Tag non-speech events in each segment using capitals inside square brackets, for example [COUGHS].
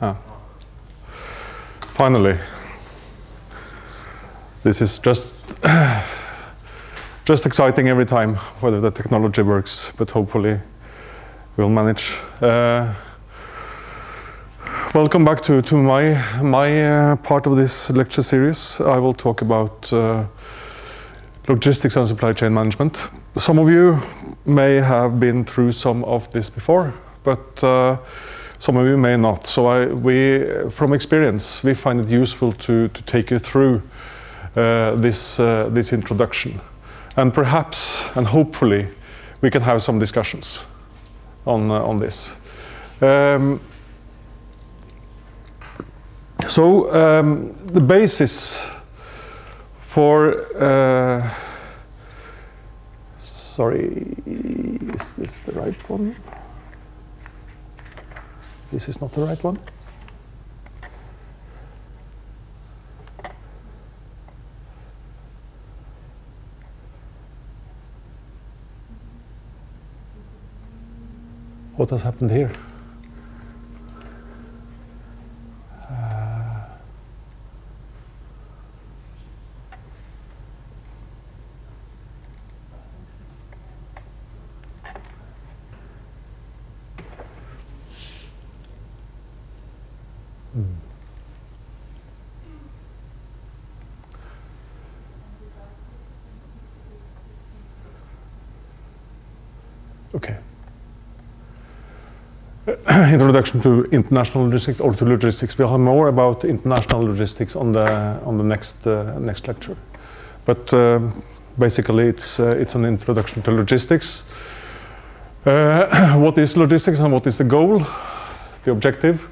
Ah. Finally, this is just [CLEARS THROAT] just exciting every time whether the technology works, but hopefully we'll manage. Uh, welcome back to, to my, my uh, part of this lecture series. I will talk about uh, logistics and supply chain management. Some of you may have been through some of this before, but uh, some of you may not. So I, we, from experience, we find it useful to, to take you through uh, this, uh, this introduction and perhaps and hopefully we can have some discussions on uh, on this. Um, so um, the basis for uh, sorry, is this the right one? This is not the right one. what has happened here? Uh, hmm. Okay. Introduction to international logistics or to logistics. We'll have more about international logistics on the on the next uh, next lecture. But uh, basically, it's uh, it's an introduction to logistics. Uh, [CLEARS THROAT] what is logistics and what is the goal, the objective?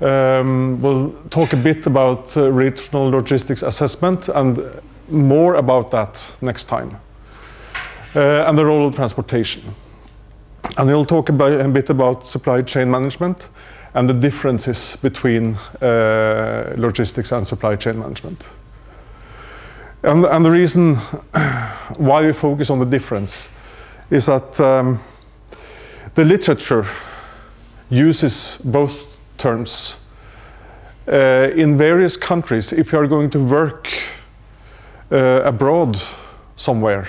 Um, we'll talk a bit about uh, regional logistics assessment and more about that next time. Uh, and the role of transportation. And we'll talk about, a bit about supply chain management and the differences between uh, logistics and supply chain management. And, and, the reason [CLEARS THROAT] why we focus on the difference is that um, the literature uses both terms. Uh, in various countries, if you are going to work uh, abroad somewhere,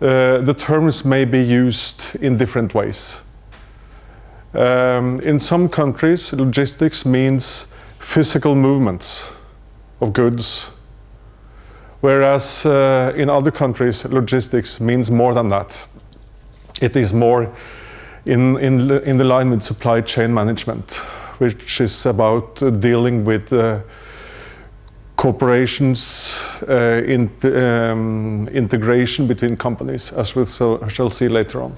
uh, the terms may be used in different ways. Um, in some countries, logistics means physical movements of goods, whereas uh, in other countries, logistics means more than that. It is more in, in, in the line with supply chain management, which is about uh, dealing with uh, corporations, uh, in, um, integration between companies, as we shall see later on.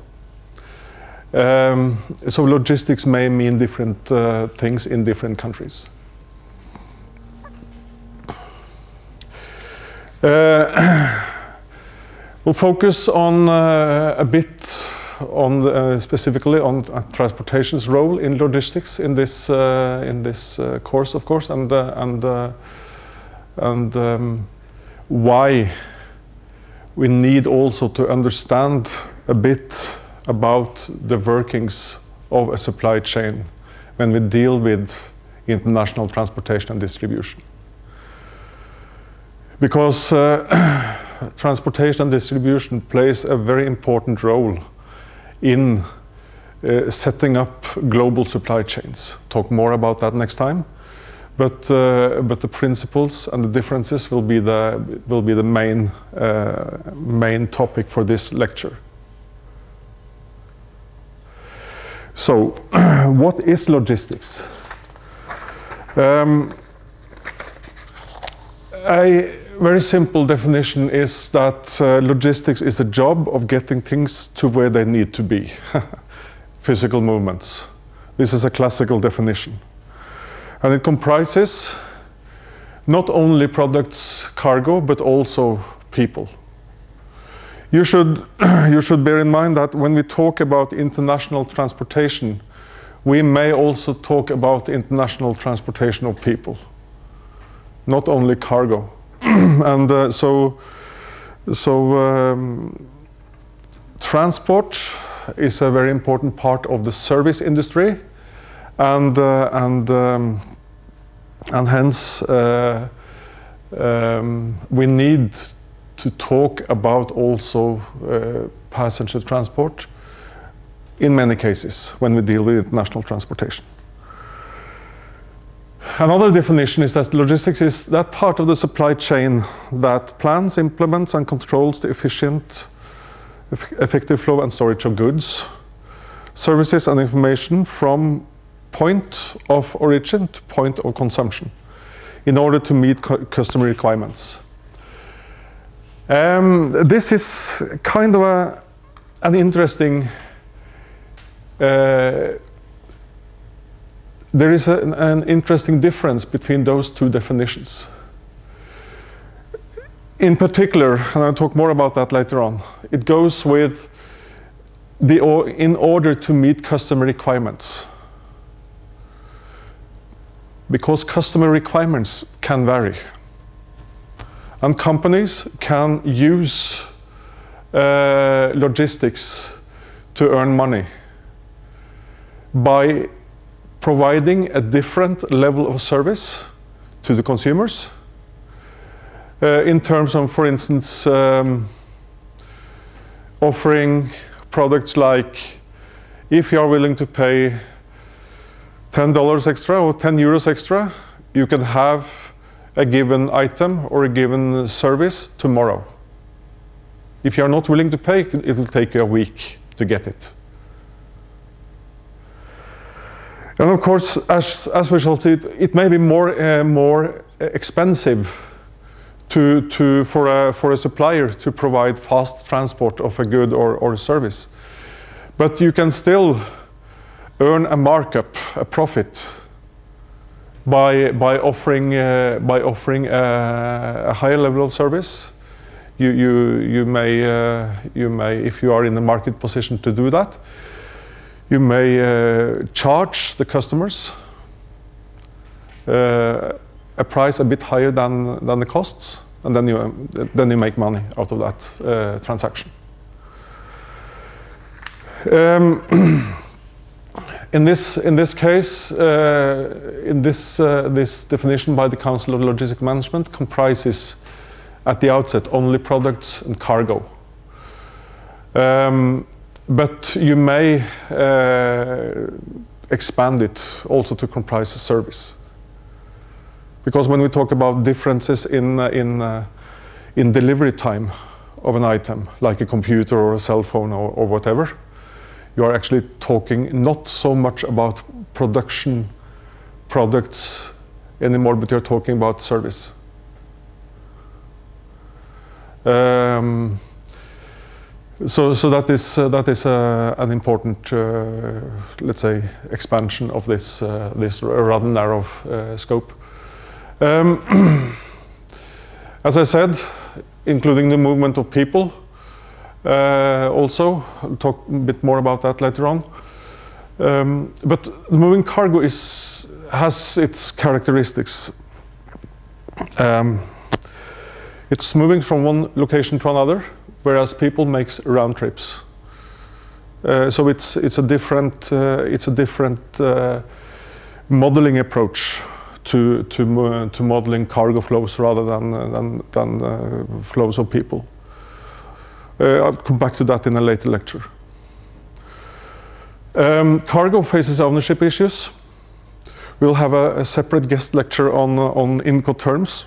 Um, so logistics may mean different uh, things in different countries. Uh, [COUGHS] we'll focus on uh, a bit on the, uh, specifically on uh, transportation's role in logistics in this in this course, of course, and and and um, why we need also to understand a bit about the workings of a supply chain when we deal with international transportation and distribution. Because uh, [CLEARS THROAT] transportation and distribution plays a very important role in uh, setting up global supply chains. Talk more about that next time. But, uh, but the principles and the differences will be the, will be the main, uh, main topic for this lecture. So, [CLEARS THROAT] what is logistics? Um, a very simple definition is that uh, logistics is the job of getting things to where they need to be. [LAUGHS] Physical movements. This is a classical definition. And it comprises not only products, cargo, but also people. You should, [CLEARS THROAT] you should bear in mind that when we talk about international transportation, we may also talk about international transportation of people, not only cargo. [CLEARS THROAT] and uh, so, so um, transport is a very important part of the service industry and uh, and um, and hence uh, um, we need to talk about also uh, passenger transport in many cases when we deal with international transportation. Another definition is that logistics is that part of the supply chain that plans, implements, and controls the efficient, effective flow and storage of goods, services, and information from point of origin to point of consumption in order to meet cu customer requirements. Um, this is kind of a, an interesting uh, there is a, an interesting difference between those two definitions. In particular, and I'll talk more about that later on, it goes with the in order to meet customer requirements. Because customer requirements can vary. And companies can use uh, logistics to earn money by providing a different level of service to the consumers uh, in terms of, for instance, um, offering products like if you are willing to pay $10 extra or 10 euros extra, you can have a given item or a given service tomorrow. If you are not willing to pay, it will take you a week to get it. And of course, as, as we shall see, it, it may be more, uh, more expensive to, to, for, a, for a supplier to provide fast transport of a good or, or a service. But you can still earn a markup, a profit, by, by offering, uh, by offering a, a, higher level of service. You, you, you, may, uh, you may, if you are in the market position to do that, you may uh, charge the customers uh, a price a bit higher than, than the costs, and then you, then you make money out of that uh, transaction. Um, [CLEARS THROAT] in this in this case, uh, in this uh, this definition by the Council of Logistic Management comprises at the outset only products and cargo. Um, but you may uh, expand it also to comprise a service. Because when we talk about differences in, uh, in, uh, in delivery time of an item, like a computer or a cell phone or, or whatever, you are actually talking not so much about production products anymore, but you're talking about service. Um, so, so that is uh, that is uh, an important, uh, let's say, expansion of this uh, this rather narrow uh, scope. Um, [CLEARS THROAT] as I said, including the movement of people. Uh, also, I'll talk a bit more about that later on. Um, but moving cargo is has its characteristics. Um, it's moving from one location to another whereas people makes round trips. Uh, so it's it's a different uh, it's a different uh, modeling approach to to to modeling cargo flows rather than uh, than, than uh, flows of people. Uh, I'll come back to that in a later lecture. Um, cargo faces ownership issues. We'll have a, a separate guest lecture on on Incoterms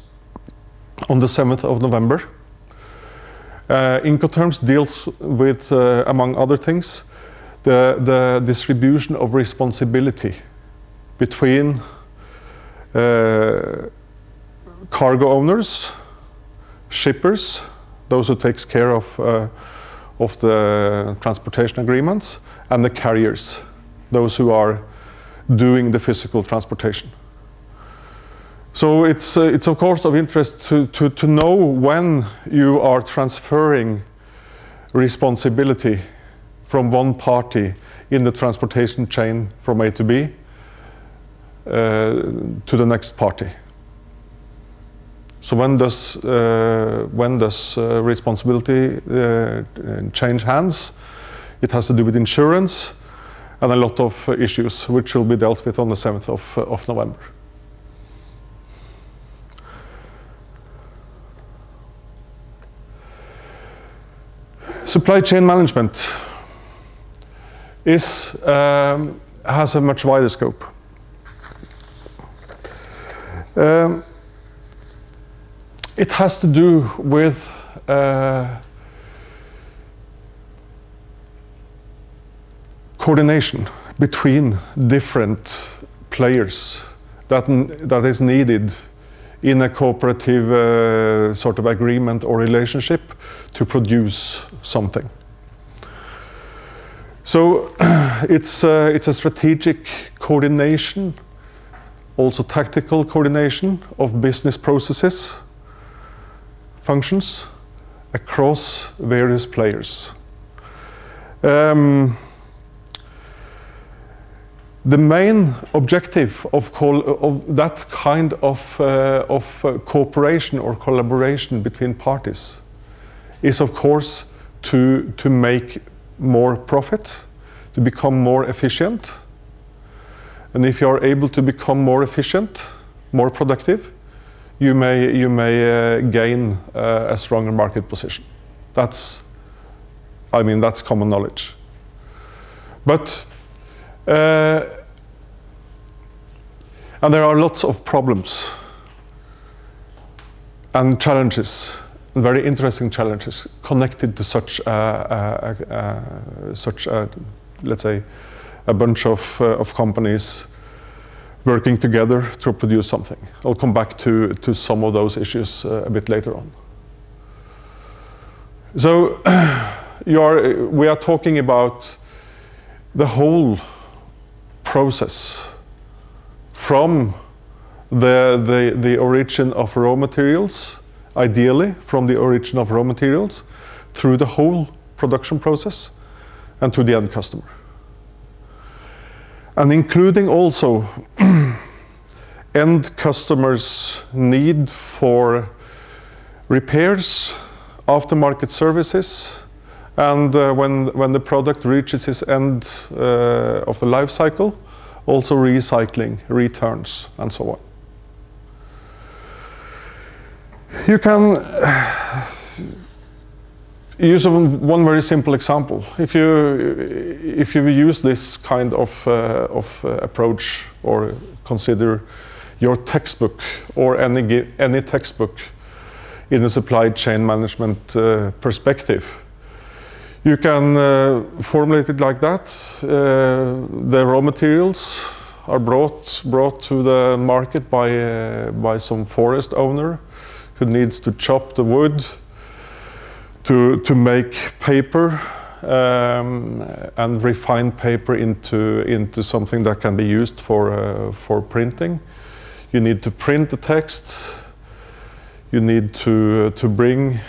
on the 7th of November. Uh, Incoterms deals with, uh, among other things, the, the distribution of responsibility between uh, cargo owners, shippers, those who takes care of, uh, of the transportation agreements, and the carriers, those who are doing the physical transportation. So it's, uh, it's of course of interest to, to, to know when you are transferring responsibility from one party in the transportation chain from A to B uh, to the next party. So when does, uh, when does uh, responsibility uh, change hands? It has to do with insurance and a lot of issues which will be dealt with on the 7th of, of November. Supply chain management is, um, has a much wider scope. Um, it has to do with uh, coordination between different players that, that is needed in a cooperative uh, sort of agreement or relationship to produce something. So [CLEARS THROAT] it's, uh, it's a strategic coordination, also tactical coordination of business processes, functions across various players. Um, the main objective of, of that kind of, uh, of uh, cooperation or collaboration between parties is, of course, to, to make more profit, to become more efficient. And if you are able to become more efficient, more productive, you may, you may uh, gain uh, a stronger market position. That's, I mean, that's common knowledge. But uh, and there are lots of problems and challenges, very interesting challenges connected to such a, a, a, such a, let's say, a bunch of, uh, of companies working together to produce something. I'll come back to, to some of those issues uh, a bit later on. So [CLEARS THROAT] are, we are talking about the whole process from the, the, the origin of raw materials, ideally from the origin of raw materials, through the whole production process and to the end customer. And including also [CLEARS THROAT] end customers' need for repairs, aftermarket services, and uh, when, when the product reaches its end uh, of the life cycle, also recycling, returns, and so on. You can use one very simple example. If you, if you use this kind of, uh, of uh, approach or consider your textbook or any, any textbook in a supply chain management uh, perspective, you can uh, formulate it like that. Uh, the raw materials are brought, brought to the market by, uh, by some forest owner who needs to chop the wood to, to make paper um, and refine paper into, into something that can be used for, uh, for printing. You need to print the text. You need to, to bring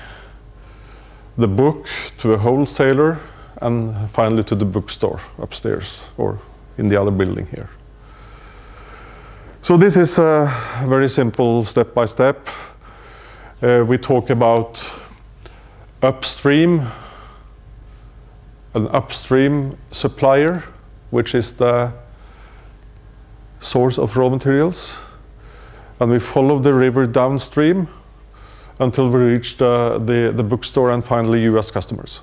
the book to a wholesaler and finally to the bookstore upstairs or in the other building here. So this is a very simple step by step. Uh, we talk about upstream, an upstream supplier, which is the source of raw materials. And we follow the river downstream until we reach the, the, the bookstore and finally US customers,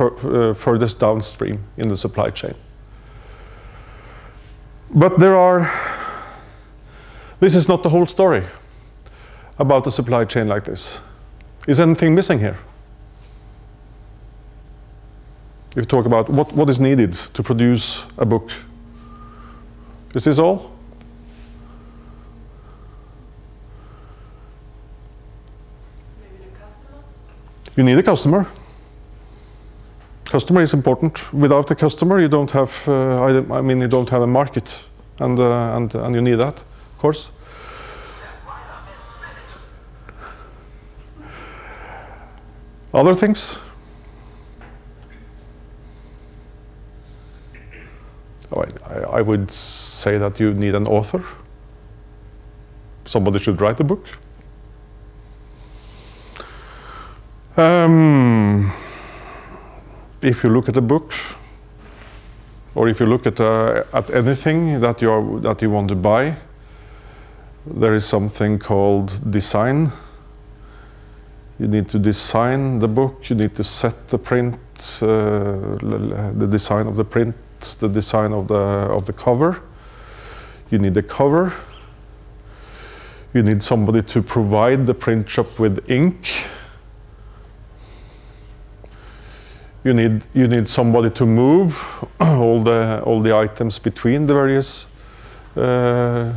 uh, furthest downstream in the supply chain. But there are, this is not the whole story about a supply chain like this. Is anything missing here? We talk about what, what is needed to produce a book. Is this all? you need a customer. Customer is important. Without a customer, you don't have. Uh, I, mean, you don't have a market, and uh, and and you need that, of course. Other things. I, would say that you need an author. Somebody should write a book. Um, if you look at the book, or if you look at, uh, at anything that you, are, that you want to buy, there is something called design. You need to design the book, you need to set the print, uh, the design of the print, the design of the, of the cover. You need a cover. You need somebody to provide the print shop with ink. You need, you need somebody to move [CLEARS THROAT] all the, all the items between the various uh,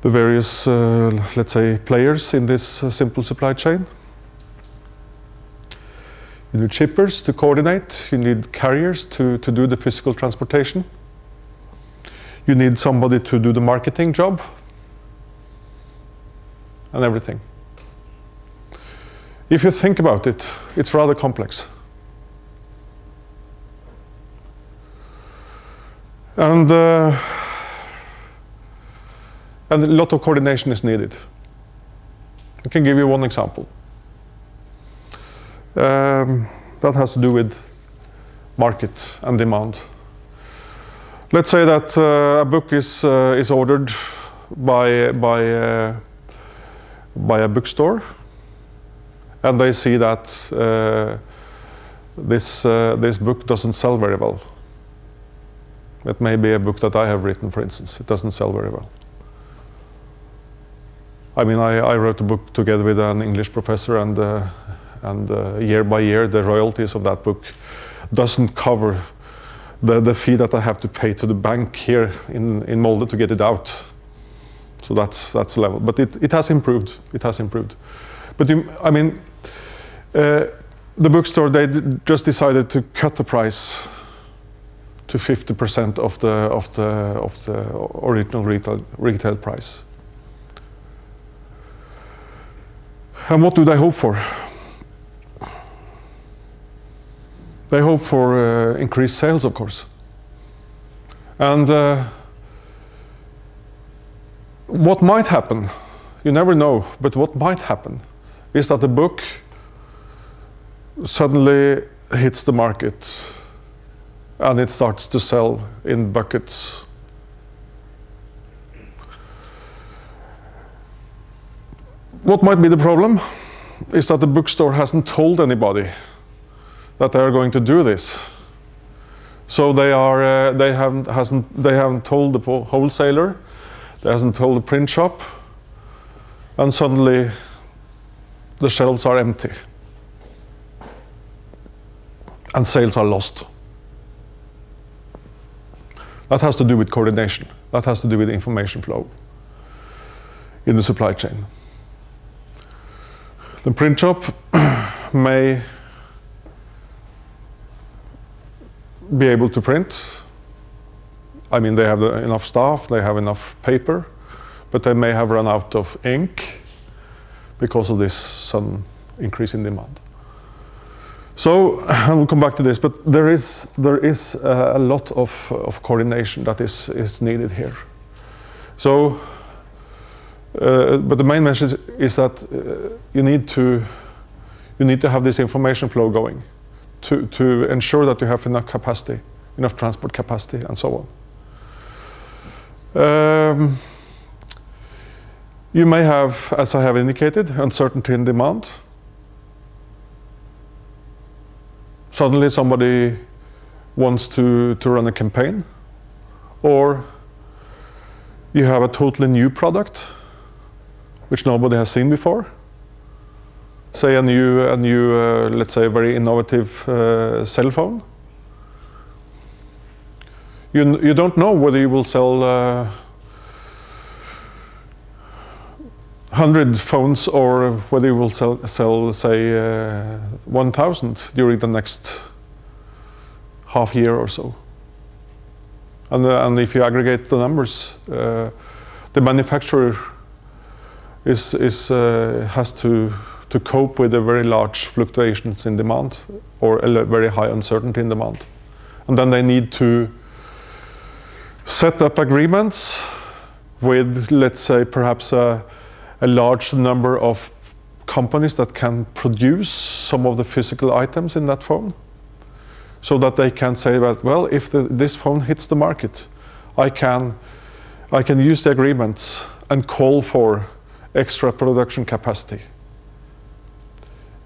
the various, uh, let's say, players in this uh, simple supply chain. You need shippers to coordinate. You need carriers to, to do the physical transportation. You need somebody to do the marketing job and everything. If you think about it, it's rather complex. And uh, and a lot of coordination is needed. I can give you one example. Um, that has to do with market and demand. Let's say that uh, a book is uh, is ordered by by uh, by a bookstore, and they see that uh, this uh, this book doesn't sell very well. It may be a book that I have written, for instance. It doesn't sell very well. I mean, I, I, wrote a book together with an English professor, and uh, and uh, year by year, the royalties of that book doesn't cover the, the fee that I have to pay to the bank here in, in Molde to get it out. So that's that's level. But it, it has improved. It has improved. But you, I mean, uh, the bookstore they just decided to cut the price to 50% of the of the of the original retail retail price. And what do they hope for? They hope for uh, increased sales, of course. And uh, what might happen, you never know, but what might happen is that the book suddenly hits the market and it starts to sell in buckets What might be the problem is that the bookstore hasn't told anybody that they are going to do this. So they are uh, they haven't hasn't they haven't told the wholesaler, they hasn't told the print shop, and suddenly the shelves are empty and sales are lost. That has to do with coordination. That has to do with information flow in the supply chain. The print shop [CLEARS THROAT] may be able to print. I mean, they have enough staff, they have enough paper, but they may have run out of ink because of this sudden increase in demand. So [LAUGHS] I will come back to this, but there is there is a lot of, of coordination that is is needed here. So uh, but the main message is that uh, you need to you need to have this information flow going to, to ensure that you have enough capacity, enough transport capacity, and so on. Um, you may have, as I have indicated, uncertainty in demand. Suddenly somebody wants to, to run a campaign, or you have a totally new product which nobody has seen before. Say a new, a new uh, let's say, very innovative uh, cell phone. You, you don't know whether you will sell uh, 100 phones or whether you will sell, sell say, uh, 1,000 during the next half year or so. And, uh, and if you aggregate the numbers, uh, the manufacturer is, is, has to, to cope with the very large fluctuations in demand or a very high uncertainty in demand. And then they need to set up agreements with, let's say, perhaps a, a large number of companies that can produce some of the physical items in that phone. so that they can say that, well, if the, this phone hits the market, I can, I can use the agreements and call for extra production capacity.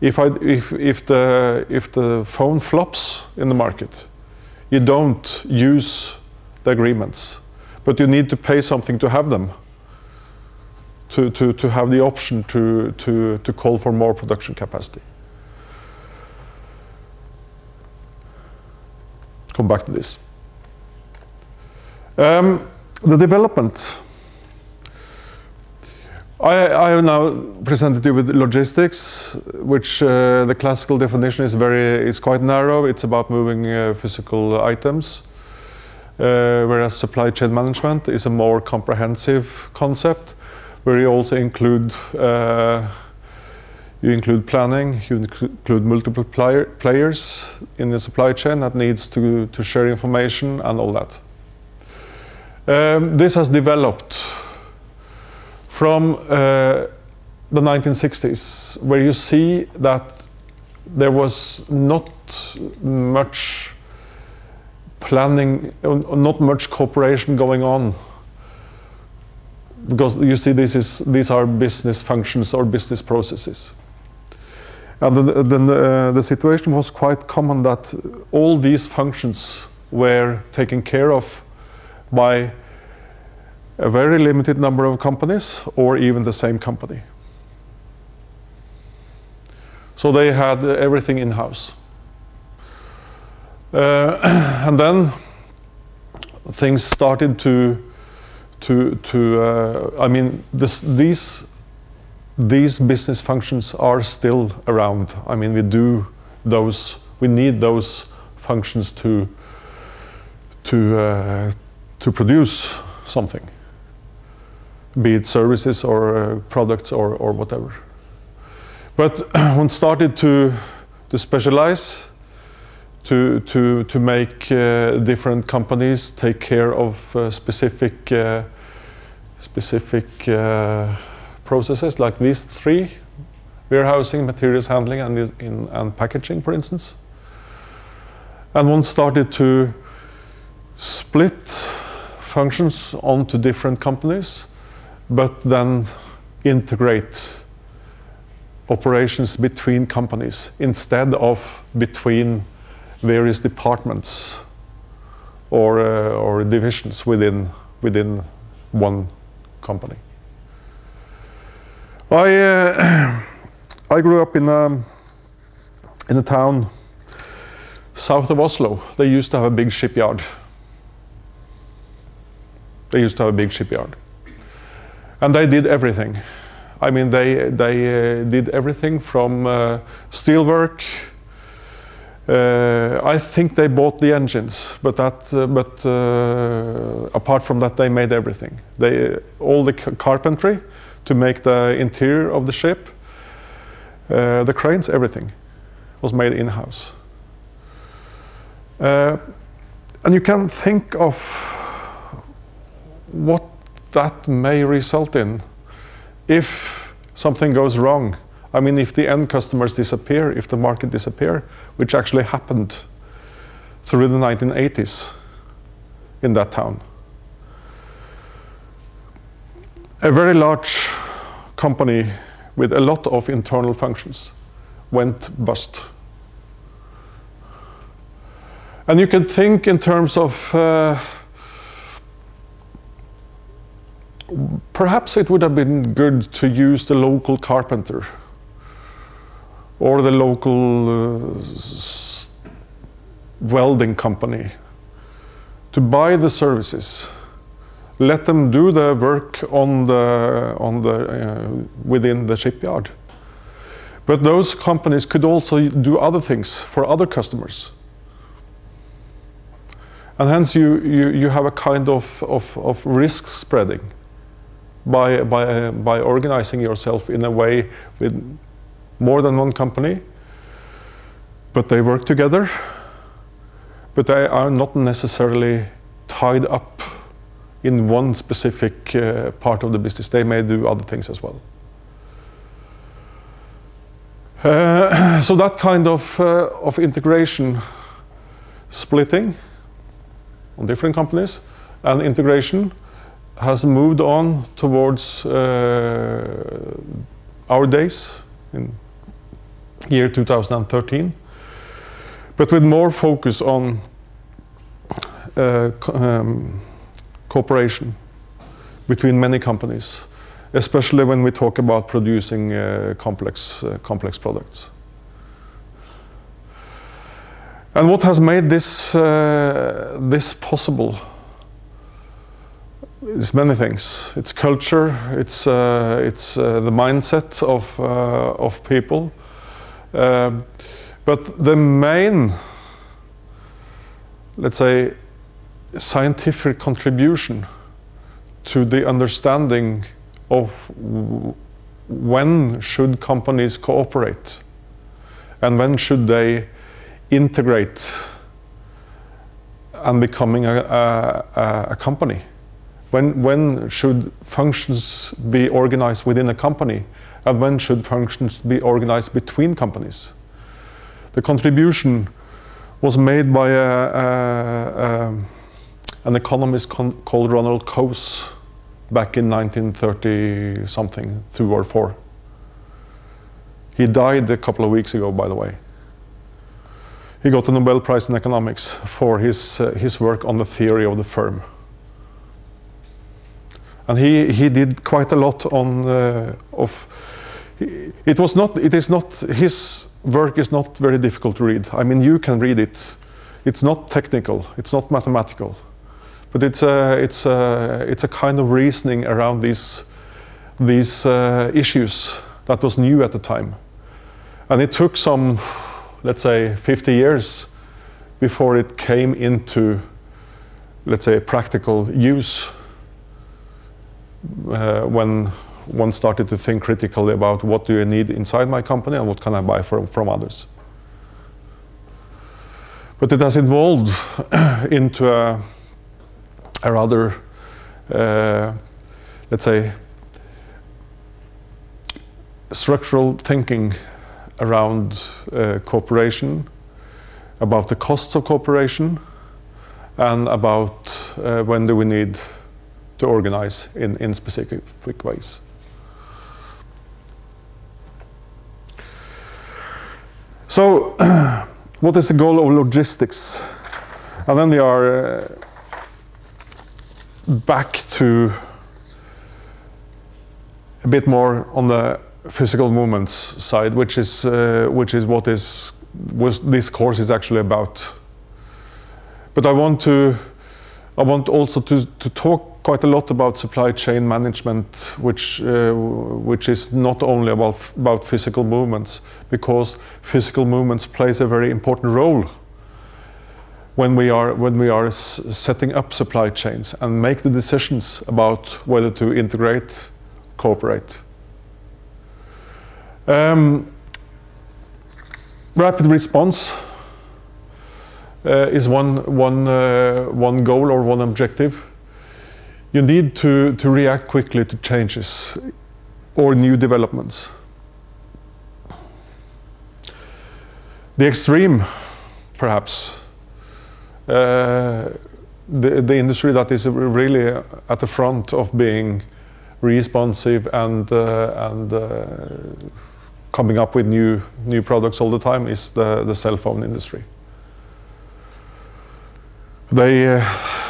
If, I, if, if, the, if the phone flops in the market, you don't use the agreements, but you need to pay something to have them, to, to, to have the option to, to, to call for more production capacity. Come back to this. Um, the development I, I, have now presented you with logistics, which uh, the classical definition is very is quite narrow. It's about moving uh, physical items, uh, whereas supply chain management is a more comprehensive concept, where you also include uh, you include planning, you include multiple player, players in the supply chain that needs to to share information and all that. Um, this has developed from uh, the 1960s, where you see that there was not much planning, not much cooperation going on. Because you see, this is, these are business functions or business processes. And then, then uh, the situation was quite common that all these functions were taken care of by a very limited number of companies or even the same company. So they had everything in-house. Uh, [CLEARS THROAT] and then things started to, to, to uh, I mean, this, these, these business functions are still around. I mean, we do those, we need those functions to, to, uh, to produce something be it services or uh, products or, or whatever. But [CLEARS THROAT] one started to, to specialize, to, to, to make uh, different companies take care of uh, specific, uh, specific uh, processes like these three, warehousing, materials handling, and, in, and packaging, for instance. And one started to split functions onto different companies but then integrate operations between companies instead of between various departments or, uh, or divisions within, within one company. I, uh, [CLEARS THROAT] I grew up in a, in a town south of Oslo. They used to have a big shipyard. They used to have a big shipyard. And they did everything. I mean, they, they uh, did everything from uh, steelwork. Uh, I think they bought the engines, but that, uh, but uh, apart from that, they made everything. They all the carpentry to make the interior of the ship, uh, the cranes, everything was made in house. and you can think of what that may result in if something goes wrong. I mean, if the end customers disappear, if the market disappear, which actually happened through the 1980s in that town. A very large company with a lot of internal functions went bust. And you can think in terms of uh, perhaps it would have been good to use the local carpenter or the local uh, welding company to buy the services. Let them do the work on the on the uh, within the shipyard. But those companies could also do other things for other customers. And hence you you, you have a kind of, of, of risk spreading by, by, by organizing yourself in a way with more than one company, but they work together, but they are not necessarily tied up in one specific uh, part of the business. They may do other things as well. Uh, [CLEARS THROAT] so that kind of, uh, of integration splitting on different companies and integration has moved on towards uh, our days in year 2013, but with more focus on uh, co um, cooperation between many companies, especially when we talk about producing uh, complex, uh, complex products. And what has made this, uh, this possible is many things. It's culture, it's, uh, it's uh, the mindset of, uh, of people. Um, but the main, let's say, scientific contribution to the understanding of when should companies cooperate and when should they integrate and becoming a, a, a company when, when should functions be organized within a company? And when should functions be organized between companies? The contribution was made by a, a, an economist called Ronald Coase back in 1930 something, two or four. He died a couple of weeks ago, by the way. He got the Nobel Prize in Economics for his, uh, his work on the theory of the firm. And he, he did quite a lot on uh, of. It was not. It is not. His work is not very difficult to read. I mean, you can read it. It's not technical. It's not mathematical, but it's a it's a it's a kind of reasoning around these these uh, issues that was new at the time, and it took some, let's say, 50 years before it came into, let's say, practical use when one started to think critically about what do I need inside my company and what can I buy from, from others. But it has evolved [CLEARS THROAT] into a, a rather, uh, let's say, structural thinking around uh, cooperation, about the costs of cooperation, and about uh, when do we need to organize in, in specific ways. So, [CLEARS THROAT] what is the goal of logistics? And then we are uh, back to a bit more on the physical movements side, which is uh, which is what is was this course is actually about. But I want to I want also to, to talk quite a lot about supply chain management, which uh, which is not only about about physical movements, because physical movements plays a very important role when we are when we are setting up supply chains and make the decisions about whether to integrate, cooperate. Um, rapid response uh, is one one uh, one goal or one objective you need to, to react quickly to changes or new developments. The extreme, perhaps, uh, the, the industry that is really at the front of being responsive and, uh, and uh, coming up with new, new products all the time is the, the cell phone industry. They, uh,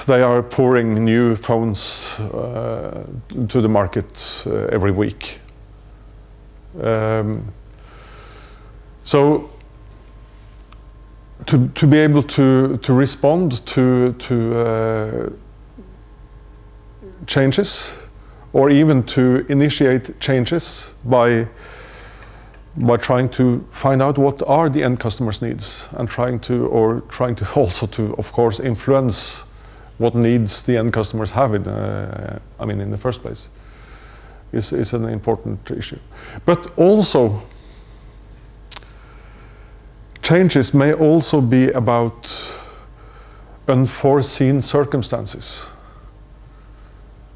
they are pouring new phones uh, to the market uh, every week. Um, so to, to be able to, to respond to, to uh, changes or even to initiate changes by by trying to find out what are the end customers needs and trying to or trying to [LAUGHS] also to of course influence what needs the end customers have in uh, I mean in the first place is, is an important issue. But also changes may also be about unforeseen circumstances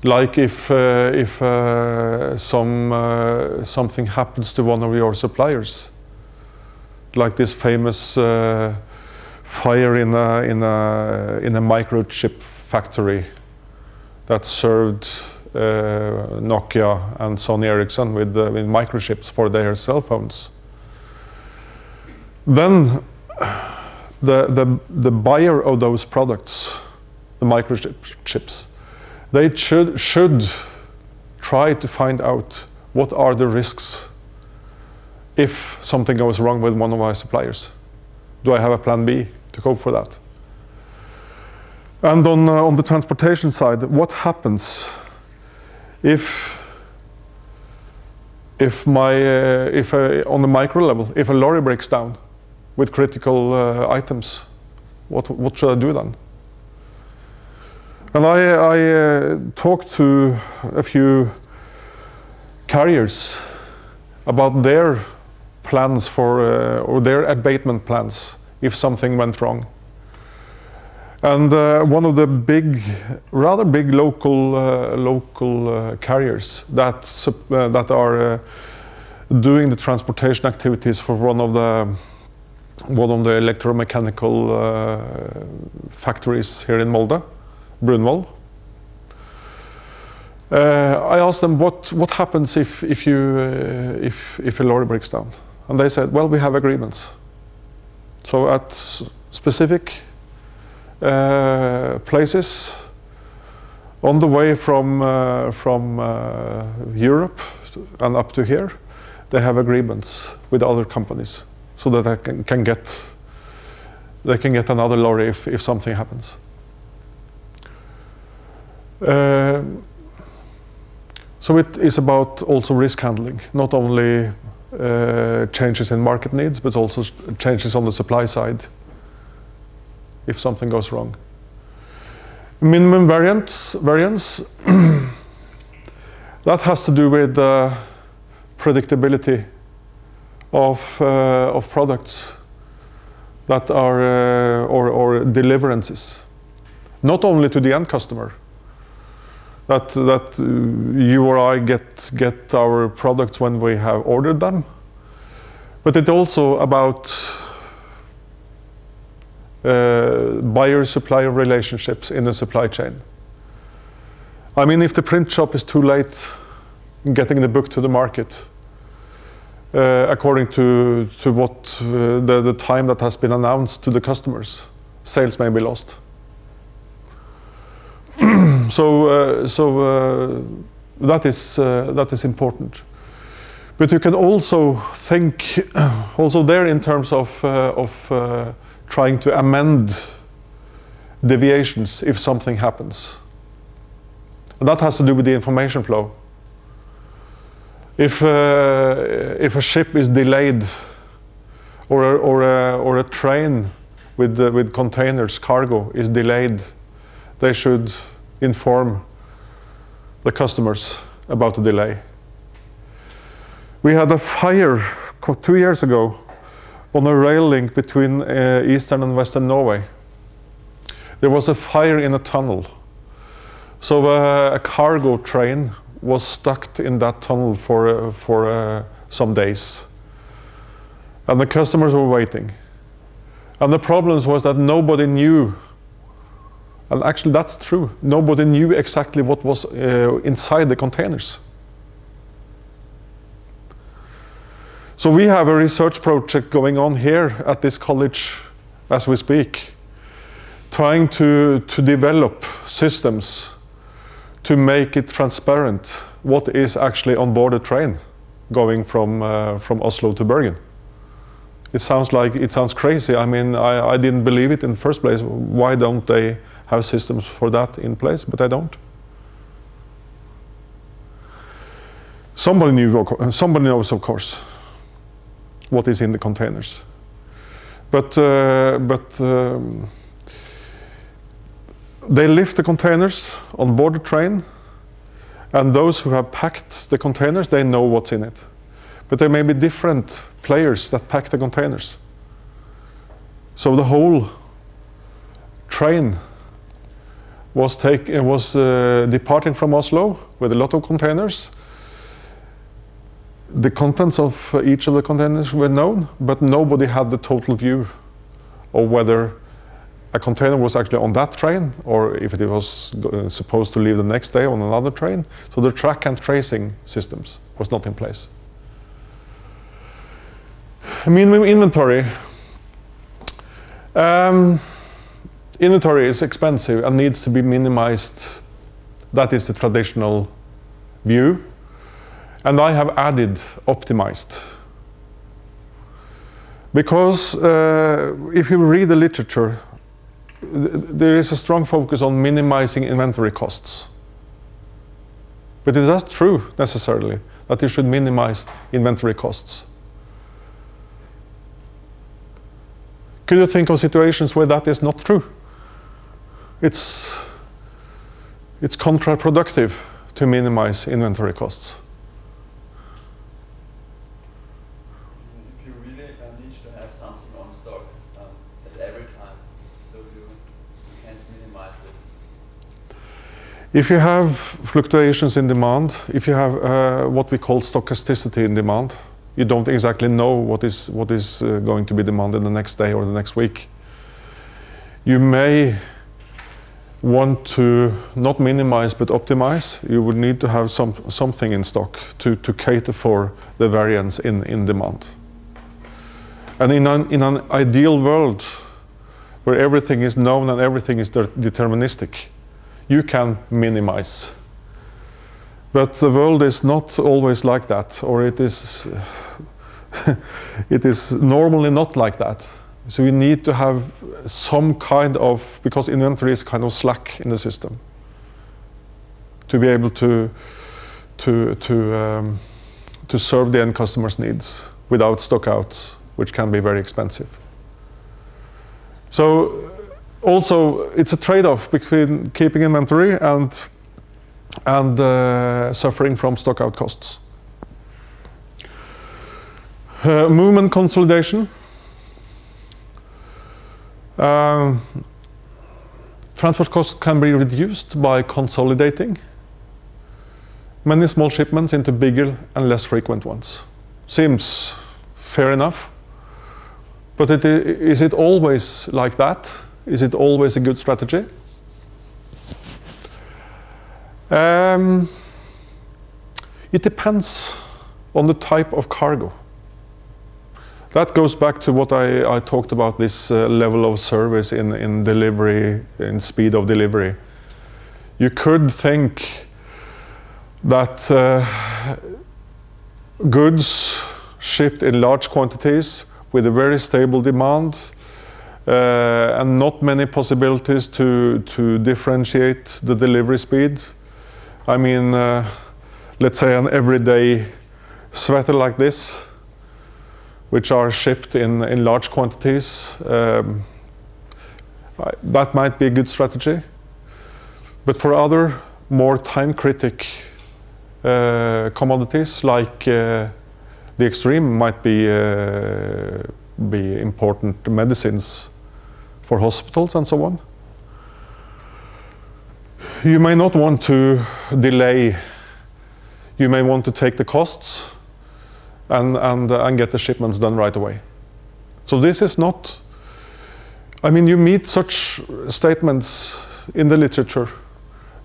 like if uh, if uh, some uh, something happens to one of your suppliers, like this famous fire in a, in a, in a microchip factory that served uh, Nokia and Sony Ericsson with, uh, with microchips for their cell phones. Then the, the, the buyer of those products, the microchips, they should, should try to find out what are the risks if something goes wrong with one of my suppliers. Do I have a plan B to cope for that? And on, uh, on the transportation side, what happens if if my uh, if uh, on the micro level, if a lorry breaks down with critical uh, items, what what should I do then? And I I uh, talked to a few carriers about their plans for uh, or their abatement plans if something went wrong. And uh, one of the big, rather big local uh, local uh, carriers that uh, that are doing the transportation activities for one of the one of the electromechanical factories here in Molde, Brunvoll. I asked them what what happens if if you if if a lorry breaks down, and they said, well, we have agreements. So at specific uh, places on the way from uh, from uh, Europe and up to here, they have agreements with other companies so that they can, can get they can get another lorry if, if something happens. Uh, so it is about also risk handling, not only uh, changes in market needs, but also changes on the supply side if something goes wrong. Minimum variance, variance [CLEARS THROAT] that has to do with predictability of, uh, of products that are, uh, or, or deliverances. Not only to the end customer, that, that you or I get, get our products when we have ordered them, but it's also about uh, buyer-supplier relationships in the supply chain. I mean, if the print shop is too late in getting the book to the market, uh, according to, to what uh, the, the time that has been announced to the customers, sales may be lost. [CLEARS THROAT] so uh, so uh, that is uh, that is important. But you can also think [CLEARS THROAT] also there in terms of of trying to amend deviations if something happens. And that has to do with the information flow. If, uh, if a ship is delayed or a, or a, or a train with, uh, with containers, cargo, is delayed, they should inform the customers about the delay. We had a fire two years ago on a rail link between uh, eastern and western Norway. There was a fire in a tunnel. So uh, a cargo train was stuck in that tunnel for, uh, for uh, some days. And the customers were waiting. And the problems was that nobody knew, and actually that's true, nobody knew exactly what was uh, inside the containers. So we have a research project going on here at this college as we speak, trying to, to develop systems to make it transparent what is actually on board a train going from, uh, from Oslo to Bergen. It sounds like, it sounds crazy. I mean, I, I didn't believe it in the first place. Why don't they have systems for that in place? But they don't. Somebody knew, somebody knows, of course what is in the containers. But, uh, but um, they lift the containers on board the train, and those who have packed the containers, they know what's in it. But there may be different players that pack the containers. So the whole train was, take, was uh, departing from Oslo with a lot of containers, the contents of each of the containers were known, but nobody had the total view of whether a container was actually on that train or if it was uh, supposed to leave the next day on another train. So the track and tracing systems was not in place. Minimum inventory. Um, inventory is expensive and needs to be minimized. That is the traditional view. And I have added optimized. Because uh, if you read the literature, there is a strong focus on minimizing inventory costs. But is that true necessarily, that you should minimize inventory costs? Could you think of situations where that is not true? It's, it's counterproductive to minimize inventory costs. If you really uh, need to have something on stock um, at every time, so you, you can't minimize it. If you have fluctuations in demand, if you have uh, what we call stochasticity in demand, you don't exactly know what is, what is uh, going to be demanded the next day or the next week. You may want to not minimize but optimize. You would need to have some, something in stock to, to cater for the variance in, in demand. And in an, in an ideal world where everything is known and everything is de deterministic, you can minimize. But the world is not always like that, or it is [LAUGHS] it is normally not like that. So we need to have some kind of, because inventory is kind of slack in the system, to be able to, to, to, um, to serve the end customer's needs without stockouts, which can be very expensive. So also, it's a trade-off between keeping inventory and, and uh, suffering from stockout costs. Uh, movement consolidation. Um, transport costs can be reduced by consolidating many small shipments into bigger and less frequent ones. Seems fair enough. But it, is it always like that? Is it always a good strategy? Um, it depends on the type of cargo. That goes back to what I, I talked about, this uh, level of service in, in delivery, in speed of delivery. You could think that uh, goods shipped in large quantities with a very stable demand uh, and not many possibilities to, to differentiate the delivery speed. I mean, uh, let's say an everyday sweater like this, which are shipped in, in large quantities. Um, that might be a good strategy. But for other more time critic uh, commodities like uh, the extreme might be, uh, be important medicines for hospitals and so on. You may not want to delay, you may want to take the costs and, and, uh, and get the shipments done right away. So this is not, I mean, you meet such statements in the literature,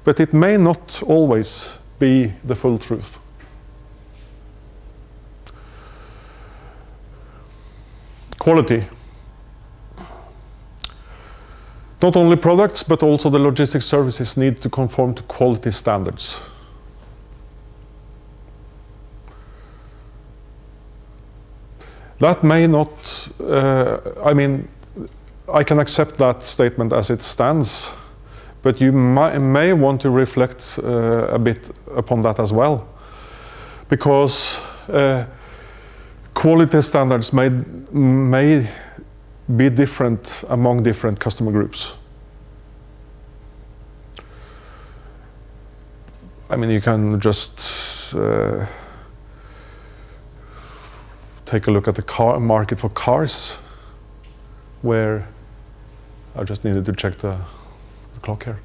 but it may not always be the full truth. Quality. Not only products, but also the logistics services need to conform to quality standards. That may not, uh, I mean, I can accept that statement as it stands, but you may, may want to reflect uh, a bit upon that as well. Because uh, quality standards may, may be different among different customer groups. I mean, you can just uh, take a look at the car market for cars, where I just needed to check the, the clock here,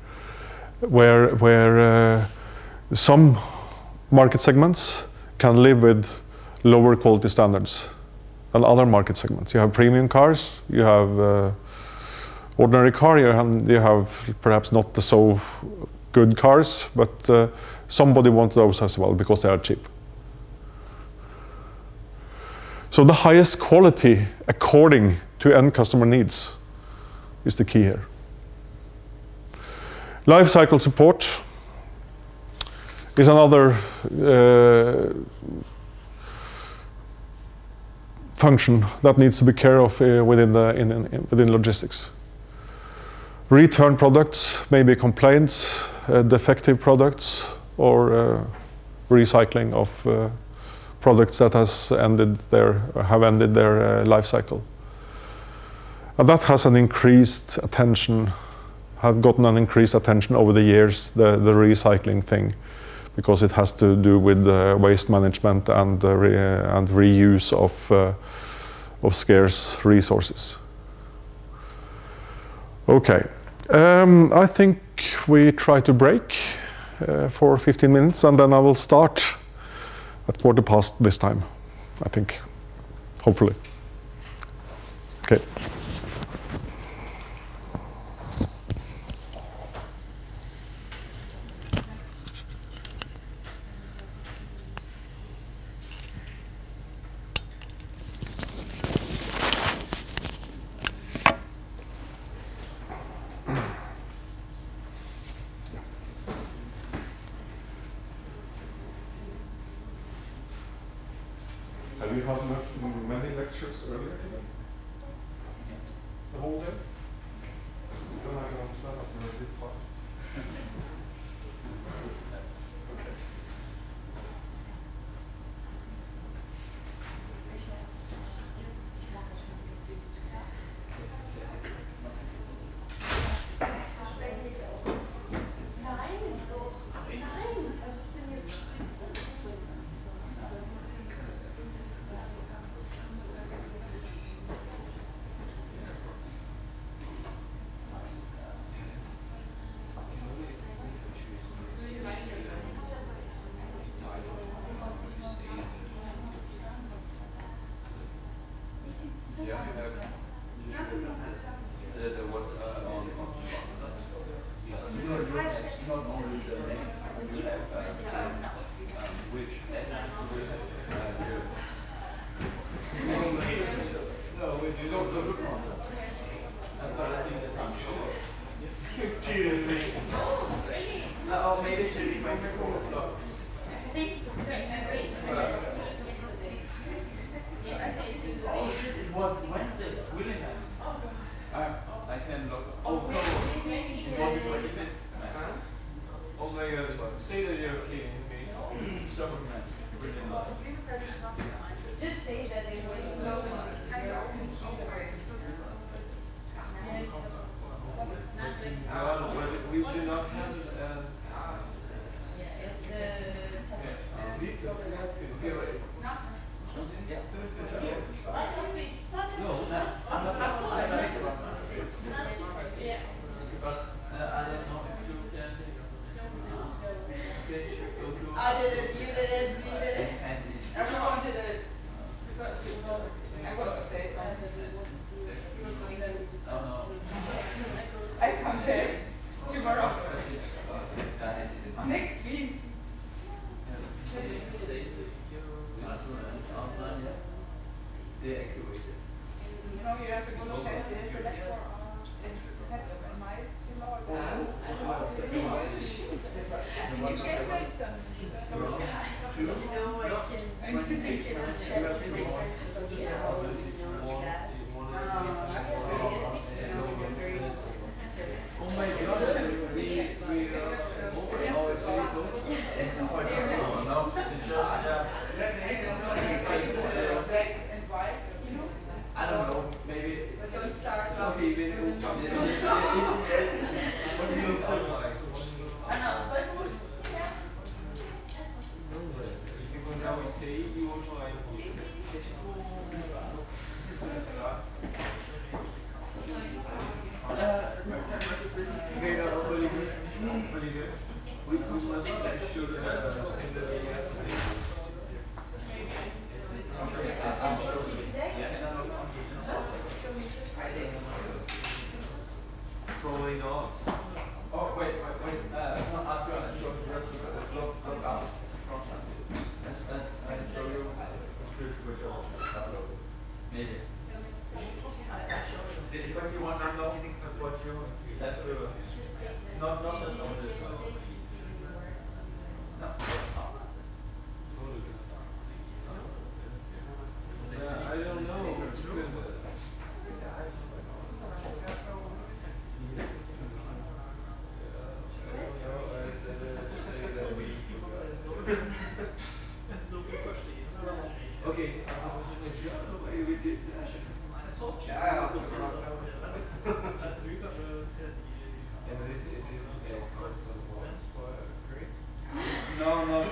where where uh, some market segments can live with lower quality standards than other market segments. You have premium cars, you have uh, ordinary car, you have, you have, perhaps not the so good cars, but uh, somebody wants those as well because they are cheap. So the highest quality according to end customer needs is the key here. Lifecycle support is another uh, function that needs to be cared of uh, within, the, in, in, within logistics. Return products, maybe complaints, uh, defective products, or uh, recycling of uh, products that has ended their, have ended their uh, life cycle. And that has an increased attention, have gotten an increased attention over the years, the, the recycling thing, because it has to do with uh, waste management and, uh, re and reuse of, uh, of scarce resources. Okay, um, I think we try to break uh, for 15 minutes and then I will start at quarter past this time, I think, hopefully. Okay. House Many lectures earlier Yeah,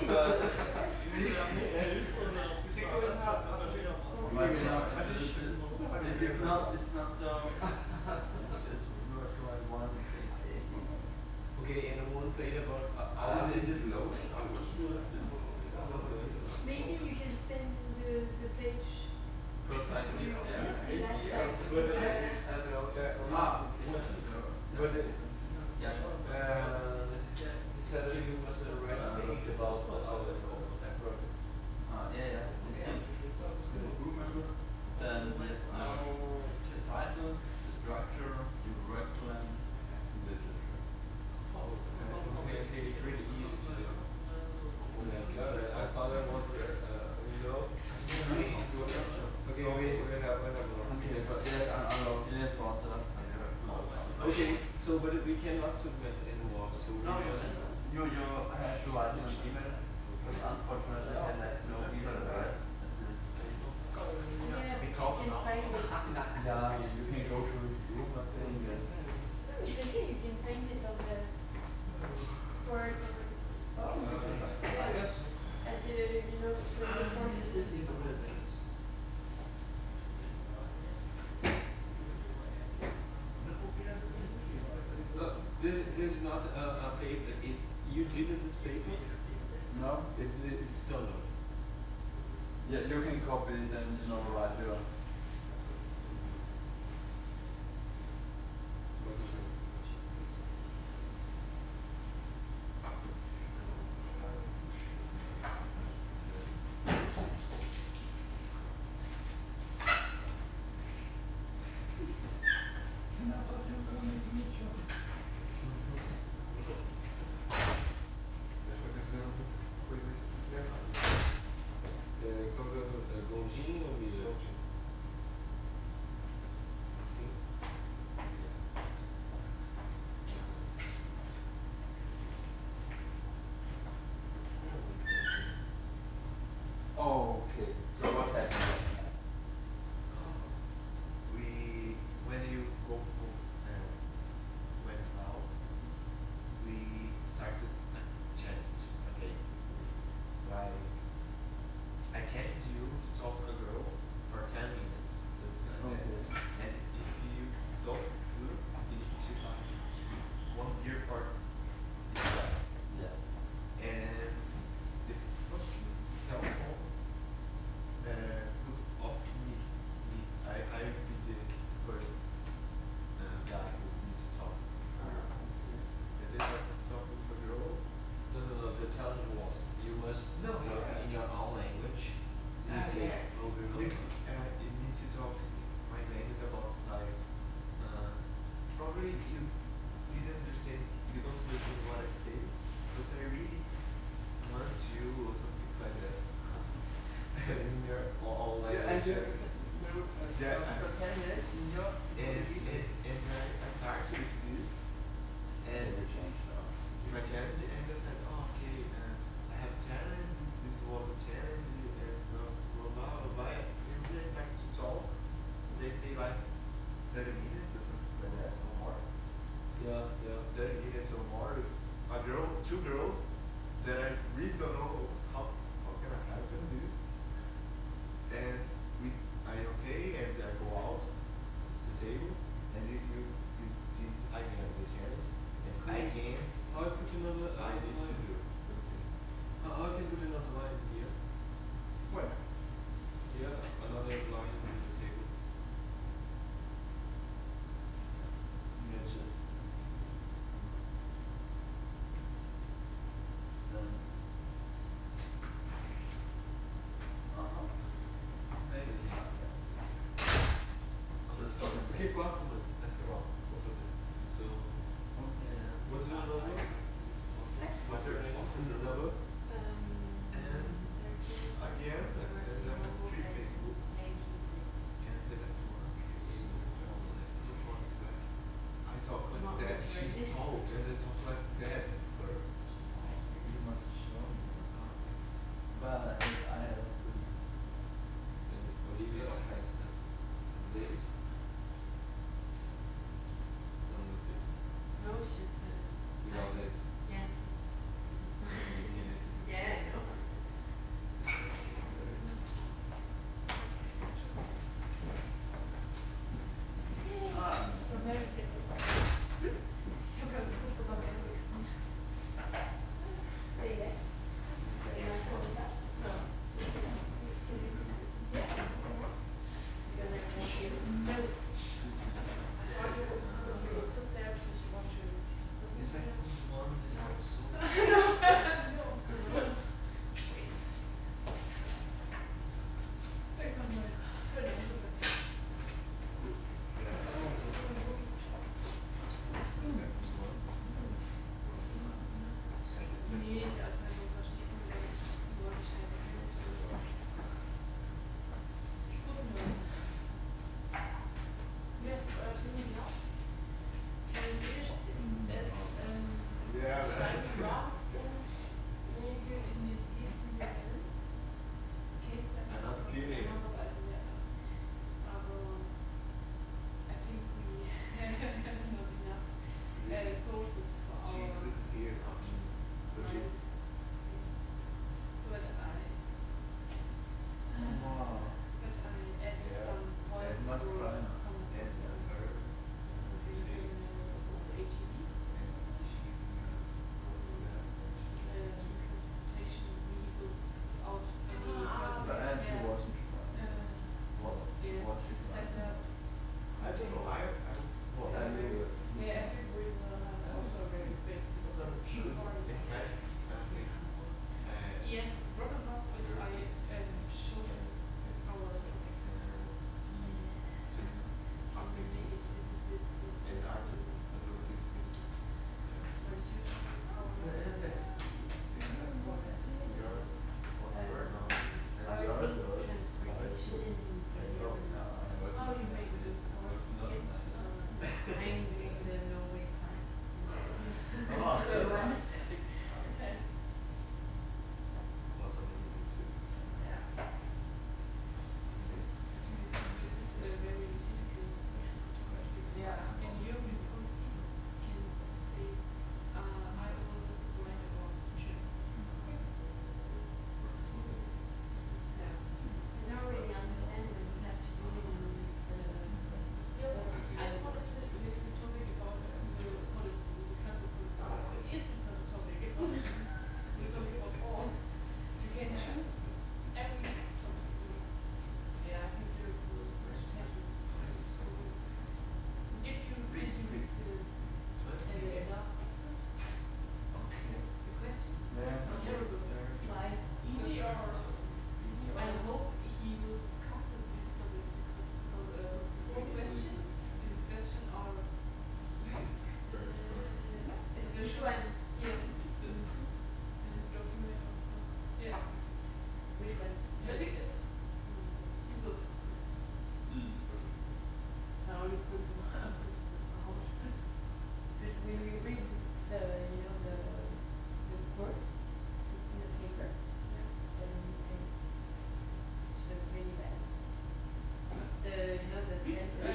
but I need to do something. How, how can we not line here? Where? Here, another line on the table. Yeah, just. Then. Uh huh. Hey. Let's go. Okay, There's some like that. Yes.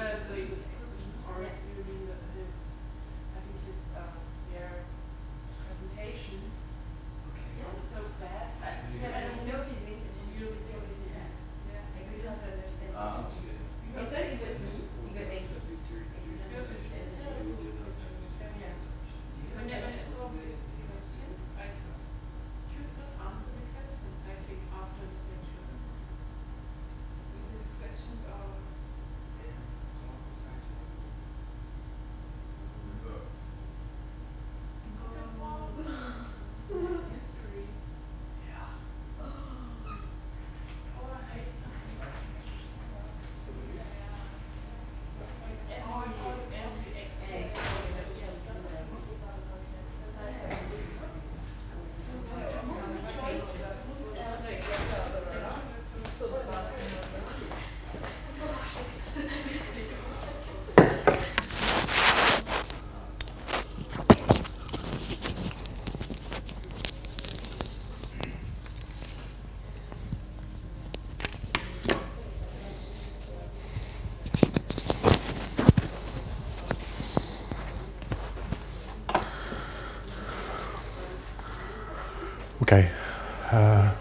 Uh,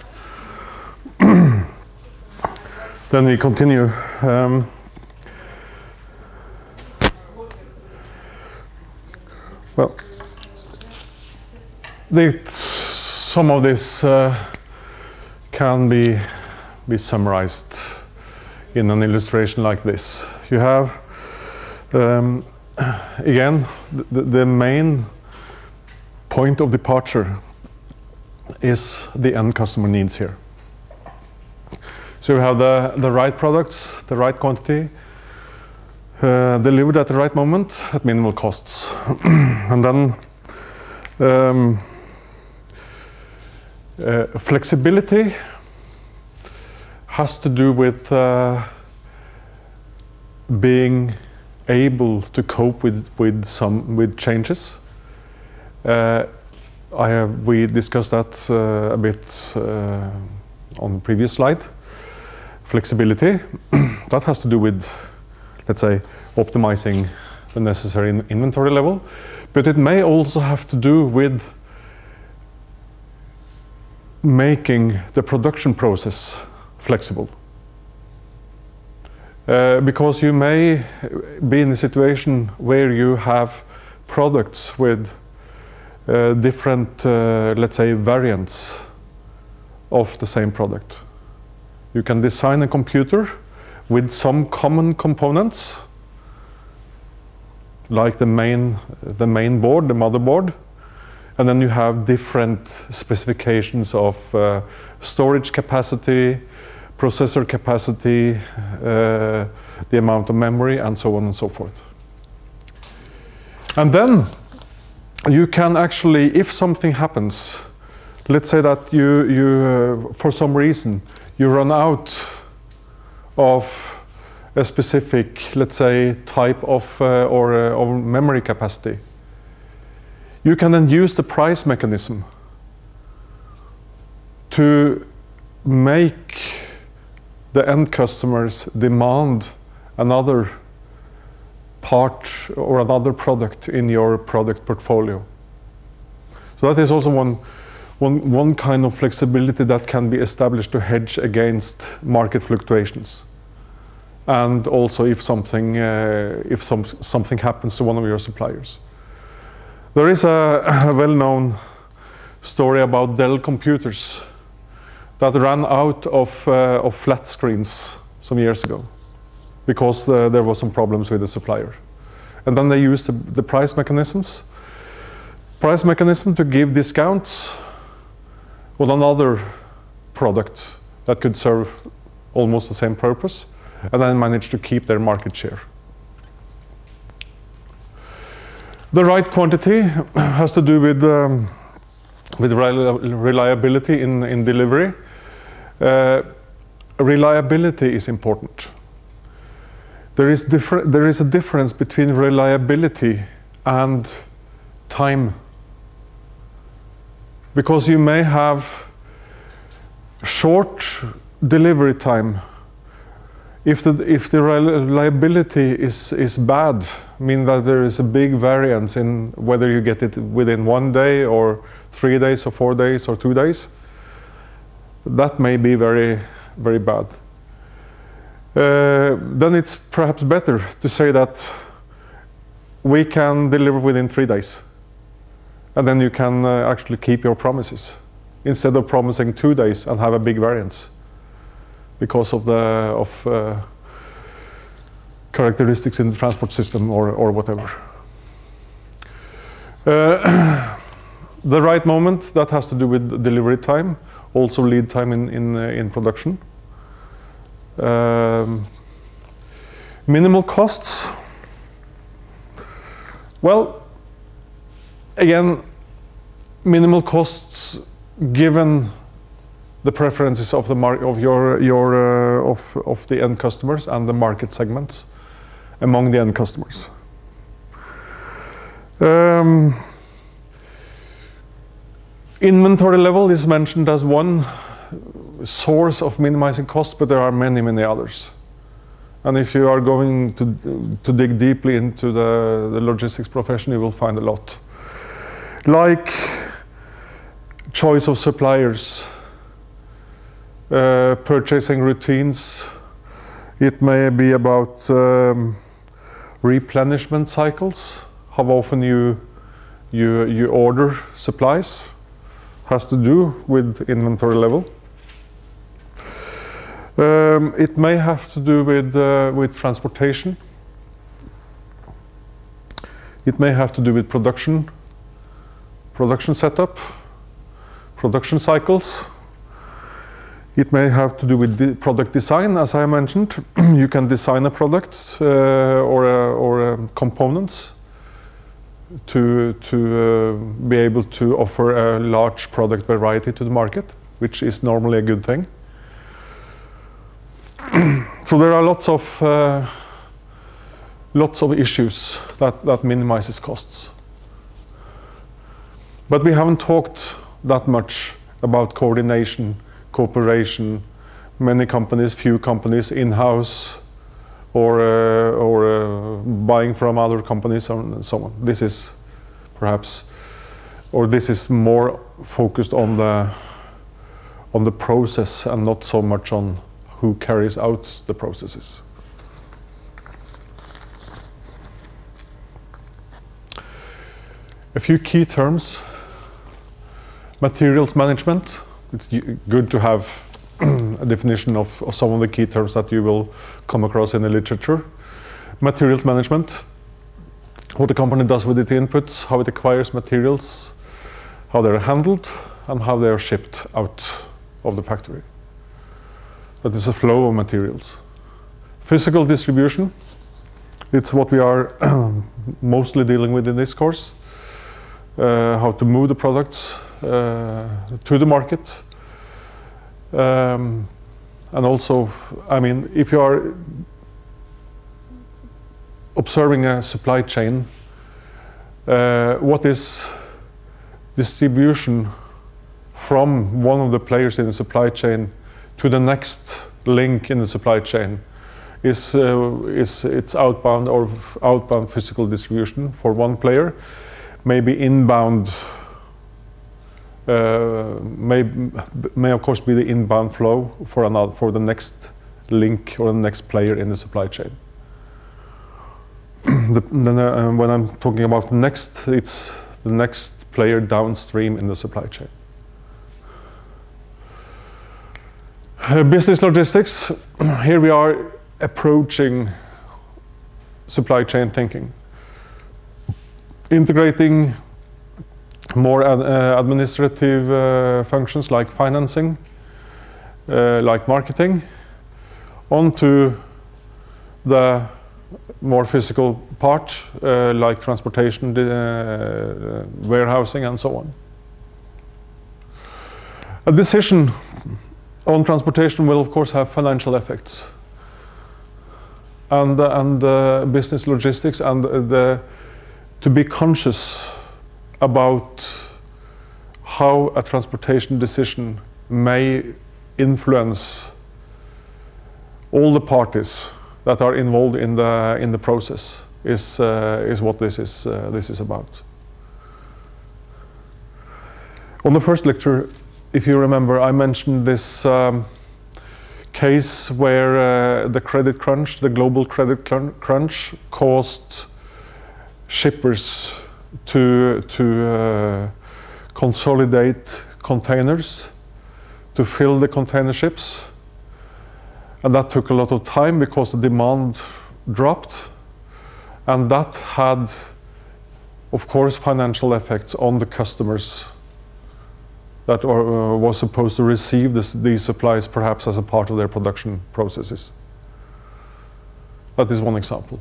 [CLEARS THROAT] then we continue. Um, well, some of this uh, can be be summarized in an illustration like this. You have um, [CLEARS THROAT] again the, the main point of departure is the end customer needs here. So you have the, the right products, the right quantity, uh, delivered at the right moment at minimal costs. [CLEARS THROAT] and then um, uh, flexibility has to do with uh, being able to cope with, with some with changes. Uh, I have we discussed that uh, a bit uh, on the previous slide. Flexibility [CLEARS THROAT] that has to do with, let's say, optimizing the necessary in inventory level, but it may also have to do with making the production process flexible. Uh, because you may be in a situation where you have products with uh, different, uh, let's say, variants of the same product. You can design a computer with some common components, like the main, the main board, the motherboard, and then you have different specifications of uh, storage capacity, processor capacity, uh, the amount of memory, and so on and so forth. And then you can actually, if something happens, let's say that you, you uh, for some reason, you run out of a specific, let's say, type of uh, or, uh, or memory capacity. You can then use the price mechanism to make the end customers demand another part or another product in your product portfolio. So that is also one, one, one kind of flexibility that can be established to hedge against market fluctuations. And also if something, uh, if some, something happens to one of your suppliers. There is a, a well-known story about Dell computers that ran out of, uh, of flat screens some years ago because uh, there was some problems with the supplier. And then they used the, the price mechanisms, price mechanism to give discounts on another product that could serve almost the same purpose and then managed to keep their market share. The right quantity [CLEARS THROAT] has to do with, um, with reliability in, in delivery. Uh, reliability is important. There is, there is a difference between reliability and time. Because you may have short delivery time. If the, if the reliability is, is bad, mean that there is a big variance in whether you get it within one day or three days or four days or two days, that may be very, very bad. Uh, then it's perhaps better to say that we can deliver within three days. And then you can uh, actually keep your promises instead of promising two days and have a big variance because of the of uh, characteristics in the transport system or, or whatever. Uh, [CLEARS THROAT] the right moment, that has to do with delivery time, also lead time in, in, uh, in production. Um, minimal costs. Well, again, minimal costs given the preferences of the of your your uh, of of the end customers and the market segments among the end customers. Um, inventory level is mentioned as one source of minimizing costs, but there are many, many others. And if you are going to, to dig deeply into the, the logistics profession, you will find a lot. Like choice of suppliers, uh, purchasing routines. It may be about um, replenishment cycles, how often you, you, you order supplies, has to do with inventory level. Um, it may have to do with, uh, with transportation. It may have to do with production, production setup, production cycles. It may have to do with product design, as I mentioned. [CLEARS THROAT] you can design a product uh, or, a, or a components to, to uh, be able to offer a large product variety to the market, which is normally a good thing. [CLEARS THROAT] so there are lots of uh, lots of issues that, that minimizes costs. But we haven't talked that much about coordination, cooperation, many companies, few companies, in-house, or, uh, or uh, buying from other companies and so on. This is perhaps, or this is more focused on the, on the process and not so much on who carries out the processes. A few key terms. Materials management. It's good to have [CLEARS THROAT] a definition of, of, some of the key terms that you will come across in the literature. Materials management. What the company does with its inputs, how it acquires materials, how they're handled, and how they are shipped out of the factory. That is a flow of materials. Physical distribution. It's what we are [CLEARS THROAT] mostly dealing with in this course uh, how to move the products uh, to the market. Um, and also, I mean, if you are observing a supply chain, uh, what is distribution from one of the players in the supply chain to the next link in the supply chain is, uh, is its outbound or outbound physical distribution for one player maybe inbound uh, may, may of course be the inbound flow for another for the next link or the next player in the supply chain. [CLEARS THROAT] the, then, uh, when I'm talking about next, it's the next player downstream in the supply chain. Uh, business logistics. [CLEARS THROAT] Here we are approaching supply chain thinking integrating more ad, uh, administrative uh, functions like financing, uh, like marketing, onto the more physical part, uh, like transportation, warehousing, and so on. A decision on transportation will, of course, have financial effects. And, and business logistics and the to be conscious about how a transportation decision may influence all the parties that are involved in the in the process is uh, is what this is uh, this is about. On the first lecture, if you remember, I mentioned this um, case where uh, the credit crunch, the global credit crunch, caused shippers to, to uh, consolidate containers to fill the container ships. And that took a lot of time because the demand dropped. And that had, of course, financial effects on the customers that uh, was supposed to receive this, these supplies perhaps as a part of their production processes. That is one example.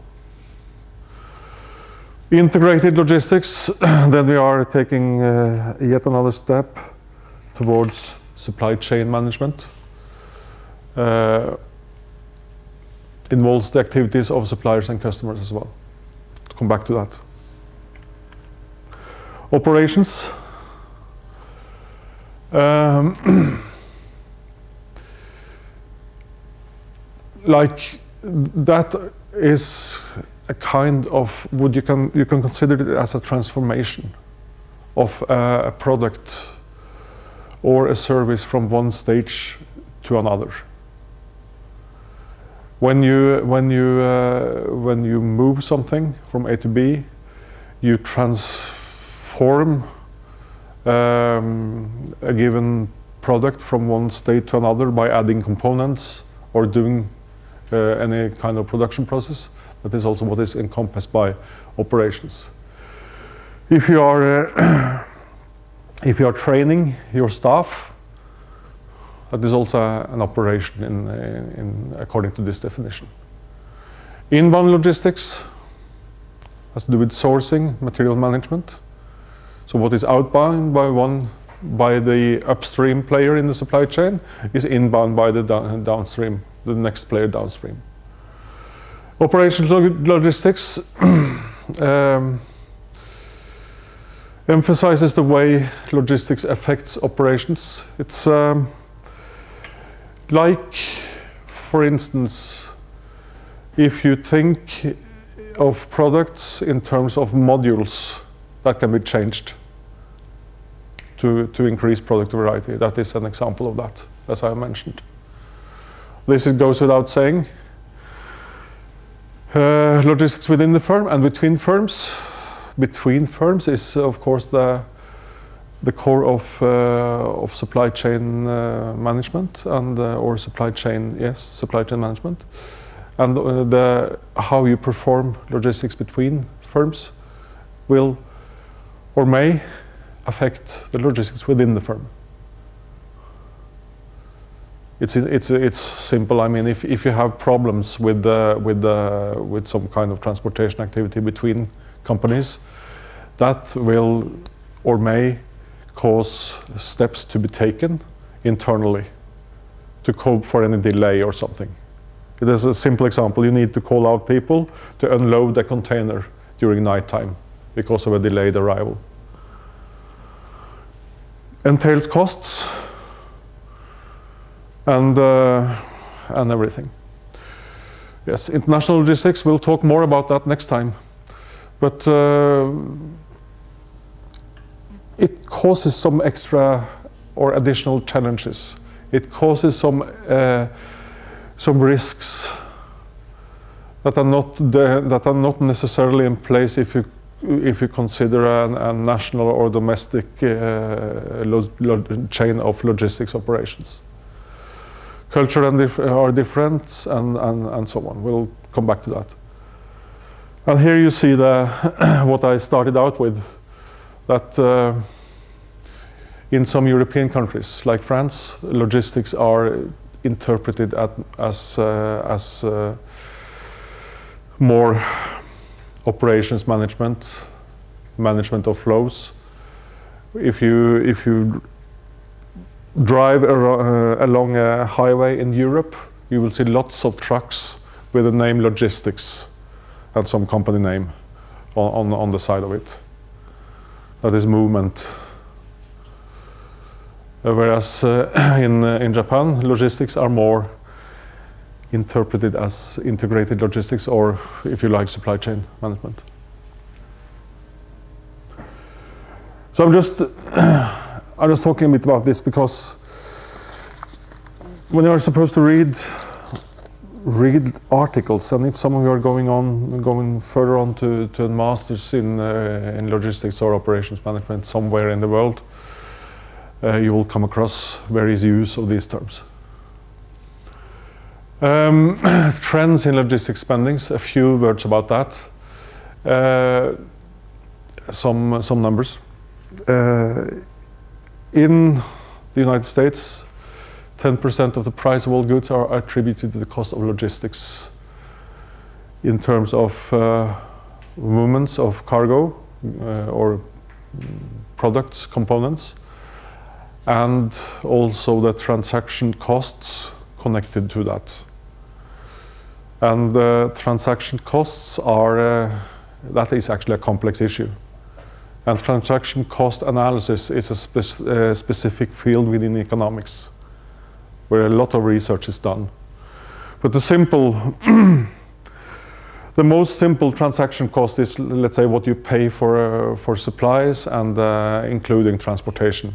Integrated logistics, [CLEARS THROAT] then we are taking uh, yet another step towards supply chain management. Uh, involves the activities of suppliers and customers as well. To Come back to that. Operations. Um, [CLEARS THROAT] like that is a kind of would you can you can consider it as a transformation of uh, a product or a service from one stage to another. When you when you uh, when you move something from A to B, you transform um, a given product from one state to another by adding components or doing uh, any kind of production process. That is also what is encompassed by operations. If you are uh, [CLEARS THROAT] if you are training your staff, that is also an operation in, in, in according to this definition. Inbound logistics has to do with sourcing, material management. So what is outbound by one by the upstream player in the supply chain is inbound by the down, downstream, the next player downstream. Operational log logistics [CLEARS THROAT] um, emphasizes the way logistics affects operations. It's um, like, for instance, if you think of products in terms of modules that can be changed to, to increase product variety. That is an example of that, as I mentioned. This is, goes without saying. Uh, logistics within the firm and between firms. Between firms is, of course, the the core of uh, of supply chain uh, management and uh, or supply chain yes supply chain management and uh, the how you perform logistics between firms will or may affect the logistics within the firm. It's it's it's simple. I mean, if if you have problems with the with the with some kind of transportation activity between companies, that will or may cause steps to be taken internally to cope for any delay or something. It is a simple example. You need to call out people to unload a container during nighttime because of a delayed arrival entails costs and, uh, and everything. Yes, international logistics, we'll talk more about that next time. But uh, it causes some extra or additional challenges. It causes some, uh, some risks that are, not that are not necessarily in place if you if you consider a, national or domestic uh, chain of logistics operations. Culture dif are different and, and, and so on. We'll come back to that. And here you see the [CLEARS THROAT] what I started out with, that uh, in some European countries, like France, logistics are interpreted at, as, uh, as uh, more operations management, management of flows. If you if you drive uh, along a highway in Europe, you will see lots of trucks with the name logistics and some company name on, on, on the side of it. That is movement. Uh, whereas uh, [CLEARS THROAT] in, uh, in Japan, logistics are more interpreted as integrated logistics or, if you like, supply chain management. So I'm just, [CLEARS THROAT] I'm just talking a bit about this because when you're supposed to read read articles, and if some of you are going on going further on to, to a masters in uh, in logistics or operations management somewhere in the world, uh, you will come across various use of these terms. Um, [CLEARS THROAT] trends in logistics spendings, a few words about that. Uh, some, some numbers. Uh, in the United States, 10% of the price of all goods are attributed to the cost of logistics in terms of uh, movements of cargo uh, or products, components, and also the transaction costs connected to that. And the transaction costs are, uh, that is actually a complex issue. And transaction cost analysis is a spe uh, specific field within economics where a lot of research is done. But the simple, [CLEARS THROAT] the most simple transaction cost is, let's say, what you pay for, uh, for supplies and uh, including transportation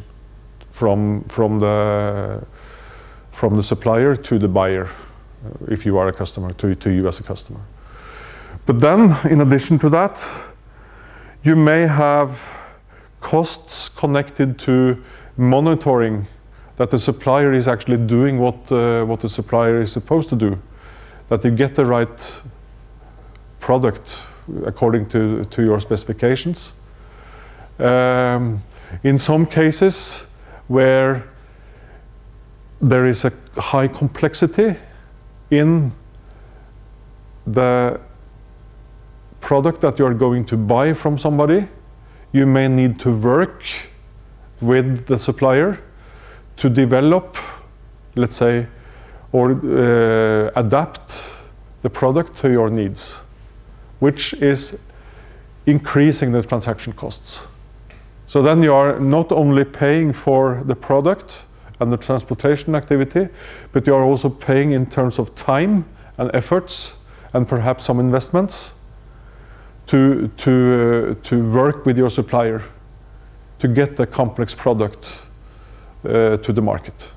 from from the from the supplier to the buyer, if you are a customer, to, to you as a customer. But then, in addition to that, you may have costs connected to monitoring that the supplier is actually doing what, uh, what the supplier is supposed to do, that you get the right product according to, to your specifications. Um, in some cases where there is a high complexity in the product that you are going to buy from somebody, you may need to work with the supplier to develop, let's say, or uh, adapt the product to your needs, which is increasing the transaction costs. So then you are not only paying for the product and the transportation activity, but you are also paying in terms of time and efforts and perhaps some investments to, to, uh, to work with your supplier to get the complex product uh, to the market.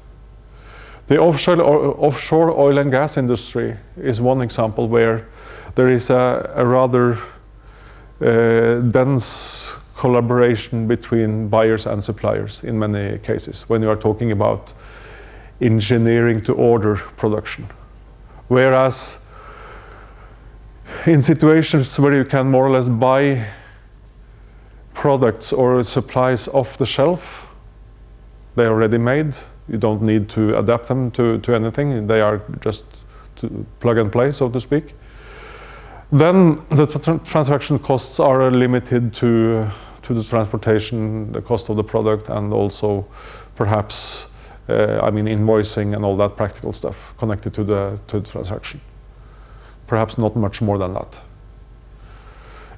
The offshore, offshore oil and gas industry is one example where there is a, a rather uh, dense collaboration between buyers and suppliers in many cases when you are talking about engineering to order production. Whereas in situations where you can more or less buy products or supplies off the shelf, they are ready made. You don't need to adapt them to, to anything. They are just plug and play, so to speak. Then the tra transaction costs are limited to, to the transportation, the cost of the product, and also perhaps, uh, I mean, invoicing and all that practical stuff connected to the, to the transaction. Perhaps not much more than that.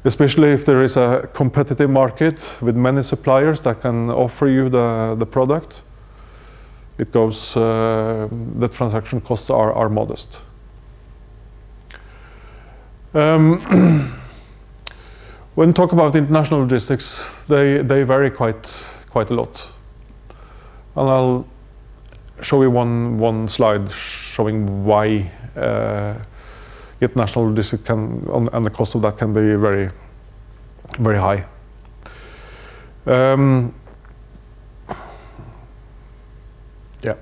Especially if there is a competitive market with many suppliers that can offer you the, the product, it goes, uh, the transaction costs are, are modest. Um, [CLEARS THROAT] when talk about international logistics, they, they vary quite, quite a lot. And I'll show you one, one slide showing why uh, international logistics can, and the cost of that can be very, very high. Um, yeah,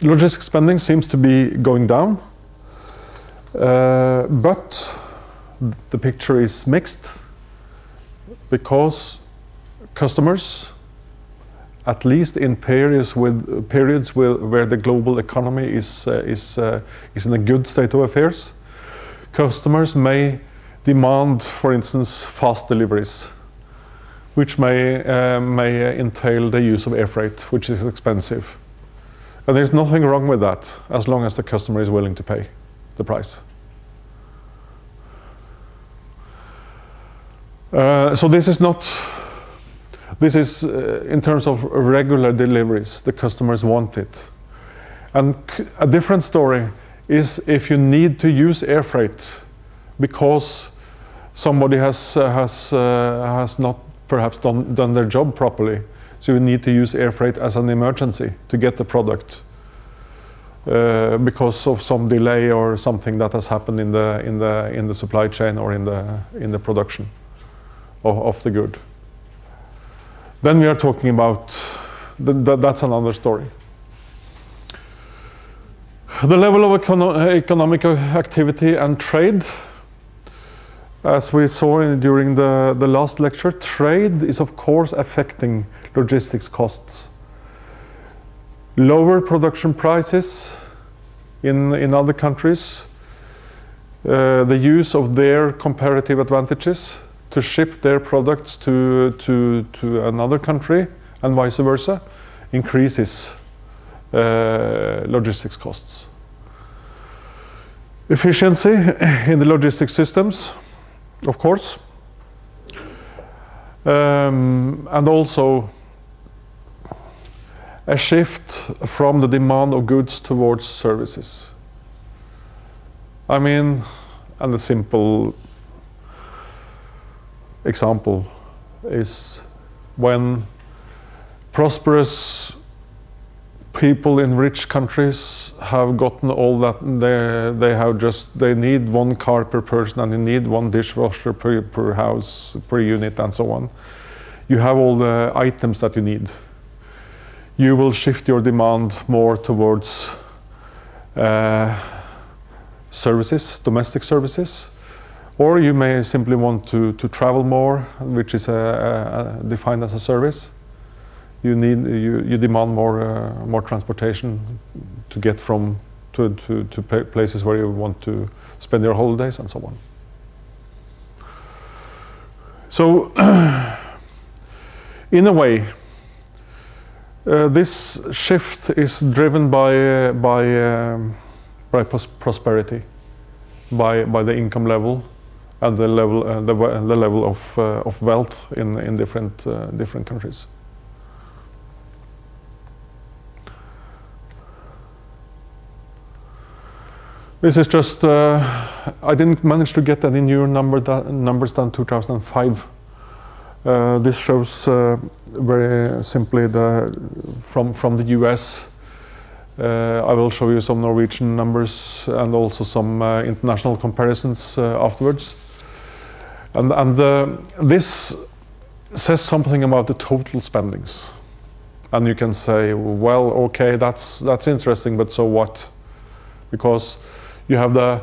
logistics spending seems to be going down, uh, but the picture is mixed because customers, at least in periods with periods where, where the global economy is uh, is uh, is in a good state of affairs, customers may demand, for instance, fast deliveries, which may uh, may entail the use of air freight, which is expensive. And there's nothing wrong with that, as long as the customer is willing to pay the price. Uh, so this is not, this is uh, in terms of regular deliveries, the customers want it. And a different story is if you need to use air freight because somebody has, uh, has, uh, has not perhaps done, done their job properly. So you need to use air freight as an emergency to get the product. Uh, because of some delay or something that has happened in the in the in the supply chain or in the in the production of, of the good. Then we are talking about, th th that's another story. The level of econo economic activity and trade, as we saw in, during the, the last lecture, trade is of course affecting logistics costs. Lower production prices in, in other countries, uh, the use of their comparative advantages to ship their products to, to, to another country and vice versa increases uh, logistics costs. Efficiency in the logistics systems, of course, um, and also a shift from the demand of goods towards services. I mean, and the simple example is when prosperous people in rich countries have gotten all that they they have just they need one car per person and you need one dishwasher per, per house per unit and so on. You have all the items that you need. You will shift your demand more towards uh, services domestic services or you may simply want to, to travel more which is a, a, defined as a service you need you, you demand more uh, more transportation to get from to, to, to places where you want to spend your holidays and so on. So, [CLEARS THROAT] in a way, uh, this shift is driven by uh, by um, by pros- prosperity, by by the income level, and the level uh, the, the level of uh, of wealth in in different uh, different countries. This is just, uh, I didn't manage to get any newer number numbers than 2005. Uh, this shows uh, very simply the, from, from the US. Uh, I will show you some Norwegian numbers and also some uh, international comparisons uh, afterwards. And, and uh, this says something about the total spendings. And you can say, well, okay, that's, that's interesting, but so what? Because you have the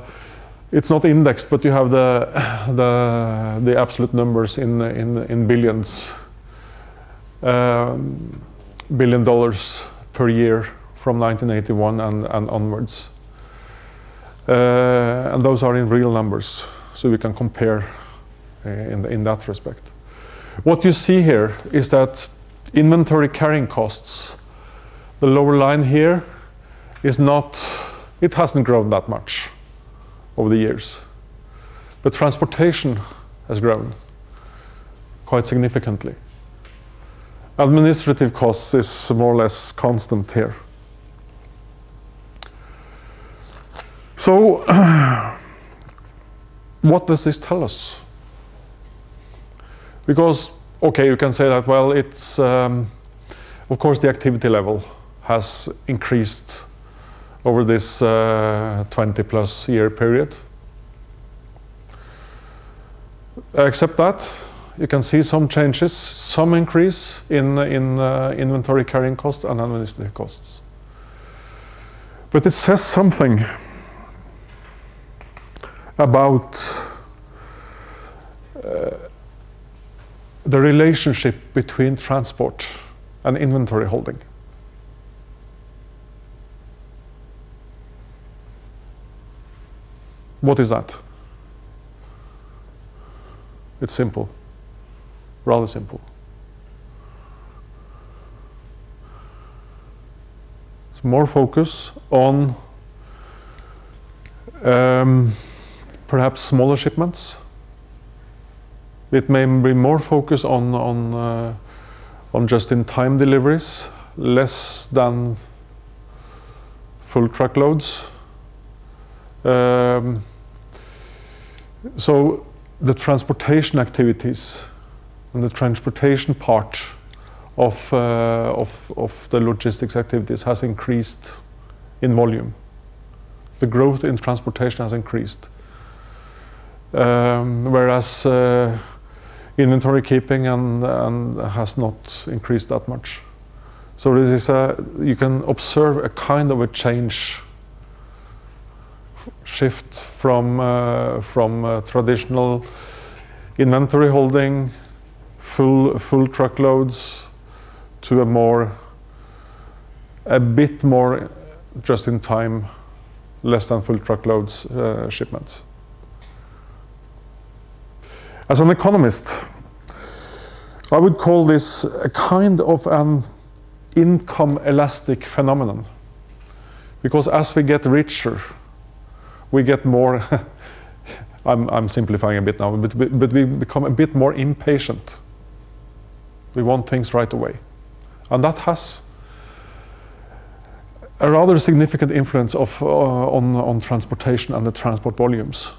it's not indexed but you have the [SIGHS] the the absolute numbers in in in billions um, billion dollars per year from 1981 and, and onwards uh, and those are in real numbers so we can compare Uh, in, in that respect what you see here is that inventory carrying costs the lower line here is not it hasn't grown that much over the years. But transportation has grown quite significantly. Administrative costs is more or less constant here. So, [CLEARS THROAT] what does this tell us? Because, okay, you can say that, well, it's, um, of course, the activity level has increased over this uh, 20 plus year period. Except that, you can see some changes, some increase in, in uh, inventory carrying costs and administrative costs. But it says something about uh, the relationship between transport and inventory holding. What is that? It's simple, rather simple. It's more focus on um, perhaps smaller shipments. It may be more focus on on uh, on just-in-time deliveries, less than full truckloads. Um, so the transportation activities and the transportation part of, uh, of, of the logistics activities has increased in volume. The growth in transportation has increased. Um, whereas uh, inventory keeping and, and has not increased that much. So this is a, you can observe a kind of a change shift from uh, from uh, traditional inventory holding, full full truckloads, to a more a bit more just in time, less than full truckloads uh, shipments. As an economist, I would call this a kind of an income elastic phenomenon. Because as we get richer, we get more, [LAUGHS] I'm, I'm simplifying a bit now, but, but we become a bit more impatient. We want things right away. And that has a rather significant influence of, uh, on, on transportation and the transport volumes.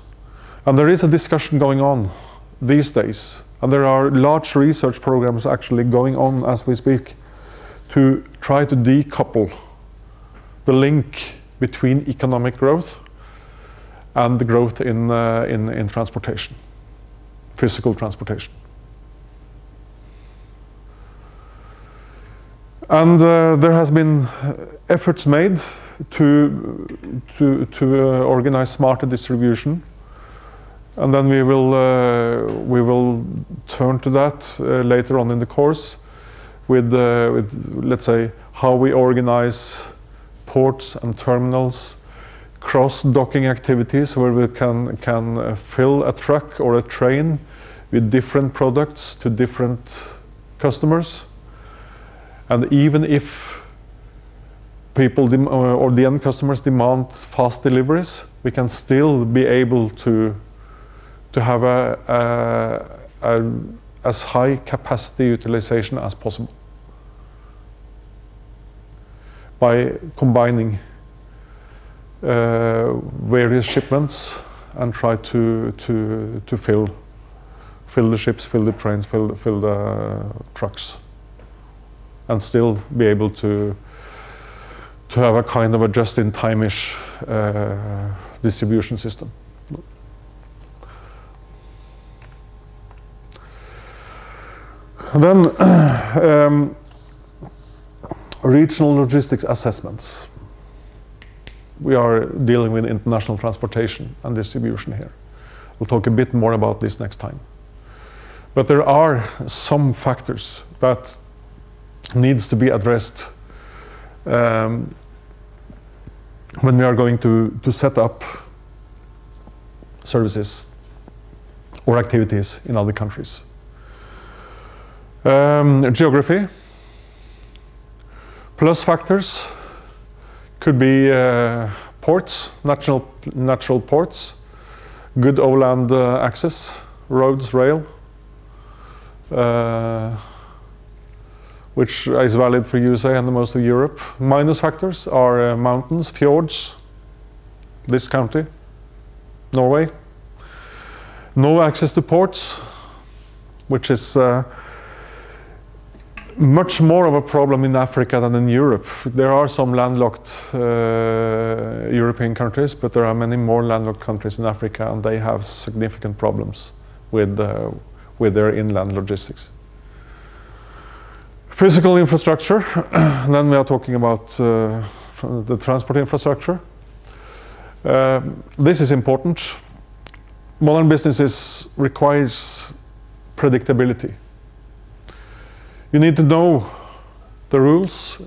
And there is a discussion going on these days, and there are large research programs actually going on as we speak to try to decouple the link between economic growth and the growth in, uh, in, in transportation, physical transportation. And uh, there has been efforts made to, to, to uh, organize smarter distribution. And then we will, uh, we will turn to that uh, later on in the course with, uh, with, let's say, how we organize ports and terminals, cross-docking activities where we can, can fill a truck or a train with different products to different customers. And even if people or the end customers demand fast deliveries, we can still be able to to have a, a, a as high capacity utilization as possible by combining uh, various shipments and try to to to fill fill the ships, fill the trains, fill fill the trucks, and still be able to to have a kind of a just-in-time-ish uh, distribution system. Then [CLEARS THROAT] um, regional logistics assessments. We are dealing with international transportation and distribution here. We'll talk a bit more about this next time. But there are some factors that needs to be addressed um, when we are going to, to set up services or activities in other countries. Um, geography, plus factors. Could be uh, ports, natural, natural ports, good overland uh, access, roads, rail, uh, which is valid for USA and the most of Europe. Minus factors are uh, mountains, fjords, this county, Norway. No access to ports, which is uh, much more of a problem in Africa than in Europe. There are some landlocked uh, European countries, but there are many more landlocked countries in Africa, and they have significant problems with, uh, with their inland logistics. Physical infrastructure, [CLEARS THROAT] then we are talking about uh, the transport infrastructure. Uh, this is important. Modern businesses requires predictability you need to know the rules,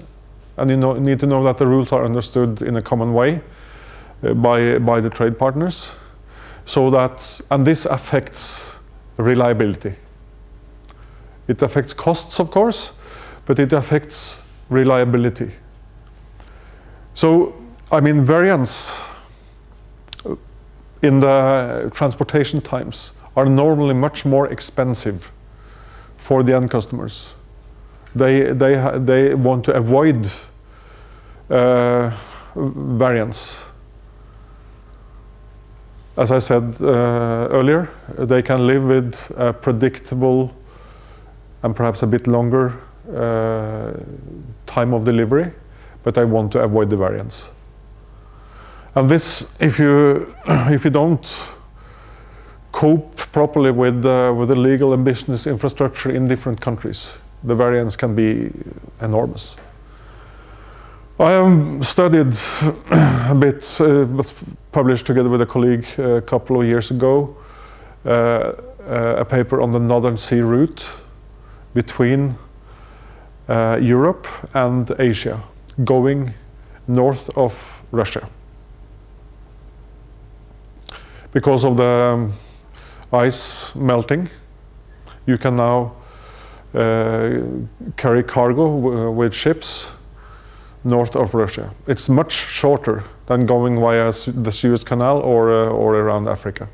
and you know, need to know that the rules are understood in a common way uh, by, by the trade partners. So that, and this affects reliability. It affects costs, of course, but it affects reliability. So, I mean, variance in the transportation times are normally much more expensive for the end customers they, they, they want to avoid uh, variance. As I said uh, earlier, they can live with a predictable and perhaps a bit longer uh, time of delivery, but I want to avoid the variance. And this, if you, [CLEARS THROAT] if you don't cope properly with, uh, with the legal and business infrastructure in different countries, the variance can be enormous. I have studied [CLEARS THROAT] a bit, uh, was published together with a colleague a couple of years ago, uh, uh, a paper on the Northern Sea route between uh, Europe and Asia, going north of Russia. Because of the um, ice melting, you can now carry cargo with ships north of Russia. It's much shorter than going via the Suez Canal or, uh, or around Africa.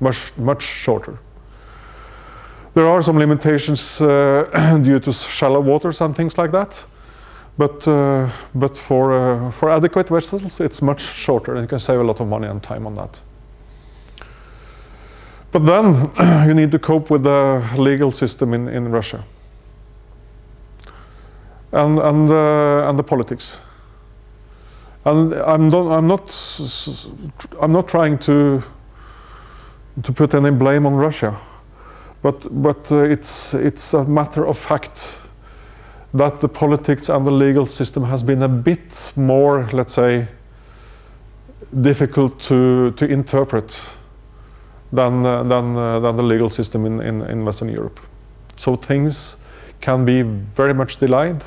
Much, much shorter. There are some limitations uh, [CLEARS THROAT] due to shallow waters and things like that. But, uh, but for, uh, for adequate vessels, it's much shorter and you can save a lot of money and time on that. But then [CLEARS THROAT] you need to cope with the legal system in, in Russia. And, and, uh, and the politics. And I'm not, I'm not, I'm not trying to to put any blame on Russia, but but uh, it's it's a matter of fact that the politics and the legal system has been a bit more, let's say, difficult to to interpret than uh, than uh, than the legal system in, in in Western Europe. So things can be very much delayed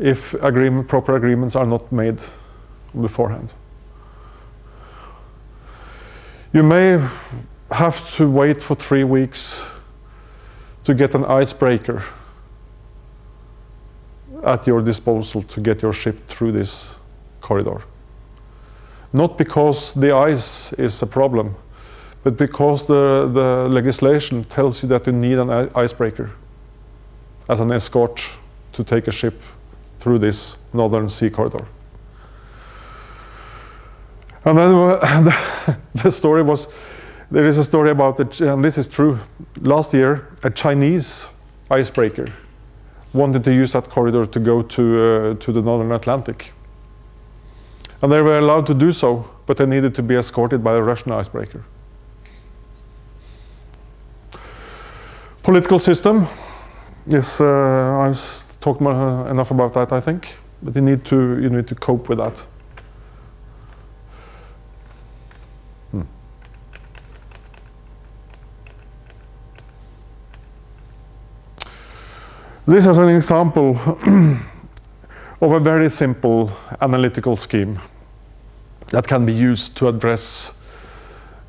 if agreement, proper agreements are not made beforehand. You may have to wait for three weeks to get an icebreaker at your disposal to get your ship through this corridor. Not because the ice is a problem, but because the, the legislation tells you that you need an icebreaker as an escort to take a ship through this northern sea corridor. And then uh, [LAUGHS] the, story was there is a story about it, and this is true. Last year, a Chinese icebreaker wanted to use that corridor to go to, uh, to the northern Atlantic. And they were allowed to do so, but they needed to be escorted by a Russian icebreaker. Political system is, uh, I've talked more, enough about that, I think, but you need to, you need to cope with that. Hmm. This is an example [CLEARS THROAT] of a very simple analytical scheme that can be used to address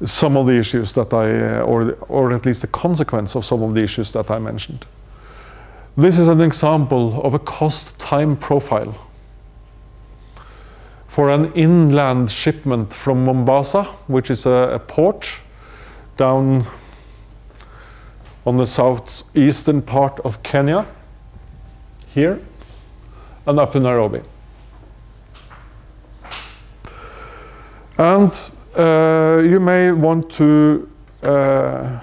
some of the issues that I, uh, or, or at least the consequence of some of the issues that I mentioned. This is an example of a cost time profile for an inland shipment from Mombasa, which is a, a port down on the southeastern part of Kenya, here, and up to Nairobi. And uh, you may want to uh,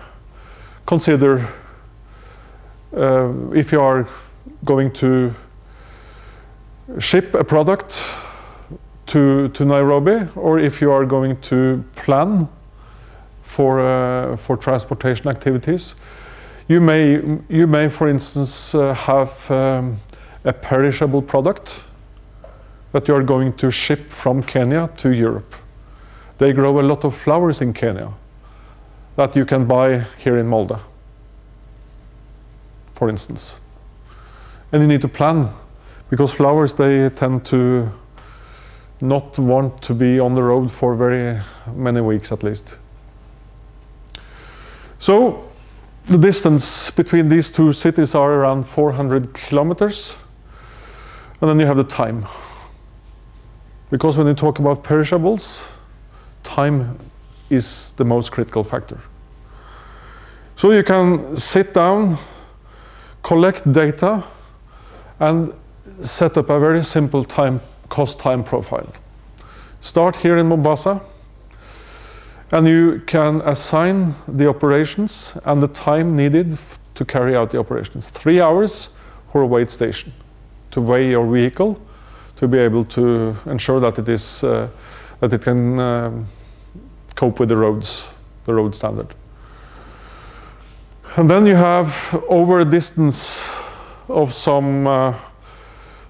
consider uh, if you are going to ship a product to, to Nairobi or if you are going to plan for, uh, for transportation activities. You may, you may for instance, uh, have um, a perishable product that you are going to ship from Kenya to Europe. They grow a lot of flowers in Kenya that you can buy here in Molde, for instance. And you need to plan because flowers they tend to not want to be on the road for very many weeks at least. So the distance between these two cities are around 400 kilometers. And then you have the time. Because when you talk about perishables, time is the most critical factor. So you can sit down, collect data, and set up a very simple time cost time profile. Start here in Mombasa, and you can assign the operations and the time needed to carry out the operations. Three hours for a weight station to weigh your vehicle to be able to ensure that it is uh, that it can um, cope with the roads, the road standard. And then you have over a distance of some uh,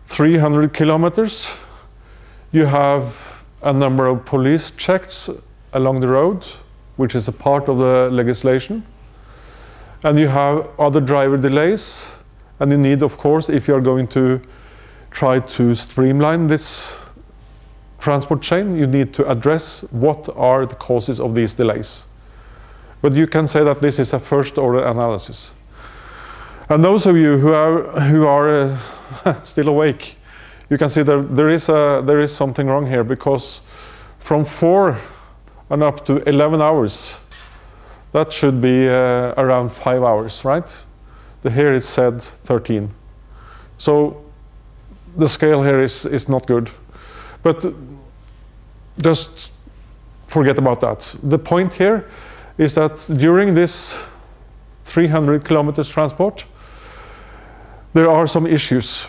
300 kilometers, you have a number of police checks along the road, which is a part of the legislation. And you have other driver delays. And you need, of course, if you're going to try to streamline this transport chain, you need to address what are the causes of these delays. But you can say that this is a first order analysis. And those of you who are, who are uh, [LAUGHS] still awake, you can see that there is, a, there is something wrong here because from 4 and up to 11 hours, that should be uh, around 5 hours, right? The here is said 13. So the scale here is, is not good. But just forget about that. The point here is that during this 300 kilometers transport, there are some issues.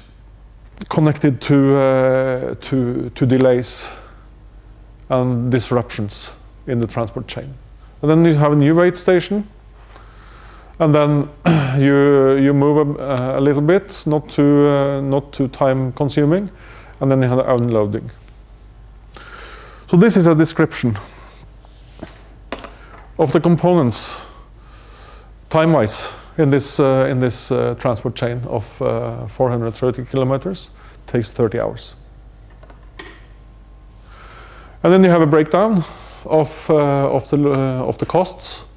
connected to, uh, to, to delays and disruptions in the transport chain. And then you have a new wait station, and then [CLEARS THROAT] you, you move a, a little bit, not too, uh, not too time consuming, and then you have the unloading. So this is a description of the components time-wise in this, uh, in this uh, transport chain of uh, 430 kilometers. Takes 30 hours. And then you have a breakdown of, uh, of, the, uh, of the costs.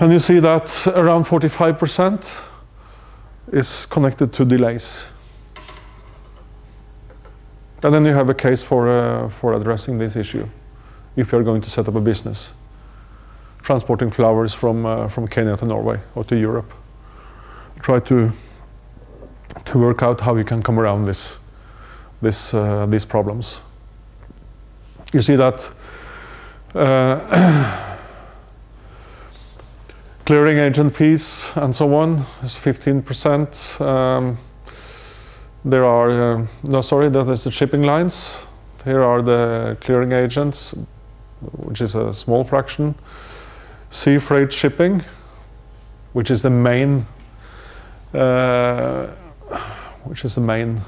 And you see that around 45% is connected to delays. And then you have a case for, uh, for addressing this issue if you're going to set up a business transporting flowers from, uh, from Kenya to Norway or to Europe. Try to, to work out how you can come around this, this, uh, these problems. You see that uh, [CLEARS THROAT] clearing agent fees and so on is 15%. Um, there are, uh, no, sorry, that is the shipping lines. Here are the clearing agents, which is a small fraction. Sea freight shipping, which is the main, uh, which is the main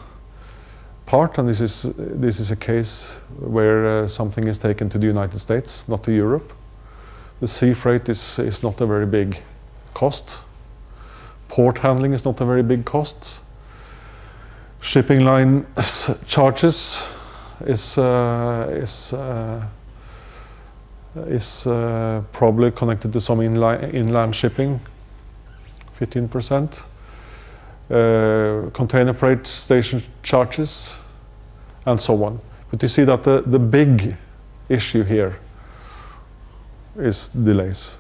part, and this is this is a case where uh, something is taken to the United States, not to Europe. The sea freight is is not a very big cost. Port handling is not a very big cost. Shipping line charges is uh, is uh, is uh, probably connected to some inli inland shipping, 15%. Uh, container freight station charges, and so on. But you see that the, the big issue here is delays.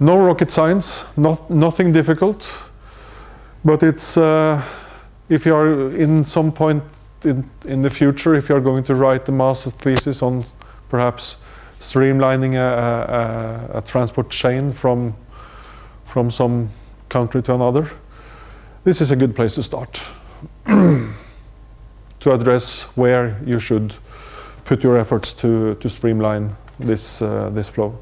No rocket science, not, nothing difficult, but it's uh, if you are in some point in, in the future, if you're going to write the master's thesis on perhaps streamlining a, a, a, transport chain from, from some country to another, this is a good place to start [CLEARS THROAT] to address where you should put your efforts to, to streamline this, uh, this flow.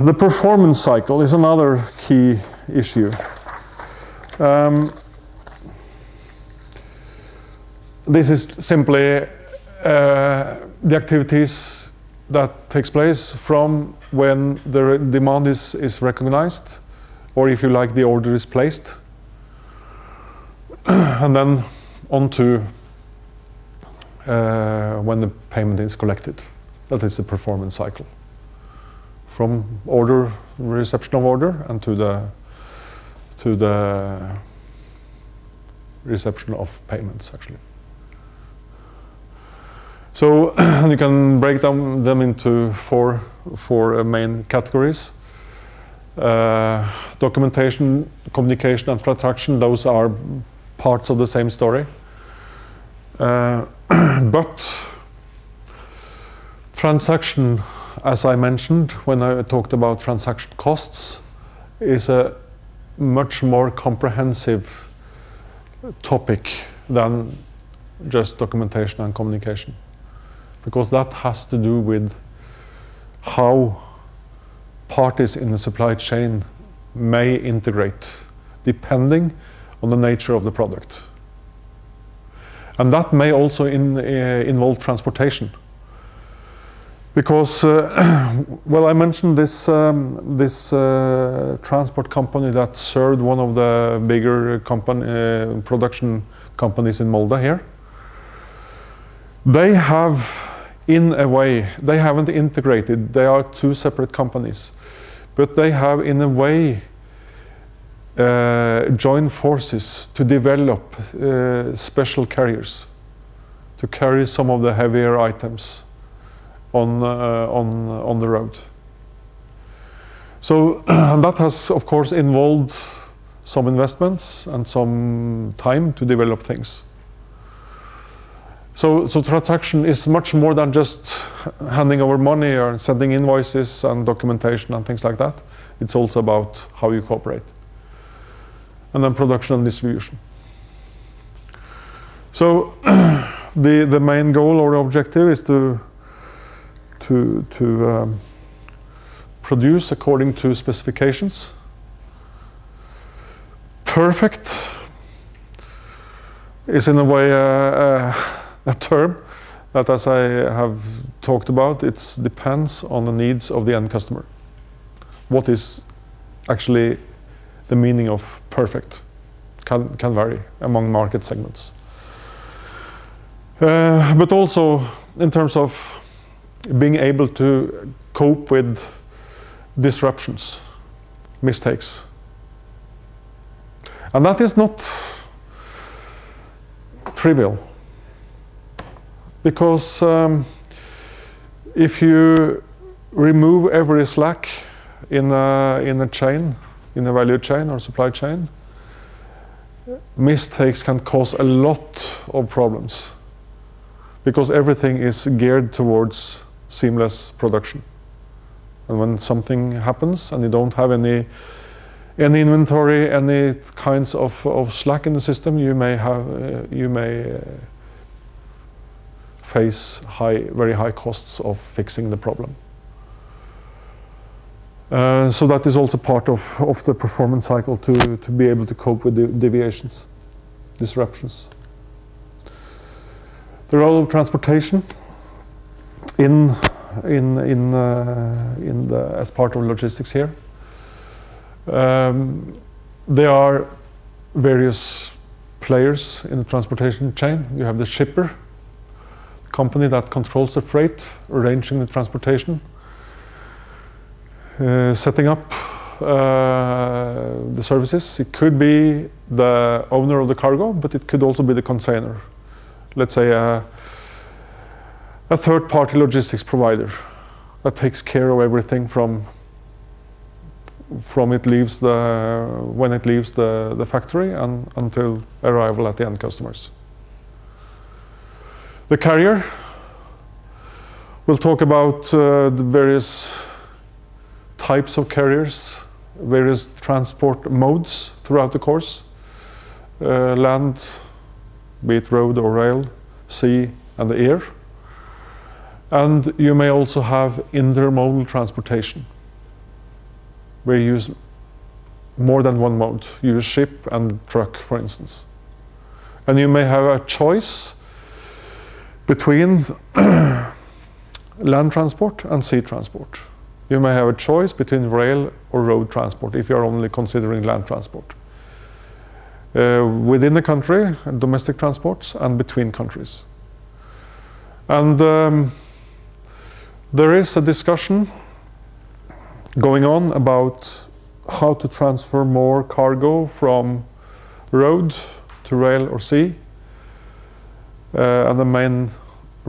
The performance cycle is another key issue. Um, this is simply uh, the activities that takes place from when the demand is, is recognized, or if you like, the order is placed, [CLEARS THROAT] and then on to uh, when the payment is collected. That is the performance cycle. From order, reception of order, and to the to the reception of payments actually. So [CLEARS THROAT] you can break down them into four, four uh, main categories. Uh, documentation, communication, and transaction, those are parts of the same story. Uh, [CLEARS THROAT] but transaction, as I mentioned when I talked about transaction costs, is a much more comprehensive topic than just documentation and communication. Because that has to do with how parties in the supply chain may integrate depending on the nature of the product. And that may also in, uh, involve transportation because uh, [CLEARS THROAT] well I mentioned this um, this uh, transport company that served one of the bigger company uh, production companies in Molde here they have in a way they haven't integrated they are two separate companies but they have in a way uh, joined forces to develop uh, special carriers to carry some of the heavier items on, uh, on, on the road. So [CLEARS THROAT] that has, of course, involved some investments and some time to develop things. So, so transaction is much more than just handing over money or sending invoices and documentation and things like that. It's also about how you cooperate. And then production and distribution. So [CLEARS THROAT] the, the main goal or objective is to, to, to um, produce according to specifications. Perfect is in a way a, a, a term that, as I have talked about, it depends on the needs of the end customer. What is actually the meaning of perfect can, can vary among market segments. Uh, but also in terms of being able to cope with disruptions, mistakes. And that is not trivial. Because um, if you remove every slack in a, in a chain, in a value chain or supply chain, mistakes can cause a lot of problems because everything is geared towards seamless production. And when something happens and you don't have any any inventory, any kinds of, of slack in the system, you may have uh, you may uh, face high, very high costs of fixing the problem. Uh, so that is also part of, of the performance cycle to, to be able to cope with the deviations, disruptions. The role of transportation in, in, in, uh, in the, as part of logistics here. Um, there are various players in the transportation chain. You have the shipper, the company that controls the freight, arranging the transportation, setting up uh, the services. It could be the owner of the cargo, but it could also be the consignor. Let's say a, a third-party logistics provider that takes care of everything from from it leaves the when it leaves the, the factory and until arrival at the end customers. The carrier we'll talk about uh, the various types of carriers, various transport modes throughout the course. Uh, land, be it road or rail, sea and the air. And you may also have intermodal transportation where you use more than one mode. You use ship and truck, for instance. And you may have a choice between [CLEARS THROAT] land transport and sea transport. You may have a choice between rail or road transport if you are only considering land transport. Uh, within the country, domestic transports, and between countries. And um, there is a discussion going on about how to transfer more cargo from road to rail or sea. Uh, and the main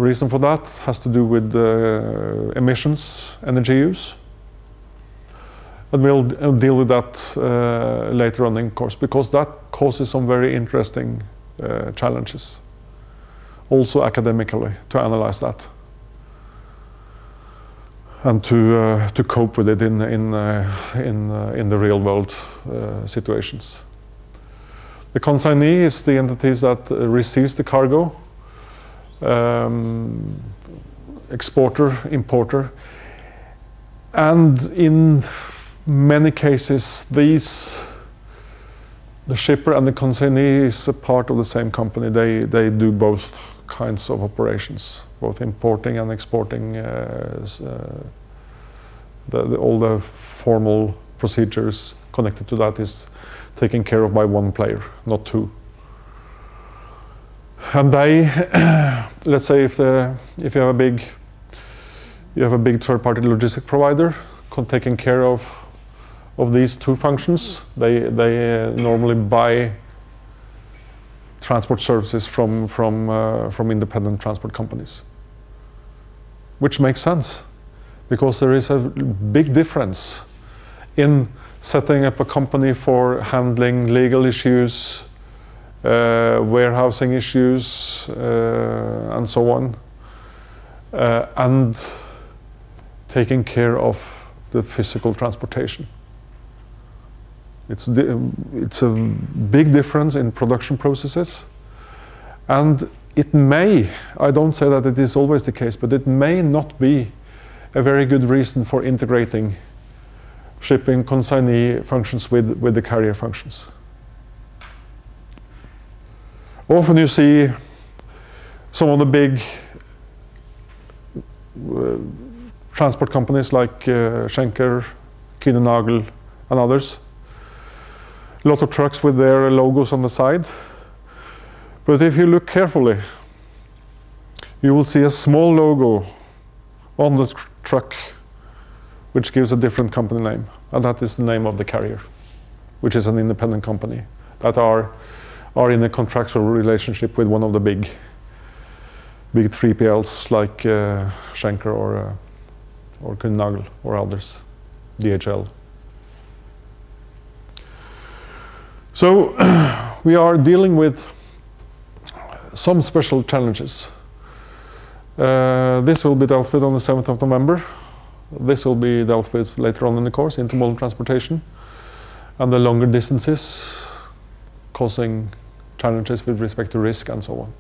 reason for that has to do with uh, emissions, energy use. And we'll deal with that uh, later on in course because that causes some very interesting uh, challenges. Also academically to analyze that and to uh, to cope with it in in uh, in uh, in the real world uh, situations. The consignee is the entity that uh, receives the cargo, um, exporter, importer, and in many cases these the shipper and the consignee is a part of the same company. They they do both kinds of operations, both importing and exporting uh, uh, the, the, all the formal procedures connected to that is taken care of by one player, not two. And they, [CLEARS THROAT] let's say if the if you have a big you have a big third-party logistic provider taking care of of these two functions, they they uh, normally buy transport services from, from, uh, from independent transport companies. Which makes sense because there is a big difference in setting up a company for handling legal issues, warehousing issues, uh, and so on, uh, and taking care of the physical transportation. It's, it's a big difference in production processes, and it may, I don't say that it is always the case, but it may not be a very good reason for integrating shipping consignee functions with, with the carrier functions. Often you see some of the big uh, transport companies like uh, Schenker, Kühne-Nagel, and others. A lot of trucks with their logos on the side. But if you look carefully, you will see a small logo on the tr- truck which gives a different company name. And that is the name of the carrier, which is an independent company that are, are in a contractual relationship with one of the big, big 3PLs like uh, Schenker or, uh, or Kuehne+Nagel or others, DHL. So [CLEARS THROAT] we are dealing with some special challenges. Uh, this will be dealt with on the 7th of November. This will be dealt with later on in the course, intermodal transportation, and the longer distances causing challenges with respect to risk and so on.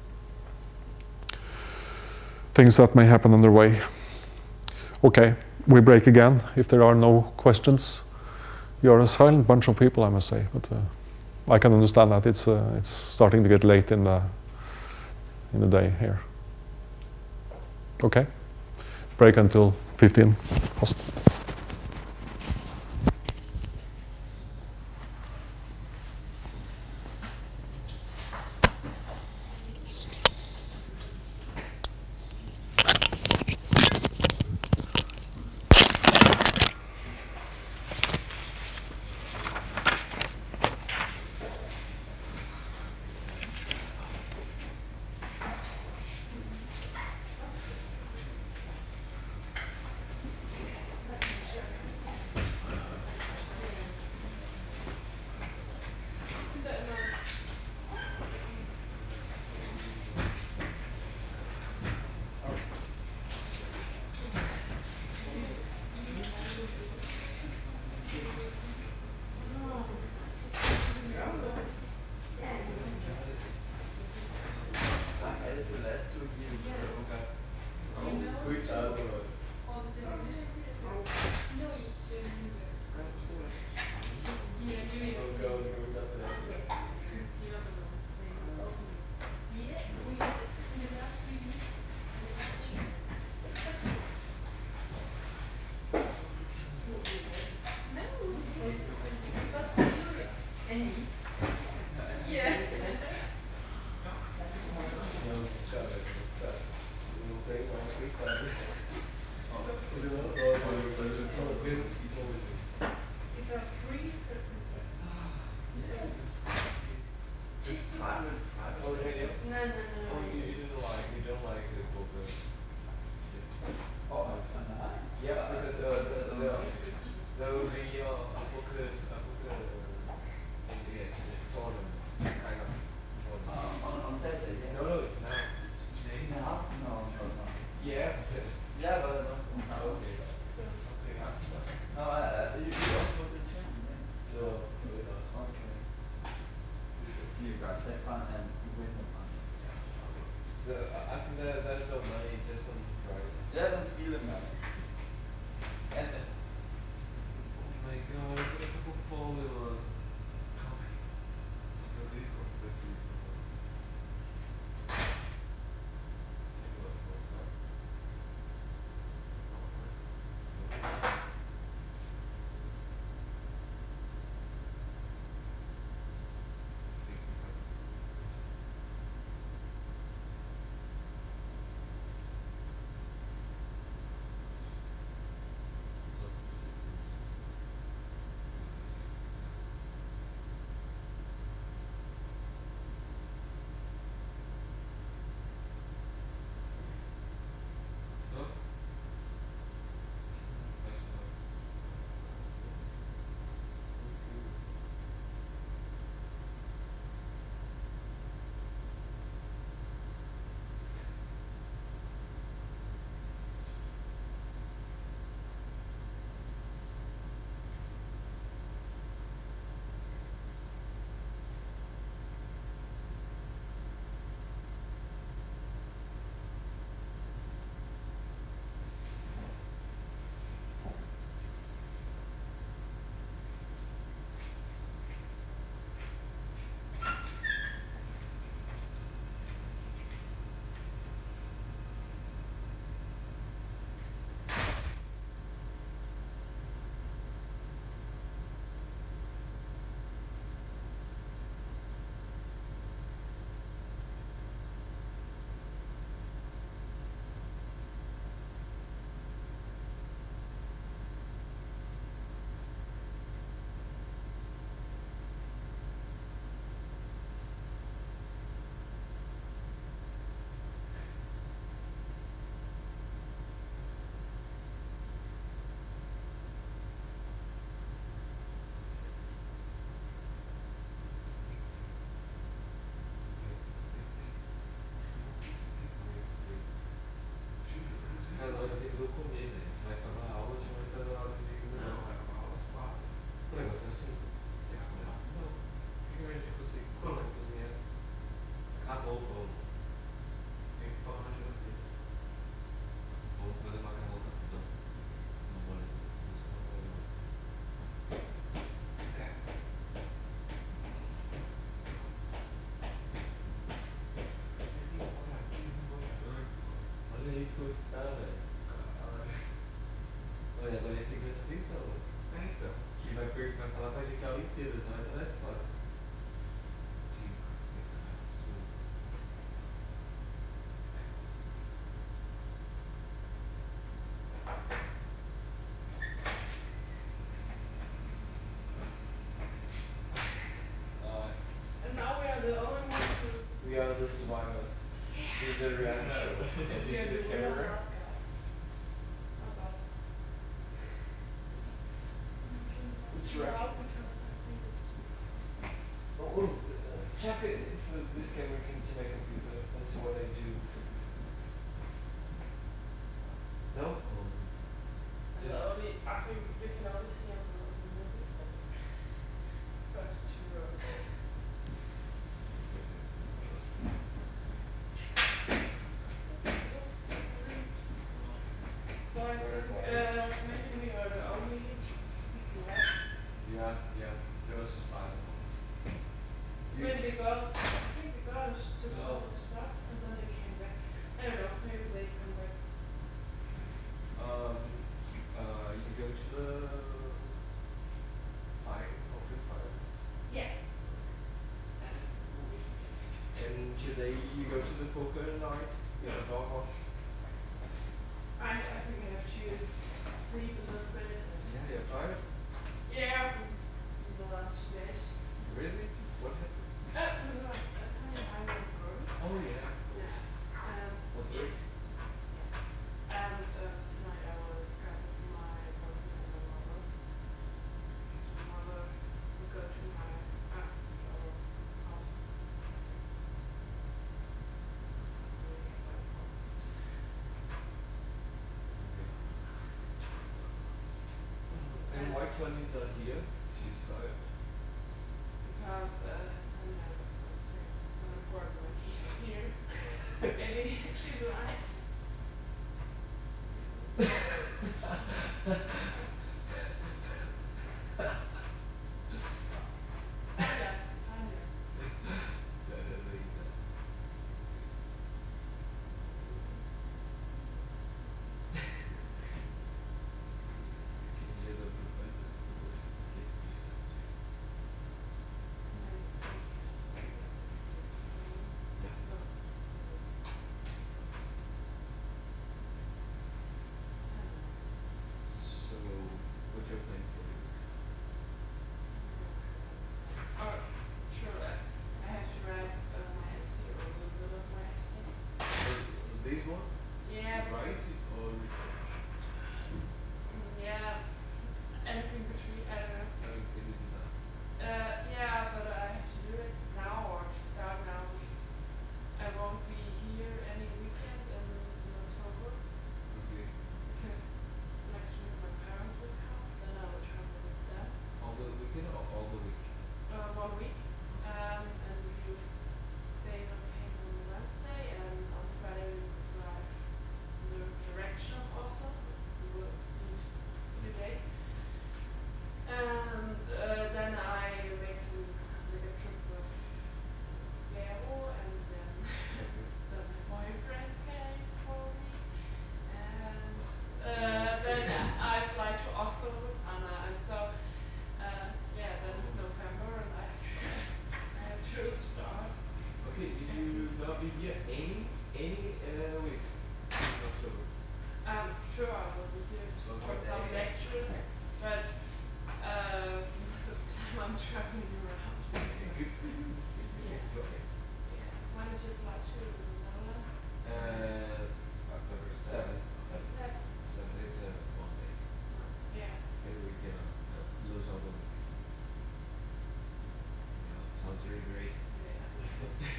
Things that may happen on their way. Okay, we break again. If there are no questions, you are a silent bunch of people, I must say. But uh, I can understand that it's uh, it's starting to get late in the in the day here. Okay, break until 15 past. comigo. Né? Uh, we are the only não é? Parece claro. This is why I was. These are the camera. check it for this camera can see my computer and see what I do. No? Um, Just, I think today you go to the poker night, you know, 20s are here, she's tired. Because uh, I'm not an important one. Here. [LAUGHS] and she's lying. Yeah. Right?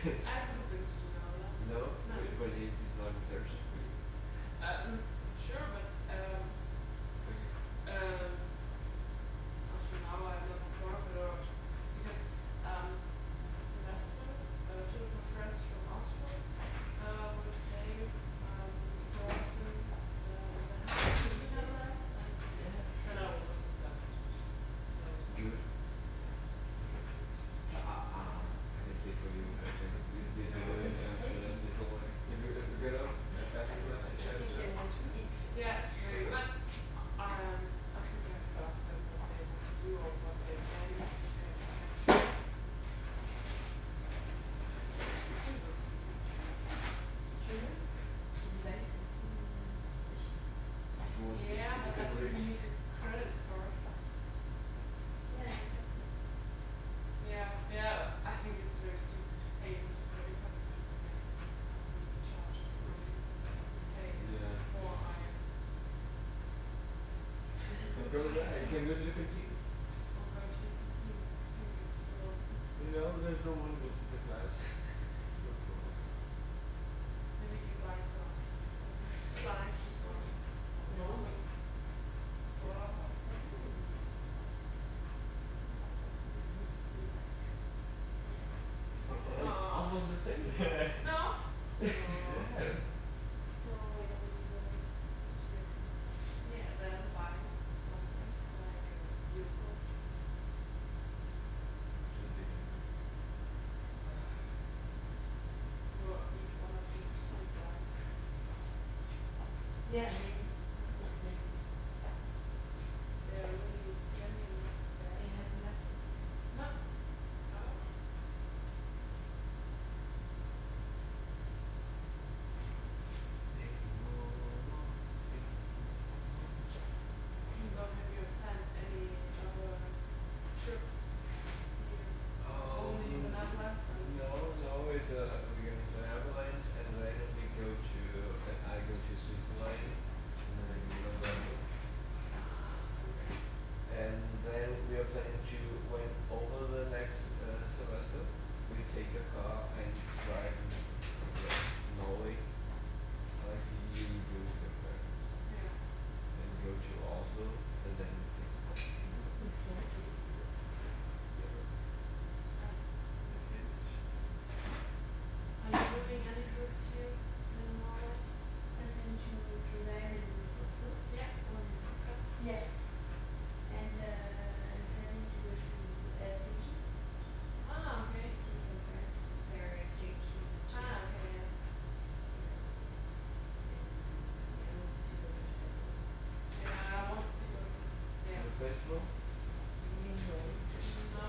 I [LAUGHS] You. No, there's no one with the class. Maybe you buy some slices or no. It's almost the same. No? yes. Yeah, then buy something like yogurt. Or eat one of your sweet bites. Yeah. They're really spending They have left. No. No. So have you planned any other trips here? Only in the Netherlands and No, no, it's a, we're going to Netherlands and then we go to, and I go to Switzerland and then we go there. And then we are planning to, when over the next uh, semester, we take a car and drive uh, Norway, like you do with your parents, yeah. and go to Oslo and then take a car. Are you doing any trips here in Norway? I've been to Trondheim and Oslo. Yeah. Um, yeah. And uh, I'm planning to go to Helsinki. Ah, okay. See some friends. They're exchange students. Ah, okay, yeah. Yeah, I want to go to Stockholm. Yeah, I want to go. Yeah. The festival? You know, No,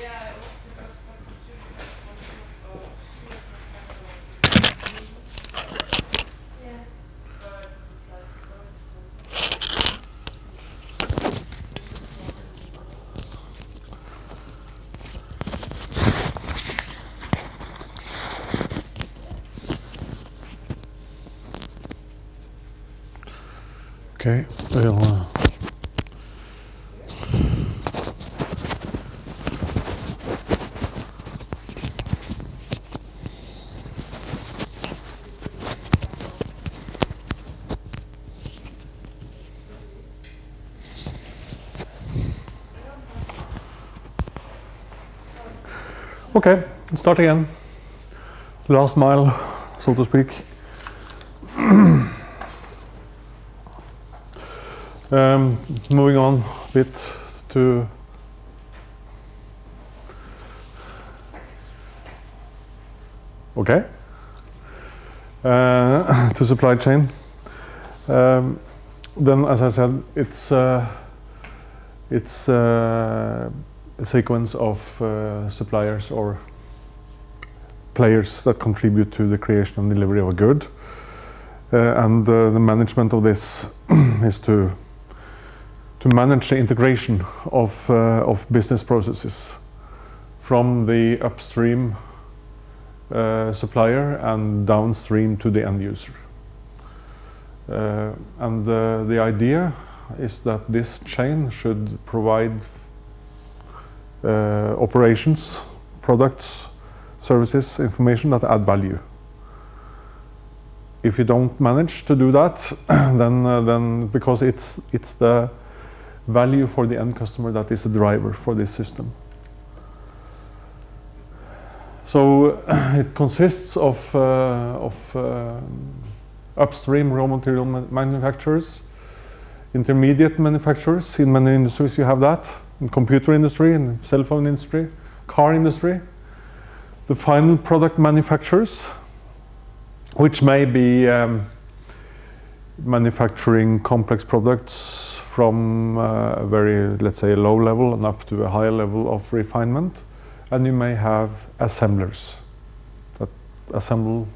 yeah, I want to go to Stockholm too because one of uh, super festival. Yeah. But the flights are so expensive. Okay, we'll. Uh, okay, let's start again. Last mile, so to speak. Um, moving on a bit to okay uh, [COUGHS] to supply chain. Um, then, as I said, it's uh, it's uh, a sequence of uh, suppliers or players that contribute to the creation and delivery of a good. Uh, and uh, the management of this [COUGHS] is to to manage the integration of uh, of business processes from the upstream uh, supplier and downstream to the end user. Uh, and uh, the idea is that this chain should provide uh, operations, products, services, information that add value if you don't manage to do that, [CLEARS THROAT] then uh, then because it's it's the value for the end customer that is the driver for this system. So [CLEARS THROAT] it consists of uh, of uh, upstream raw material ma- manufacturers, intermediate manufacturers. In many industries, you have that. In computer industry, in cell phone industry, car industry. The final product manufacturers, which may be um, manufacturing complex products from uh, a very, let's say, a low level and up to a higher level of refinement. And you may have assemblers that assemble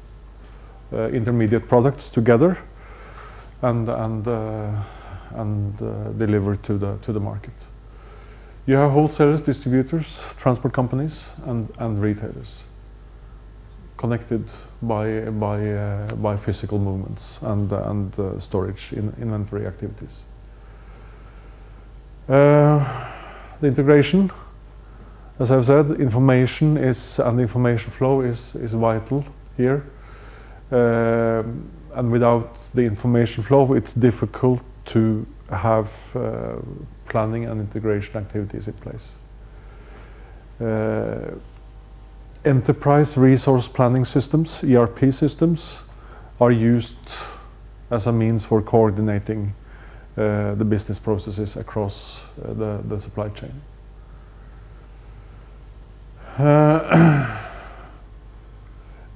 uh, intermediate products together and, and, uh, and uh, deliver to the, to the market. You have wholesalers, distributors, transport companies, and, and retailers connected by by uh, by physical movements and uh, and storage in inventory activities. Uh, the integration, as I've said, information is and information flow is, is vital here. Um, and without the information flow, it's difficult to have uh, planning and integration activities in place. Uh, enterprise resource planning systems, ERP systems, are used as a means for coordinating uh, the business processes across uh, the, the supply chain. Uh,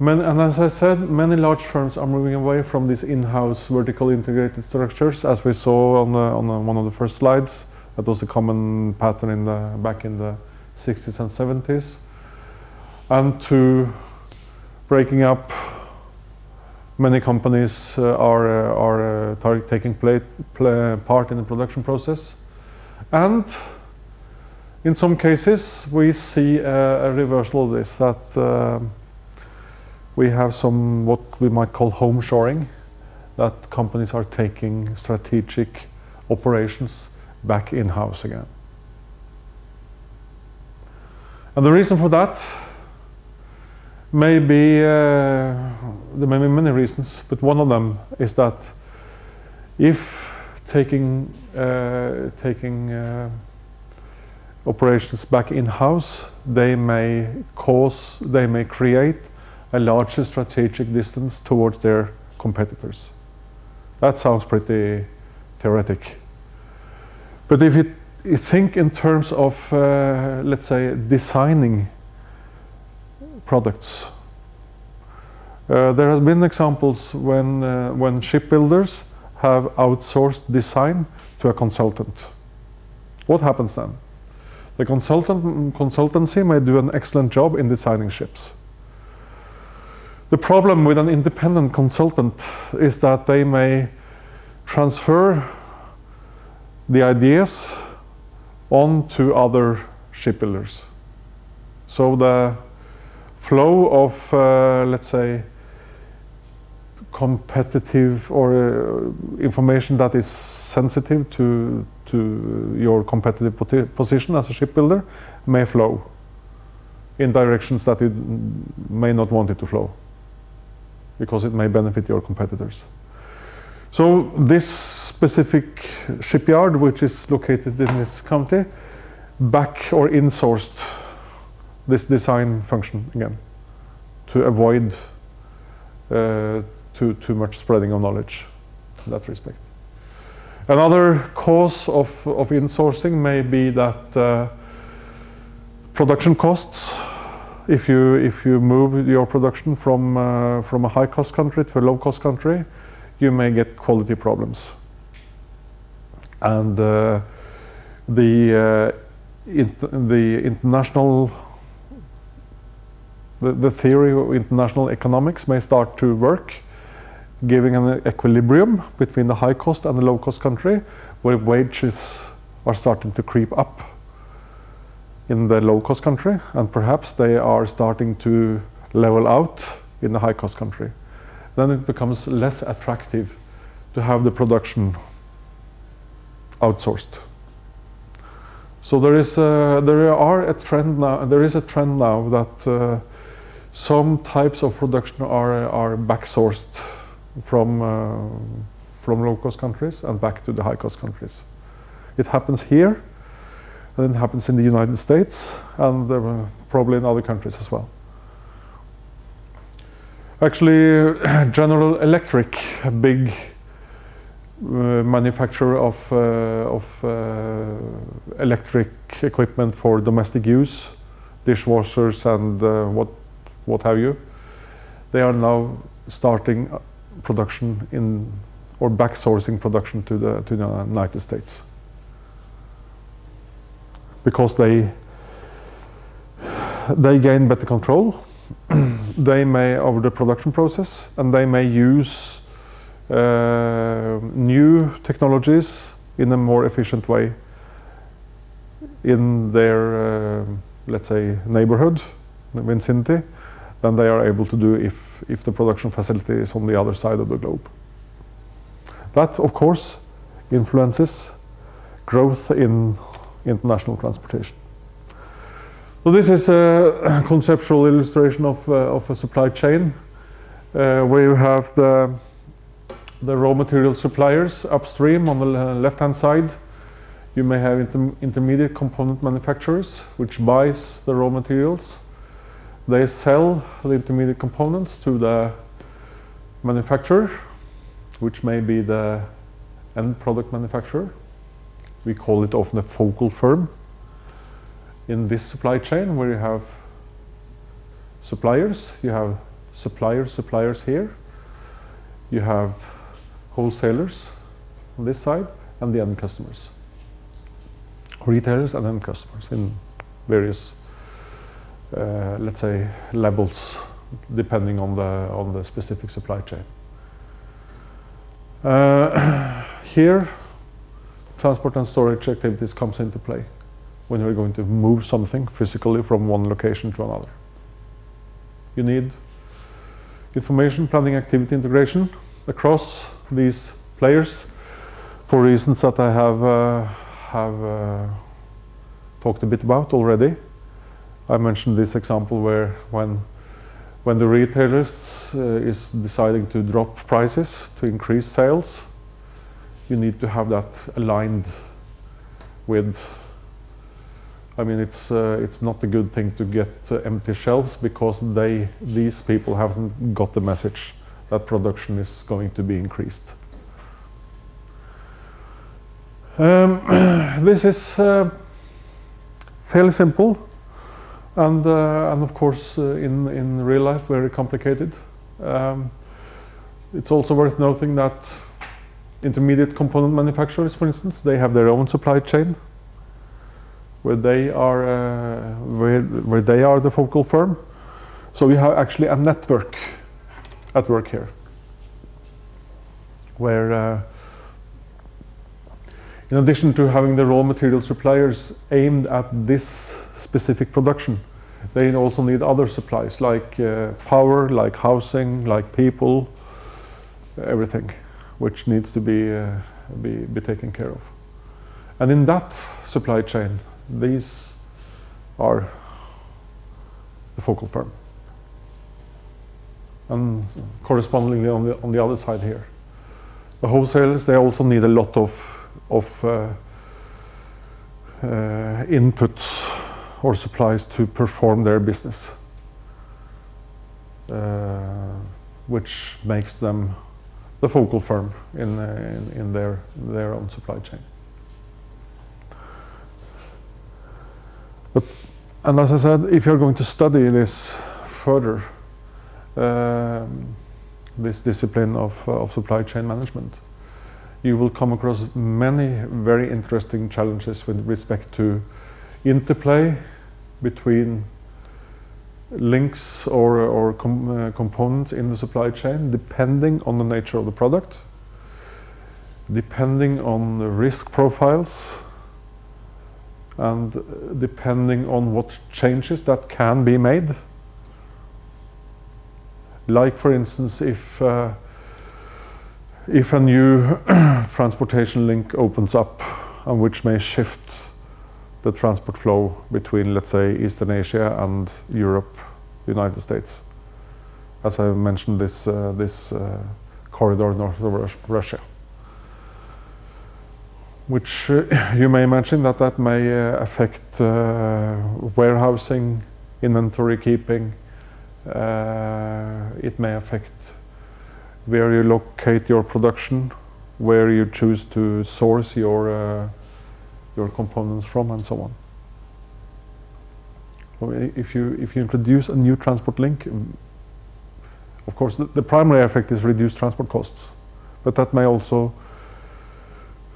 [CLEARS THROAT] and as I said, many large firms are moving away from these in-house vertical integrated structures, as we saw on, the, on the, one of the first slides. That was a common pattern in the, back in the 60s and 70s. And to breaking up many companies uh, are, uh, are uh, taking play, play part in the production process. And in some cases, we see a, a reversal of this, that uh, we have some what we might call home shoring, that companies are taking strategic operations back in-house again. And the reason for that may be, uh, there may be many reasons, but one of them is that if taking, uh, taking uh, operations back in-house, they may cause, they may create a larger strategic distance towards their competitors. That sounds pretty theoretic. But if you, you think in terms of, uh, let's say, designing products, uh, there has been examples when, uh, when shipbuilders have outsourced design to a consultant. What happens then? The consultant, consultancy may do an excellent job in designing ships. The problem with an independent consultant is that they may transfer the ideas on to other shipbuilders. So the flow of, uh, let's say, competitive or uh, information that is sensitive to, to your competitive position as a shipbuilder may flow in directions that you may not want it to flow because it may benefit your competitors. So this specific shipyard, which is located in this county, back or insourced this design function again to avoid uh, too, too much spreading of knowledge in that respect. Another cause of, of insourcing may be that uh, production costs, if you, if you move your production from, uh, from a high cost country to a low cost country, you may get quality problems. And uh, the, uh, the international the, the theory of international economics may start to work giving an equilibrium between the high cost and the low cost country where wages are starting to creep up in the low cost country and perhaps they are starting to level out in the high cost country. Then it becomes less attractive to have the production outsourced. So there is a, there are a trend now. There is a trend now that uh, some types of production are are backsourced from, uh, from low-cost countries and back to the high-cost countries. It happens here, and it happens in the United States, and uh, probably in other countries as well. Actually, [CLEARS THROAT] General Electric, a big uh, manufacturer of, uh, of uh, electric equipment for domestic use, dishwashers and uh, what, what have you, they are now starting production in or back sourcing production to the to the United States. Because they they gain better control. [CLEARS THROAT] They may over the production process and they may use uh, new technologies in a more efficient way in their uh, let's say neighborhood the vicinity than they are able to do if, if the production facility is on the other side of the globe. That, of course, influences growth in international transportation. So this is a [COUGHS] conceptual illustration of, uh, of a supply chain uh, where you have the, the raw material suppliers upstream on the left-hand side. You may have inter intermediate component manufacturers which buys the raw materials. They sell the intermediate components to the manufacturer, which may be the end product manufacturer. We call it often a focal firm in this supply chain where you have suppliers, you have suppliers, suppliers here, you have wholesalers on this side, and the end customers. Retailers and end customers in various, uh, let's say, levels depending on the on the specific supply chain. Uh, [CLEARS THROAT] here, transport and storage activities comes into play when you're going to move something physically from one location to another. You need information planning activity integration across these players for reasons that I have, uh, have uh, talked a bit about already. I mentioned this example where when, when the retailers uh, is deciding to drop prices to increase sales, you need to have that aligned with I mean, it's uh, it's not a good thing to get uh, empty shelves because they these people haven't got the message that production is going to be increased. Um, [CLEARS THROAT] this is uh, fairly simple, and uh, and of course uh, in in real life very complicated. Um, it's also worth noting that intermediate component manufacturers, for instance, they have their own supply chain where they are uh, where, where they are the focal firm. So we have actually a network at work here, where uh, in addition to having the raw material suppliers aimed at this specific production, they also need other supplies like uh, power, like housing, like people, everything, which needs to be, uh, be, be taken care of. And in that supply chain, these are the focal firm. And correspondingly on the, on the other side here. The wholesalers, they also need a lot of, of uh, uh, inputs or supplies to perform their business, uh, which makes them the focal firm in, uh, in, in their, their own supply chain. But, and as I said, if you're going to study this further, um, this discipline of, uh, of supply chain management, you will come across many very interesting challenges with respect to interplay between links or, or com uh, components in the supply chain depending on the nature of the product, depending on the risk profiles and depending on what changes that can be made. Like for instance, if uh, if a new [CLEARS THROAT] transportation link opens up and which may shift the transport flow between, let's say, Eastern Asia and Europe, United States. As I mentioned, this uh, this uh, corridor north of Russia which uh, [LAUGHS] you may imagine that that may uh, affect uh, warehousing, inventory keeping. it may affect where you locate your production, where you choose to source your your components from, and so on. if you if you introduce a new transport link, um, of course, the, the primary effect is reduced transport costs, but that may also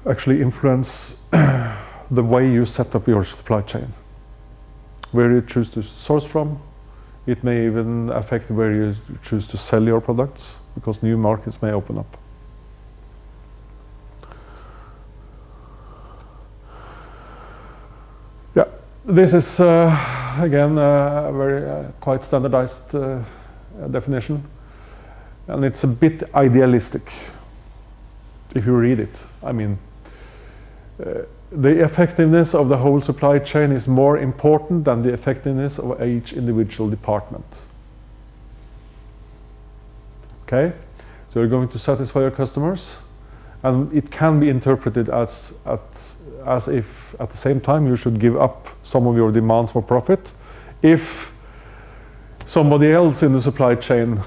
actually influence [COUGHS] the way you set up your supply chain. Where you choose to source from, it may even affect where you choose to sell your products because new markets may open up. Yeah, this is uh, again a very uh, quite standardized uh, definition and it's a bit idealistic if you read it. I mean, uh, the effectiveness of the whole supply chain is more important than the effectiveness of each individual department. Okay, so you're going to satisfy your customers, and it can be interpreted as at, as if at the same time you should give up some of your demands for profit if somebody else in the supply chain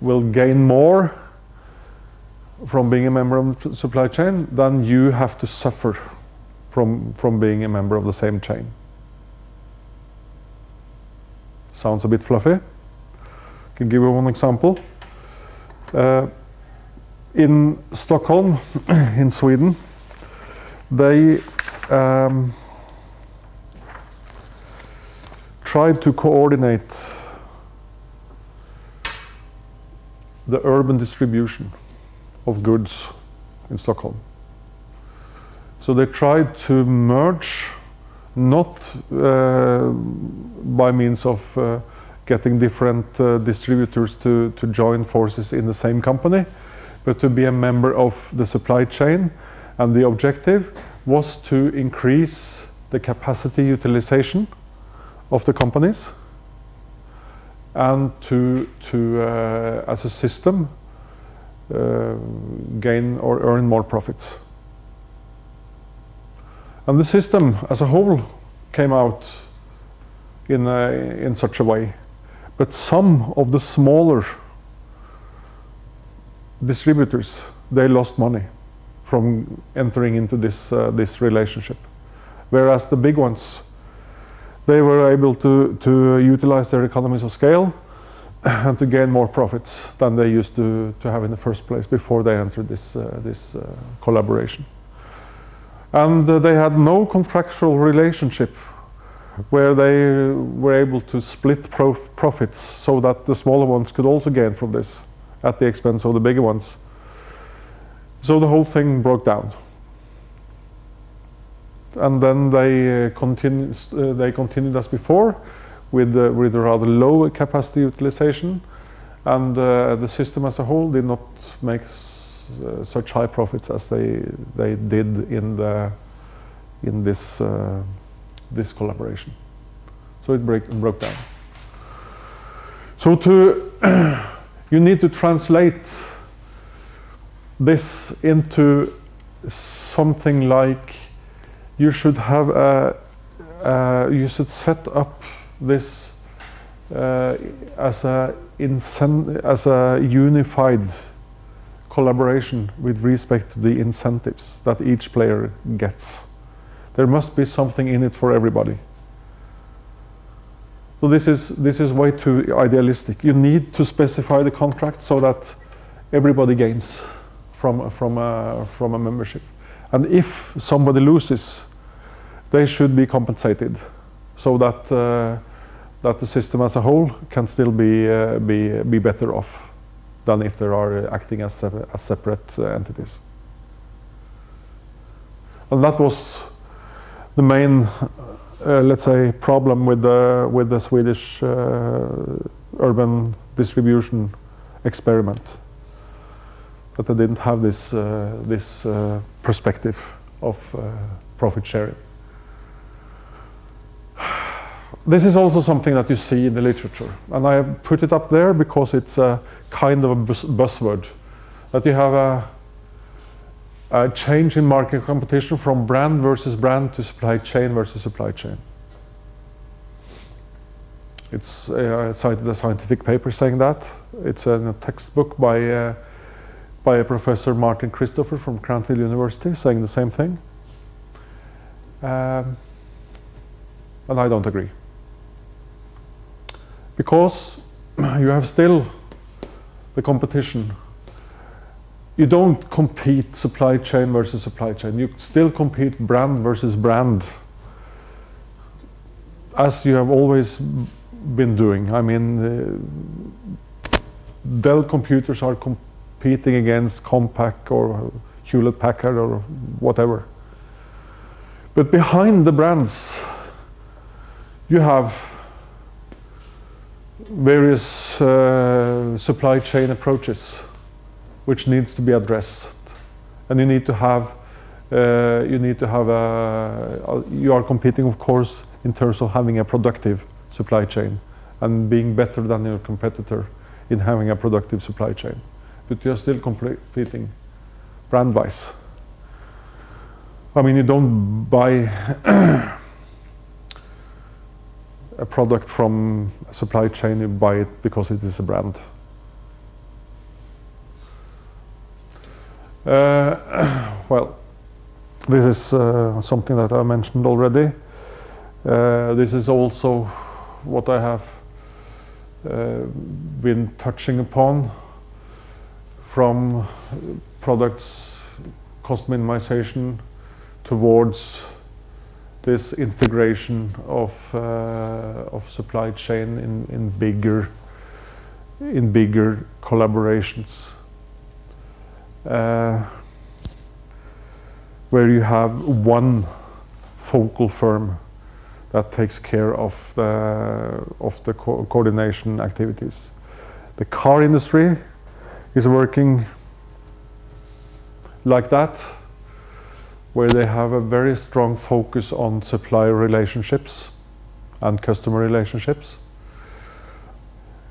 will gain more from being a member of the supply chain, then you have to suffer from, from being a member of the same chain. Sounds a bit fluffy. Can give you one example. Uh, in Stockholm, [CLEARS THROAT] in Sweden, they um, tried to coordinate the urban distribution of goods in Stockholm. So they tried to merge, not uh, by means of uh, getting different uh, distributors to, to join forces in the same company, but to be a member of the supply chain. And the objective was to increase the capacity utilization of the companies and to, to uh, as a system, uh, gain or earn more profits. And the system as a whole came out in, a, in such a way. But some of the smaller distributors, they lost money from entering into this, uh, this relationship. Whereas the big ones, they were able to, to utilize their economies of scale [CLEARS THROAT] and to gain more profits than they used to, to have in the first place before they entered this, uh, this uh, collaboration. And uh, they had no contractual relationship where they were able to split prof profits so that the smaller ones could also gain from this at the expense of the bigger ones. So the whole thing broke down. And then they, uh, continu uh, they continued as before with, uh, with rather low capacity utilization. And uh, the system as a whole did not make uh, such high profits as they, they did in, the, in this, uh, this collaboration. So it break, broke down. So to [COUGHS] you need to translate this into something like you should have a, uh, you should set up this uh, as a as a unified collaboration with respect to the incentives that each player gets. There must be something in it for everybody. So this is this is way too idealistic. You need to specify the contract so that everybody gains from from a, from a membership. And if somebody loses, they should be compensated so that uh, that the system as a whole can still be uh, be be better off than if they are acting as, as separate uh, entities. And that was the main, uh, let's say, problem with the with the Swedish uh, urban distribution experiment. That they didn't have this uh, this uh, perspective of profit sharing this is also something that you see in the literature. And I put it up there because it's a kind of a buzz buzzword. That you have a, a change in market competition from brand versus brand to supply chain versus supply chain. It's uh, cited a scientific paper saying that. It's in a textbook by, uh, by a professor Martin Christopher from Cranfield University saying the same thing. Um, and I don't agree because [CLEARS THROAT] you have still the competition. You don't compete supply chain versus supply chain. You still compete brand versus brand, as you have always been doing. I mean, uh, Dell computers are competing against Compaq or Hewlett Packard or whatever. But behind the brands, you have various uh, supply chain approaches which needs to be addressed. And you need to have uh, you need to have a, a- you are competing, of course, in terms of having a productive supply chain and being better than your competitor in having a productive supply chain. But you're still competing brand-wise. I mean, you don't buy [CLEARS THROAT] a product from a supply chain, you buy it because it is a brand. Uh, [CLEARS THROAT] well, this is uh, something that I mentioned already. Uh, this is also what I have uh, been touching upon from products cost minimization towards this integration of uh, of supply chain in, in bigger in bigger collaborations uh, where you have one focal firm that takes care of the of the co- coordination activities. The car industry is working like that, where they have a very strong focus on supplier relationships and customer relationships.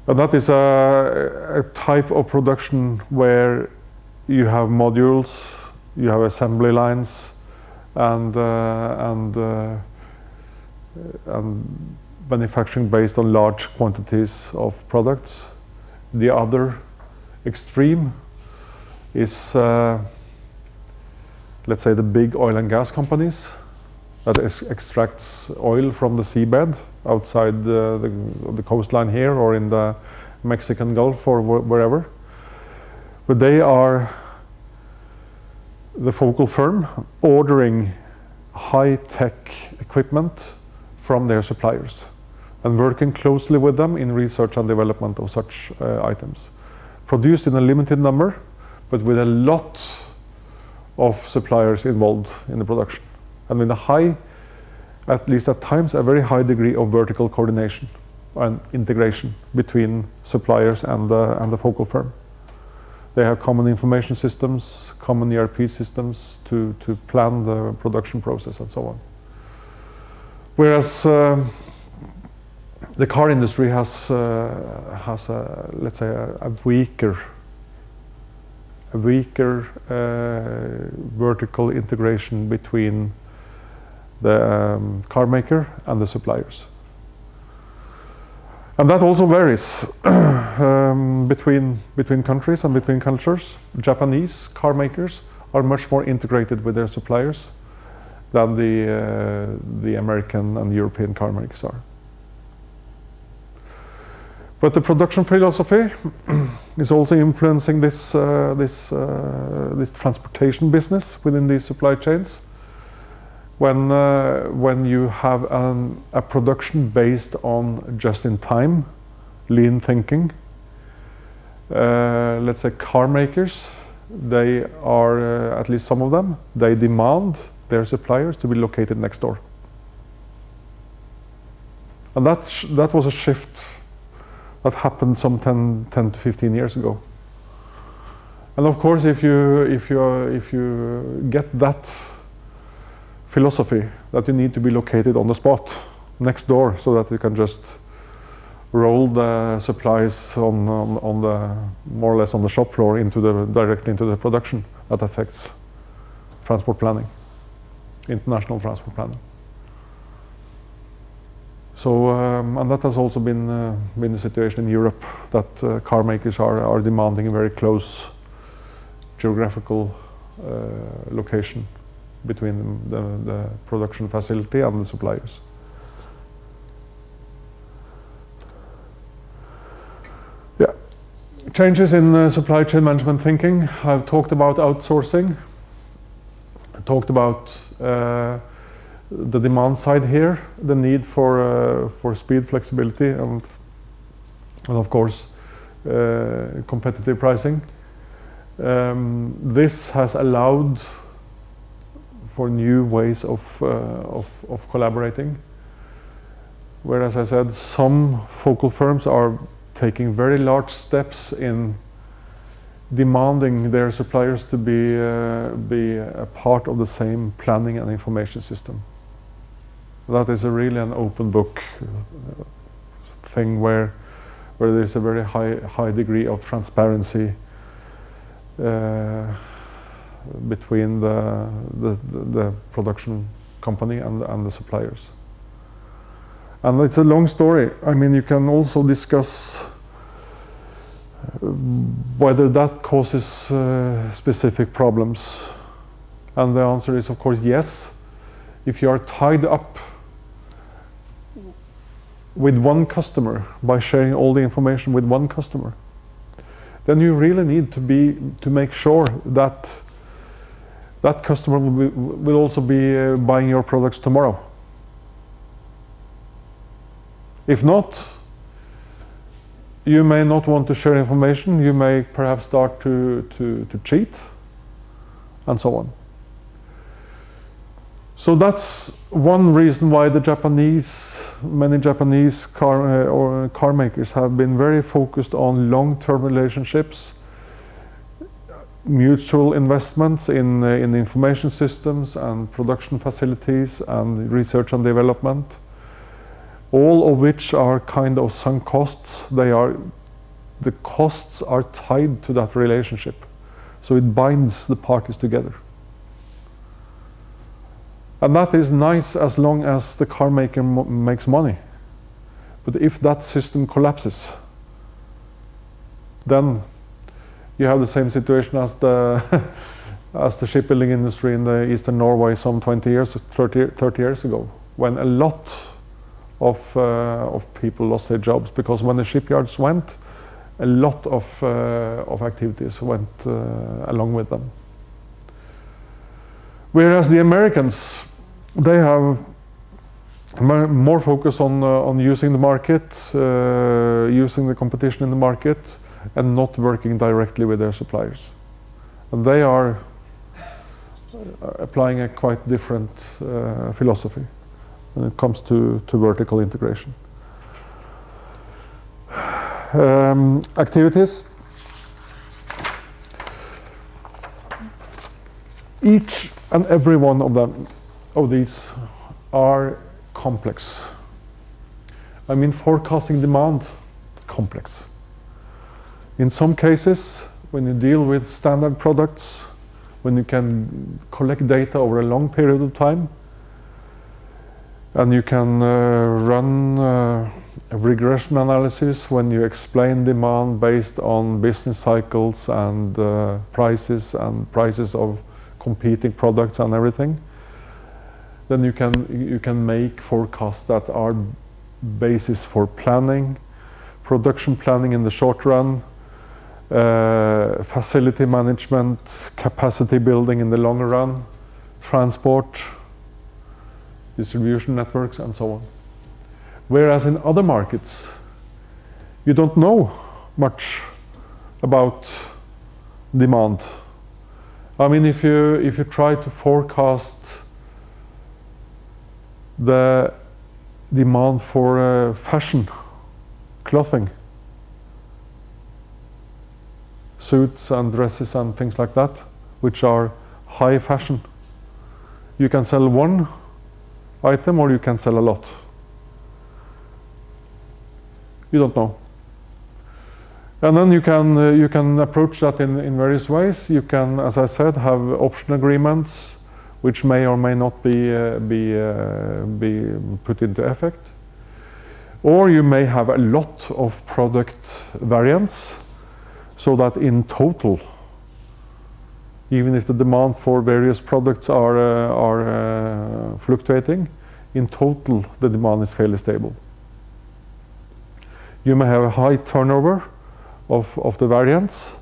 And that is a, a type of production where you have modules, you have assembly lines, and uh, and uh, and manufacturing based on large quantities of products. The other extreme is, uh, let's say, the big oil and gas companies that extracts oil from the seabed outside the, the, coastline here or in the Mexican Gulf or wh- wherever. But they are the focal firm ordering high-tech equipment from their suppliers and working closely with them in research and development of such uh, items. Produced in a limited number, but with a lot of suppliers involved in the production. And with a high, at least at times, a very high degree of vertical coordination and integration between suppliers and the, and the focal firm. They have common information systems, common ERP systems to, to plan the production process and so on. Whereas um, the car industry has uh, has a let's say a, a weaker a weaker uh, vertical integration between the um, car maker and the suppliers. And that also varies [CLEARS THROAT] um, between between countries and between cultures. Japanese car makers are much more integrated with their suppliers than the uh, the American and European car makers are. But the production philosophy [CLEARS THROAT] is also influencing this uh, this uh, this transportation business within these supply chains. When uh, when you have an, a production based on just-in-time, lean thinking. Uh, let's say car makers, they are uh, at least some of them. They demand their suppliers to be located next door. And that, that was a shift that happened some 10, 10 to 15 years ago. And of course, if you, if, you, if you get that philosophy that you need to be located on the spot next door so that you can just roll the supplies on, on, on the more or less on the shop floor into the directly into the production that affects transport planning international transport planning. So, um, and that has also been uh, been the situation in Europe that uh, car makers are are demanding a very close geographical uh, location between the, the production facility and the suppliers. Yeah, changes in uh, supply chain management thinking. I've talked about outsourcing I talked about uh, the demand side here, the need for uh, for speed, flexibility, and and of course uh, competitive pricing. Um, this has allowed for new ways of, uh, of of collaborating. Where, as I said, some focal firms are taking very large steps in demanding their suppliers to be, uh, be a part of the same planning and information system. That is a really an open book uh, thing where, where there's a very high, high degree of transparency uh, between the, the, the production company and, and the suppliers. And it's a long story. I mean, you can also discuss whether that causes uh, specific problems. And the answer is, of course, yes. If you are tied up with one customer by sharing all the information with one customer, then you really need to be to make sure that that customer will, be, will also be uh, buying your products tomorrow. If not, you may not want to share information. You may perhaps start to, to, to cheat and so on. So that's one reason why the Japanese, many Japanese car, uh, or car makers have been very focused on long-term relationships, mutual investments in, uh, in information systems and production facilities and research and development, all of which are kind of sunk costs. They are, the costs are tied to that relationship. So it binds the parties together. And that is nice as long as the car maker makes money. But if that system collapses, then you have the same situation as the [LAUGHS] as the shipbuilding industry in the eastern Norway some 20 years, 30, 30 years ago, when a lot of uh, of people lost their jobs because when the shipyards went, a lot of uh, of activities went uh, along with them. Whereas the Americans they have more focus on uh, on using the market, uh, using the competition in the market, and not working directly with their suppliers. And they are uh, applying a quite different uh, philosophy when it comes to, to vertical integration. Um, activities. Each and every one of them of these are complex. I mean, forecasting demand, complex. In some cases, when you deal with standard products, when you can collect data over a long period of time, and you can uh, run uh, a regression analysis when you explain demand based on business cycles and uh, prices and prices of competing products and everything then you can you can make forecasts that are basis for planning, production planning in the short run, uh, facility management, capacity building in the longer run, transport, distribution networks, and so on. Whereas in other markets, you don't know much about demand. I mean, if you if you try to forecast the demand for uh, fashion, clothing, suits and dresses and things like that, which are high fashion. You can sell one item or you can sell a lot. You don't know. And then you can uh, you can approach that in, in various ways. You can, as I said, have option agreements which may or may not be, uh, be, uh, be put into effect. Or you may have a lot of product variants so that in total, even if the demand for various products are, uh, are uh, fluctuating, in total the demand is fairly stable. You may have a high turnover of, of the variants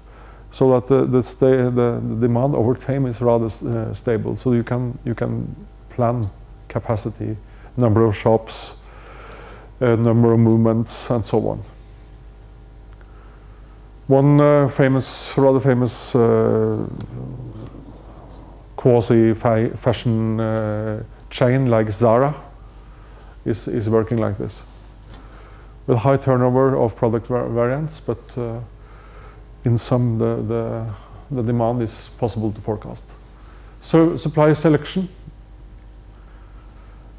so that the, the, the, the demand over time is rather uh, stable. So you can, you can plan capacity, number of shops, uh, number of movements, and so on. One uh, famous, rather famous uh, quasi-fashion uh, chain like Zara is, is working like this. With high turnover of product variants, but uh, in sum the, the, the demand is possible to forecast. So supplier selection.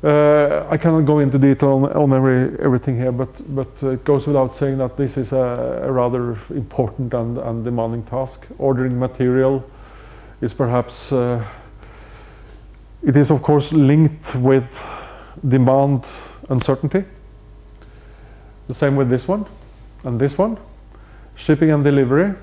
Uh, I cannot go into detail on, on every, everything here, but, but it goes without saying that this is a, a rather important and, and demanding task. Ordering material is perhaps, uh, it is of course linked with demand uncertainty. The same with this one and this one. Shipping and delivery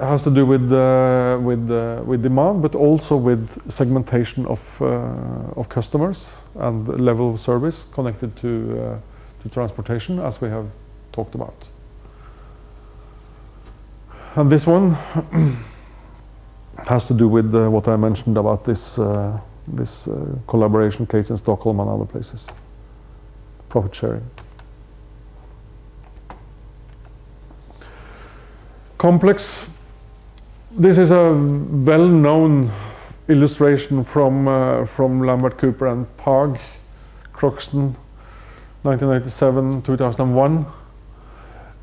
has to do with uh, with uh, with demand, but also with segmentation of uh, of customers and the level of service connected to uh, to transportation, as we have talked about. And this one [CLEARS THROAT] has to do with uh, what I mentioned about this uh, this collaboration case in Stockholm and other places. Profit sharing. Complex this is a well-known illustration from uh, from Lambert Cooper and Pagh, Croxton, 1997, 2001,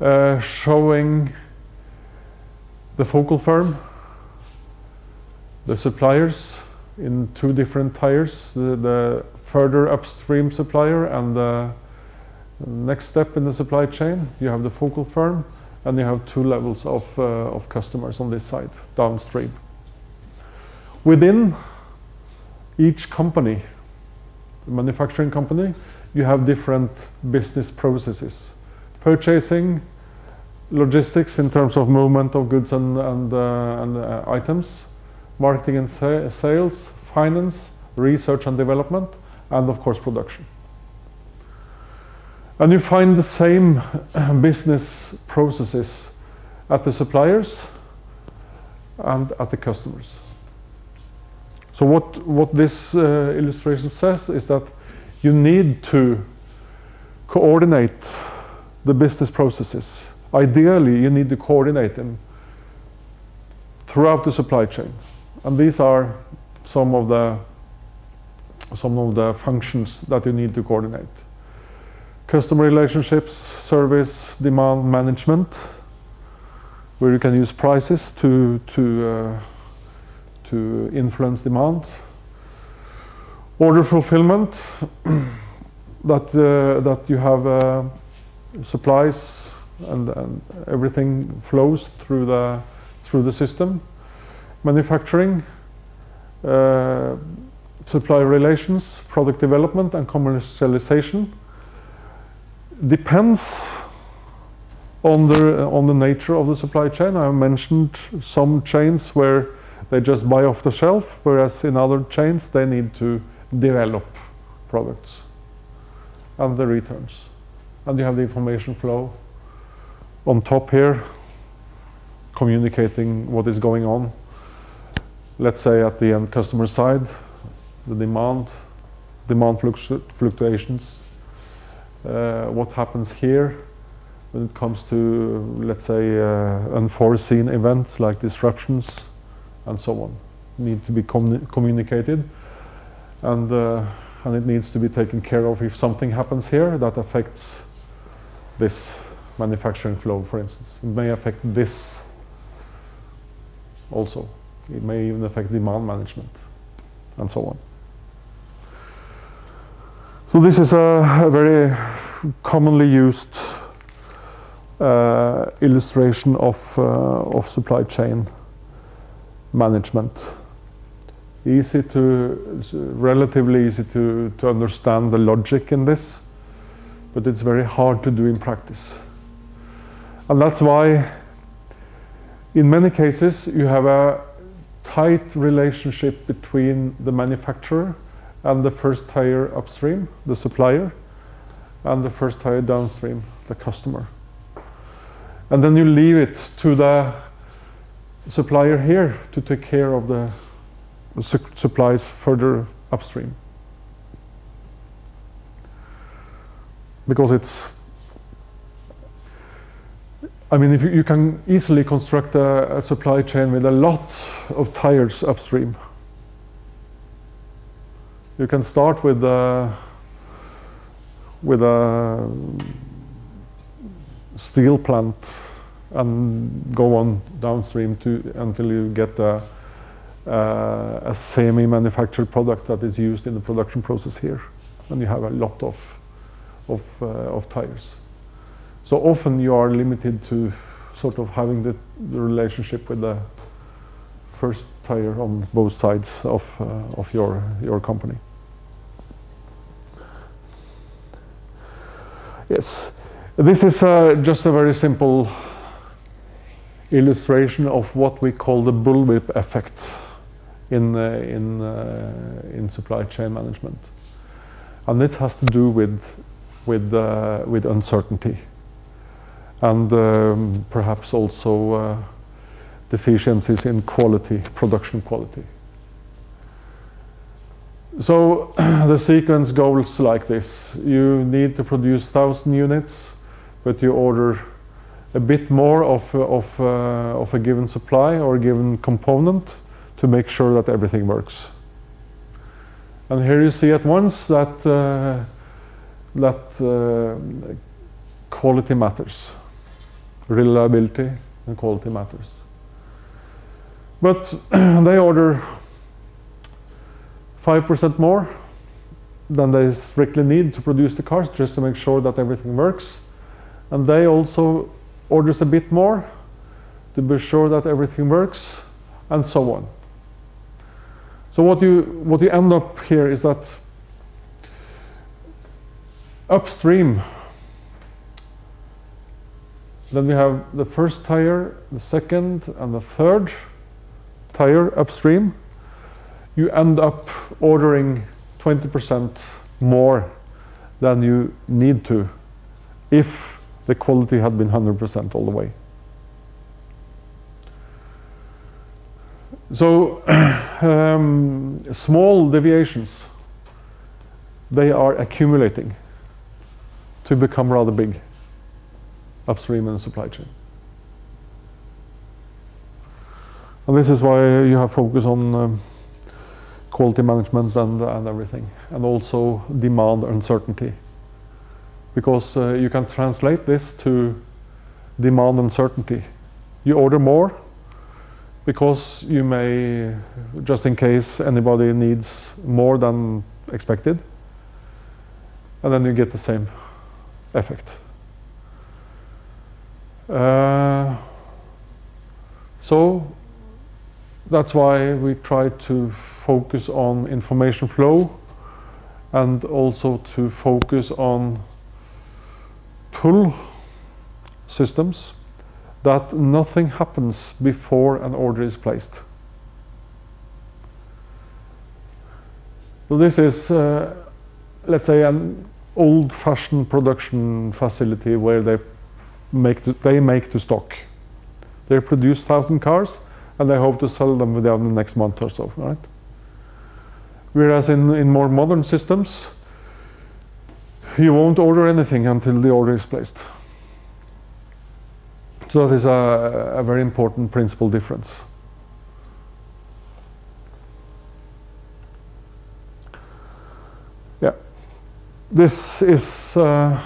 uh, showing the focal firm, the suppliers in two different tiers, the, the further upstream supplier and the next step in the supply chain. You have the focal firm and you have two levels of, uh, of customers on this side, downstream. Within each company, the manufacturing company, you have different business processes. Purchasing, logistics in terms of movement of goods and, and, uh, and uh, items, marketing and sa sales, finance, research and development, and of course production. And you find the same [CLEARS THROAT] business processes at the suppliers and at the customers. So what, what this uh, illustration says is that you need to coordinate the business processes. Ideally, you need to coordinate them throughout the supply chain. And these are some of the some of the functions that you need to coordinate customer relationships, service, demand management, where you can use prices to, to, uh, to influence demand. Order fulfillment, [CLEARS THROAT] that, uh, that you have uh, supplies and, and, everything flows through the, through the system. Manufacturing, uh, supplier relations, product development and commercialization depends on the on the nature of the supply chain. I mentioned some chains where they just buy off the shelf, whereas in other chains they need to develop products and the returns. And you have the information flow on top here, communicating what is going on. Let's say at the end customer side, the demand, demand fluctuations, uh, what happens here when it comes to, let's say, uh, unforeseen events like disruptions and so on. Need to be communi communicated and, uh, and it needs to be taken care of if something happens here that affects this manufacturing flow, for instance. It may affect this also. It may even affect demand management and so on. So this is a, a very commonly used uh, illustration of, uh, of supply chain management. Easy to, relatively easy to, to understand the logic in this, but it's very hard to do in practice. And that's why in many cases you have a tight relationship between the manufacturer and the first tier upstream, the supplier, and the first tier downstream, the customer. And then you leave it to the supplier here to take care of the su supplies further upstream. Because it's, I mean, if you, you can easily construct a, a supply chain with a lot of tires upstream you can start with a, with a steel plant and go on downstream to until you get a, uh, a semi-manufactured product that is used in the production process here, and you have a lot of of, uh, of tires. So often you are limited to sort of having the, the relationship with the first tire on both sides of uh, of your your company. Yes, this is uh, just a very simple illustration of what we call the bullwhip effect in, uh, in, uh, in supply chain management. And it has to do with, with, uh, with uncertainty and um, perhaps also uh, deficiencies in quality, production quality. So [CLEARS THROAT] the sequence goes like this. You need to produce 1,000 units, but you order a bit more of, of, uh, of a given supply or a given component to make sure that everything works. And here you see at once that, uh, that uh, quality matters. Reliability and quality matters. But [CLEARS THROAT] they order 5% more than they strictly need to produce the cars just to make sure that everything works. And they also orders a bit more to be sure that everything works and so on. So what you what you end up here is that upstream then we have the first tire, the second and the third tire upstream you end up ordering 20% more than you need to if the quality had been 100% all the way. So [CLEARS THROAT] um, small deviations, they are accumulating to become rather big upstream in the supply chain. And this is why you have focus on um, quality management and, and everything, and also demand uncertainty. Because uh, you can translate this to demand uncertainty. You order more because you may, just in case anybody needs more than expected, and then you get the same effect. Uh, so that's why we try to focus on information flow and also to focus on pull systems that nothing happens before an order is placed. So this is, uh, let's say, an old-fashioned production facility where they make they make to stock. They produce thousand cars and they hope to sell them within the next month or so, right? Whereas in, in more modern systems, you won't order anything until the order is placed. So that is a, a very important principal difference. Yeah, this is uh,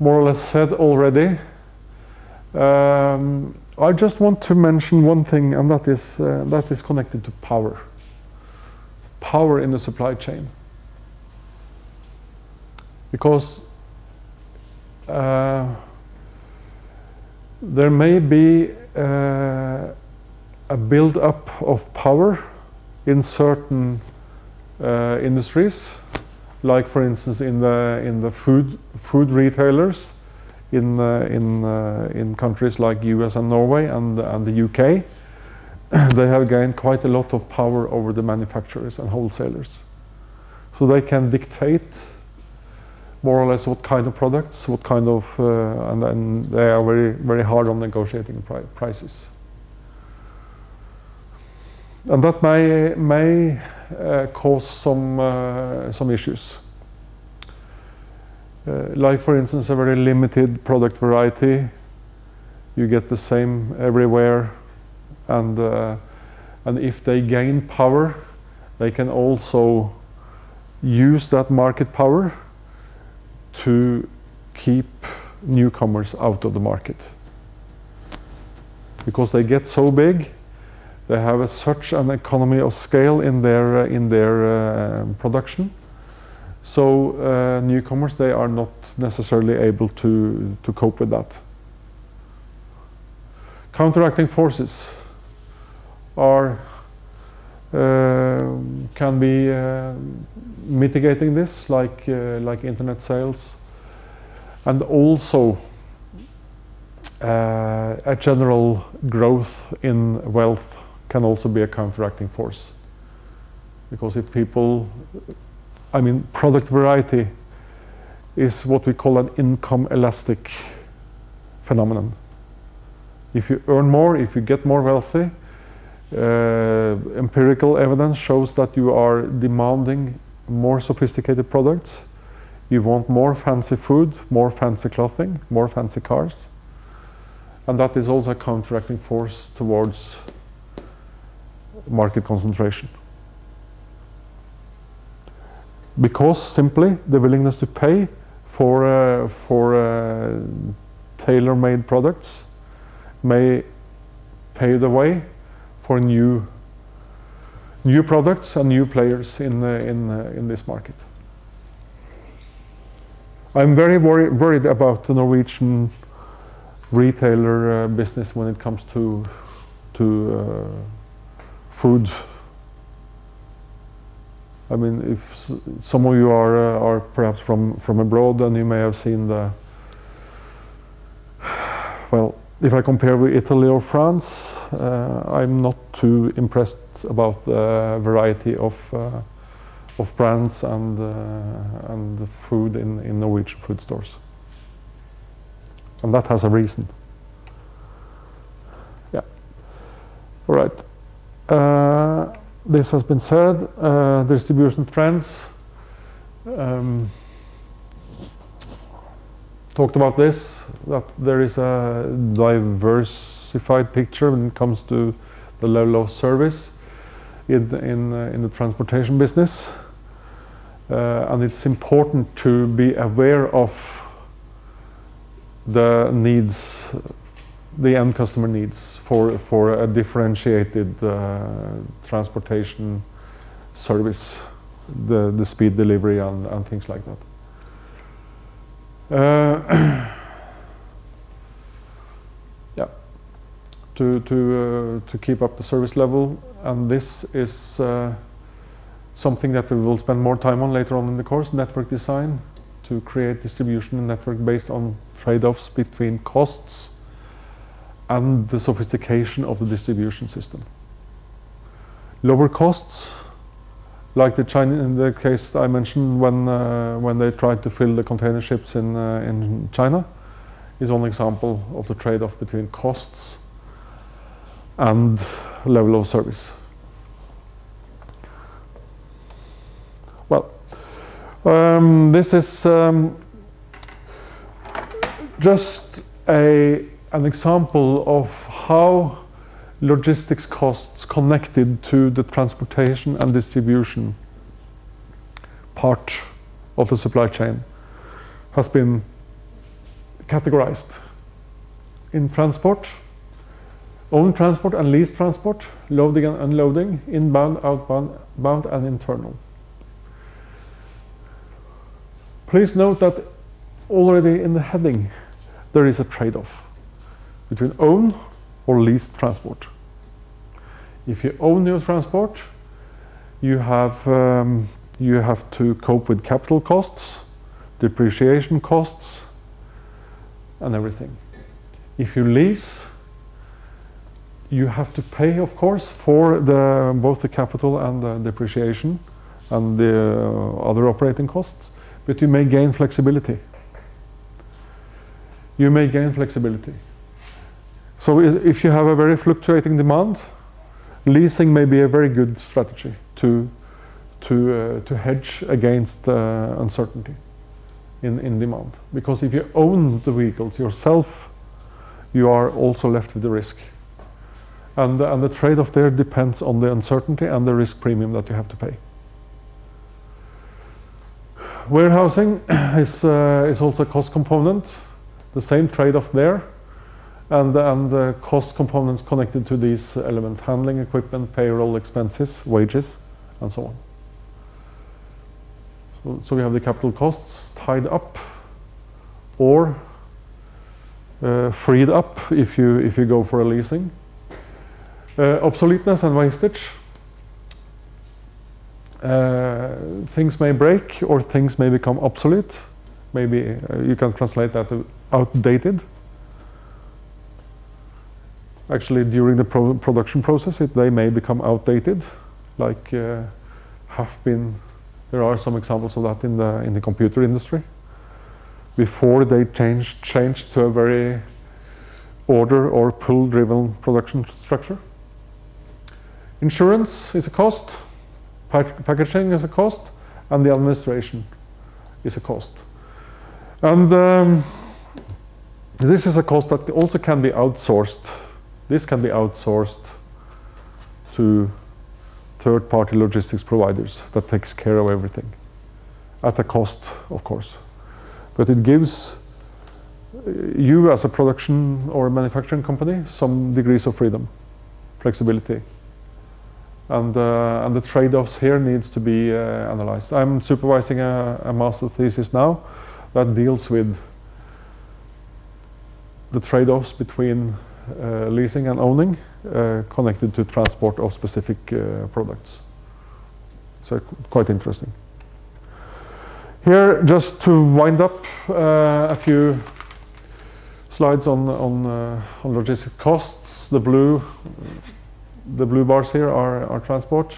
more or less said already. Um, I just want to mention one thing, and that is uh, that is connected to power power in the supply chain. Because uh, there may be uh, a build-up of power in certain uh, industries, like for instance in the in the food food retailers in uh, in uh, in countries like US and Norway and and the UK [CLEARS THROAT] they have gained quite a lot of power over the manufacturers and wholesalers. So they can dictate more or less what kind of products, what kind of, uh, and then they are very, very hard on negotiating pri prices. And that may, may uh, cause some, uh, some issues. Uh, like for instance, a very limited product variety. You get the same everywhere and uh, and if they gain power, they can also use that market power to keep newcomers out of the market. because they get so big. They have a, such an economy of scale in their uh, in their uh, production. So uh, newcomers they are not necessarily able to to cope with that. Counteracting forces are uh, can be uh, mitigating this, like uh, like internet sales, and also uh, a general growth in wealth can also be a counteracting force. Because if people, I mean, product variety is what we call an income elastic phenomenon. If you earn more, if you get more wealthy, empirical evidence shows that you are demanding more sophisticated products. You want more fancy food, more fancy clothing, more fancy cars. And that is also a counteracting force towards market concentration. Because simply the willingness to pay for, uh, for uh, tailor-made products may pave the way for new, new products and new players in, uh, in, uh, in this market. I'm very worry, worried about the Norwegian retailer uh, business when it comes to, to food. I mean, if some of you are, uh, are perhaps from, from abroad and you may have seen the, [SIGHS] well, if I compare with Italy or France, uh, I'm not too impressed about the variety of, uh, of brands and, uh, and food in, in Norwegian food stores. And that has a reason. Yeah. All right. Uh, this has been said. Uh, distribution trends. Um, talked about this, that there is a diversified picture when it comes to the level of service in, in, uh, in the transportation business. Uh, and it's important to be aware of the needs, the end customer needs for, for a differentiated uh, transportation service, the, the speed delivery and, and things like that. Uh, [CLEARS THROAT] to to uh, to keep up the service level, and this is uh, something that we will spend more time on later on in the course. Network design to create distribution and network based on trade-offs between costs and the sophistication of the distribution system. Lower costs like the China in the case I mentioned when uh, when they tried to fill the container ships in uh, in China is one example of the trade-off between costs and level of service. Well, um, this is um, just a an example of how logistics costs connected to the transportation and distribution part of the supply chain has been categorized in transport, own transport and lease transport, loading and unloading, inbound, outbound, bound and internal. Please note that already in the heading there is a trade-off between own or leased transport. If you own your transport, you have um, you have to cope with capital costs, depreciation costs, and everything. If you lease, you have to pay, of course, for the both the capital and the depreciation and the uh, other operating costs, but you may gain flexibility. You may gain flexibility. So if you have a very fluctuating demand, leasing may be a very good strategy to to uh, to hedge against uh, uncertainty in in demand. Because if you own the vehicles yourself, you are also left with the risk. And the, and the trade-off there depends on the uncertainty and the risk premium that you have to pay. Warehousing [COUGHS] is uh, is also a cost component. The same trade-off there. and, and the cost components connected to these elements, handling equipment, payroll expenses, wages, and so on. So, so we have the capital costs tied up or uh, freed up if you, if you go for a leasing. Uh, obsoleteness and wastage. Uh, things may break or things may become obsolete. Maybe uh, you can translate that to outdated. Actually, during the pro production process, it, they may become outdated, like uh, have been. There are some examples of that in the in the computer industry. Before they changed changed to a very order or pull-driven production structure. Insurance is a cost, pack packaging is a cost, and the administration is a cost. And um, this is a cost that also can be outsourced. This can be outsourced to third-party logistics providers that takes care of everything at a cost, of course. But it gives uh, you as a production or manufacturing company some degrees of freedom, flexibility. And, and the trade-offs here needs to be uh, analyzed. I'm supervising a, a master thesis now that deals with the trade-offs between uh, leasing and owning uh, connected to transport of specific uh, products. So qu- quite interesting. Here, just to wind up uh, a few slides on on, uh, on logistic costs. The blue the blue bars here are, are transport.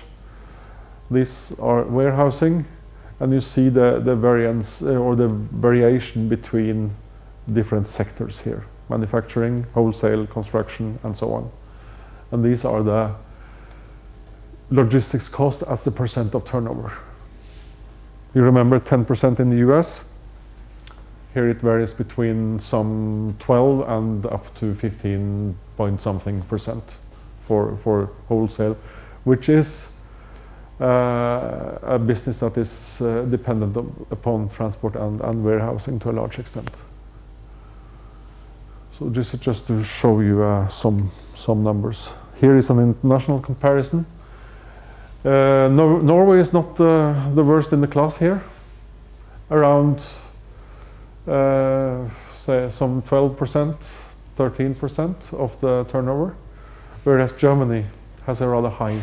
These are warehousing, and you see the the variance uh, or the variation between different sectors here: manufacturing, wholesale, construction, and so on. And these are the logistics cost as a percent of turnover. You remember 10% in the US? Here it varies between some 12 and up to 15 point something percent for, for wholesale, which is uh, a business that is uh, dependent upon transport and, and warehousing to a large extent. So this is just to show you uh, some, some numbers. Here is an international comparison. Uh, Nor- Norway is not uh, the worst in the class here. Around, uh, say, some 12%, 13% of the turnover, whereas Germany has a rather high,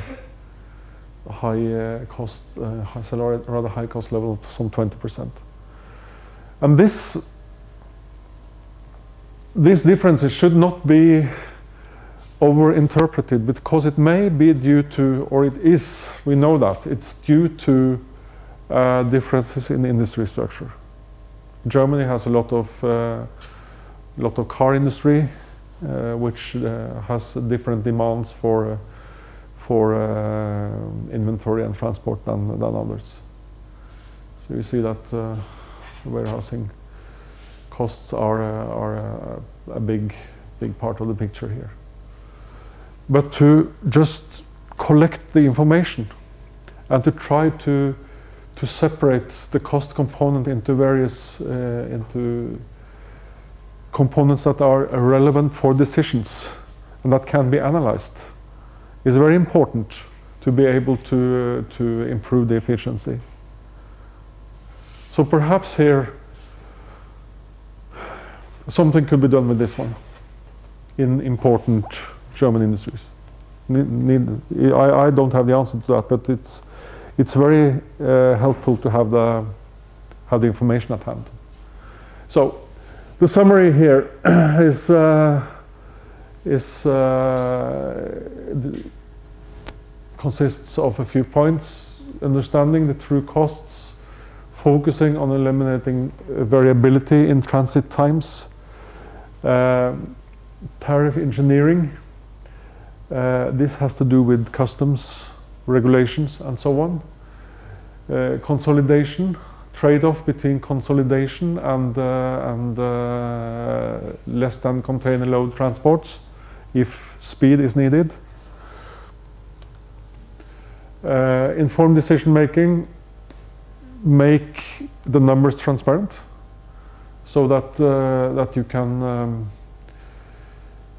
high uh, cost, uh, has a rather high cost level of some 20%. And this, these differences should not be overinterpreted because it may be due to, or it is, we know that, it's due to uh, differences in industry structure. Germany has a lot of, uh, lot of car industry, which uh, has different demands for, uh, for uh, inventory and transport than, than others. So you see that uh, warehousing costs are, uh, are uh, a big, big part of the picture here but to just collect the information and to try to to separate the cost component into various uh, into components that are relevant for decisions and that can be analyzed is very important to be able to uh, to improve the efficiency so perhaps here something could be done with this one in important German industries. Need, I, I don't have the answer to that, but it's it's very uh, helpful to have the have the information at hand. So, the summary here [CLEARS THROAT] is uh, is uh, consists of a few points: understanding the true costs, focusing on eliminating uh, variability in transit times, um, tariff engineering. Uh, this has to do with customs regulations and so on. Uh, consolidation, trade-off between consolidation and, uh, and uh, less than container load transports if speed is needed. Uh, informed decision making, make the numbers transparent so that, uh, that you can um,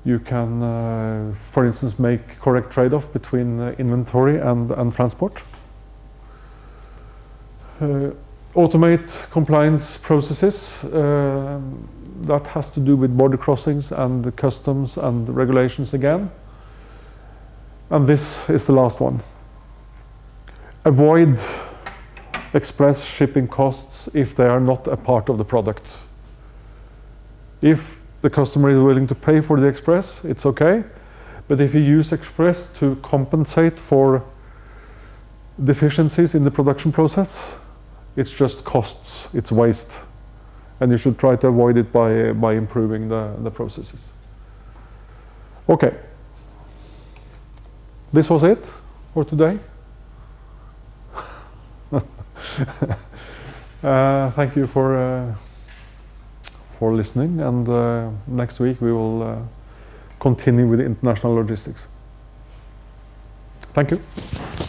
you can, uh, for instance, make correct trade-off between uh, inventory and, and transport. Automate compliance processes. Uh, that has to do with border crossings and the customs and regulations again. And this is the last one. Avoid express shipping costs if they are not a part of the product. If the customer is willing to pay for the express, it's okay. But if you use express to compensate for deficiencies in the production process, it's just costs, it's waste. And you should try to avoid it by, by improving the, the processes. Okay. This was it for today. [LAUGHS] uh, thank you for uh, for listening, and uh, next week we will uh, continue with international logistics. Thank you.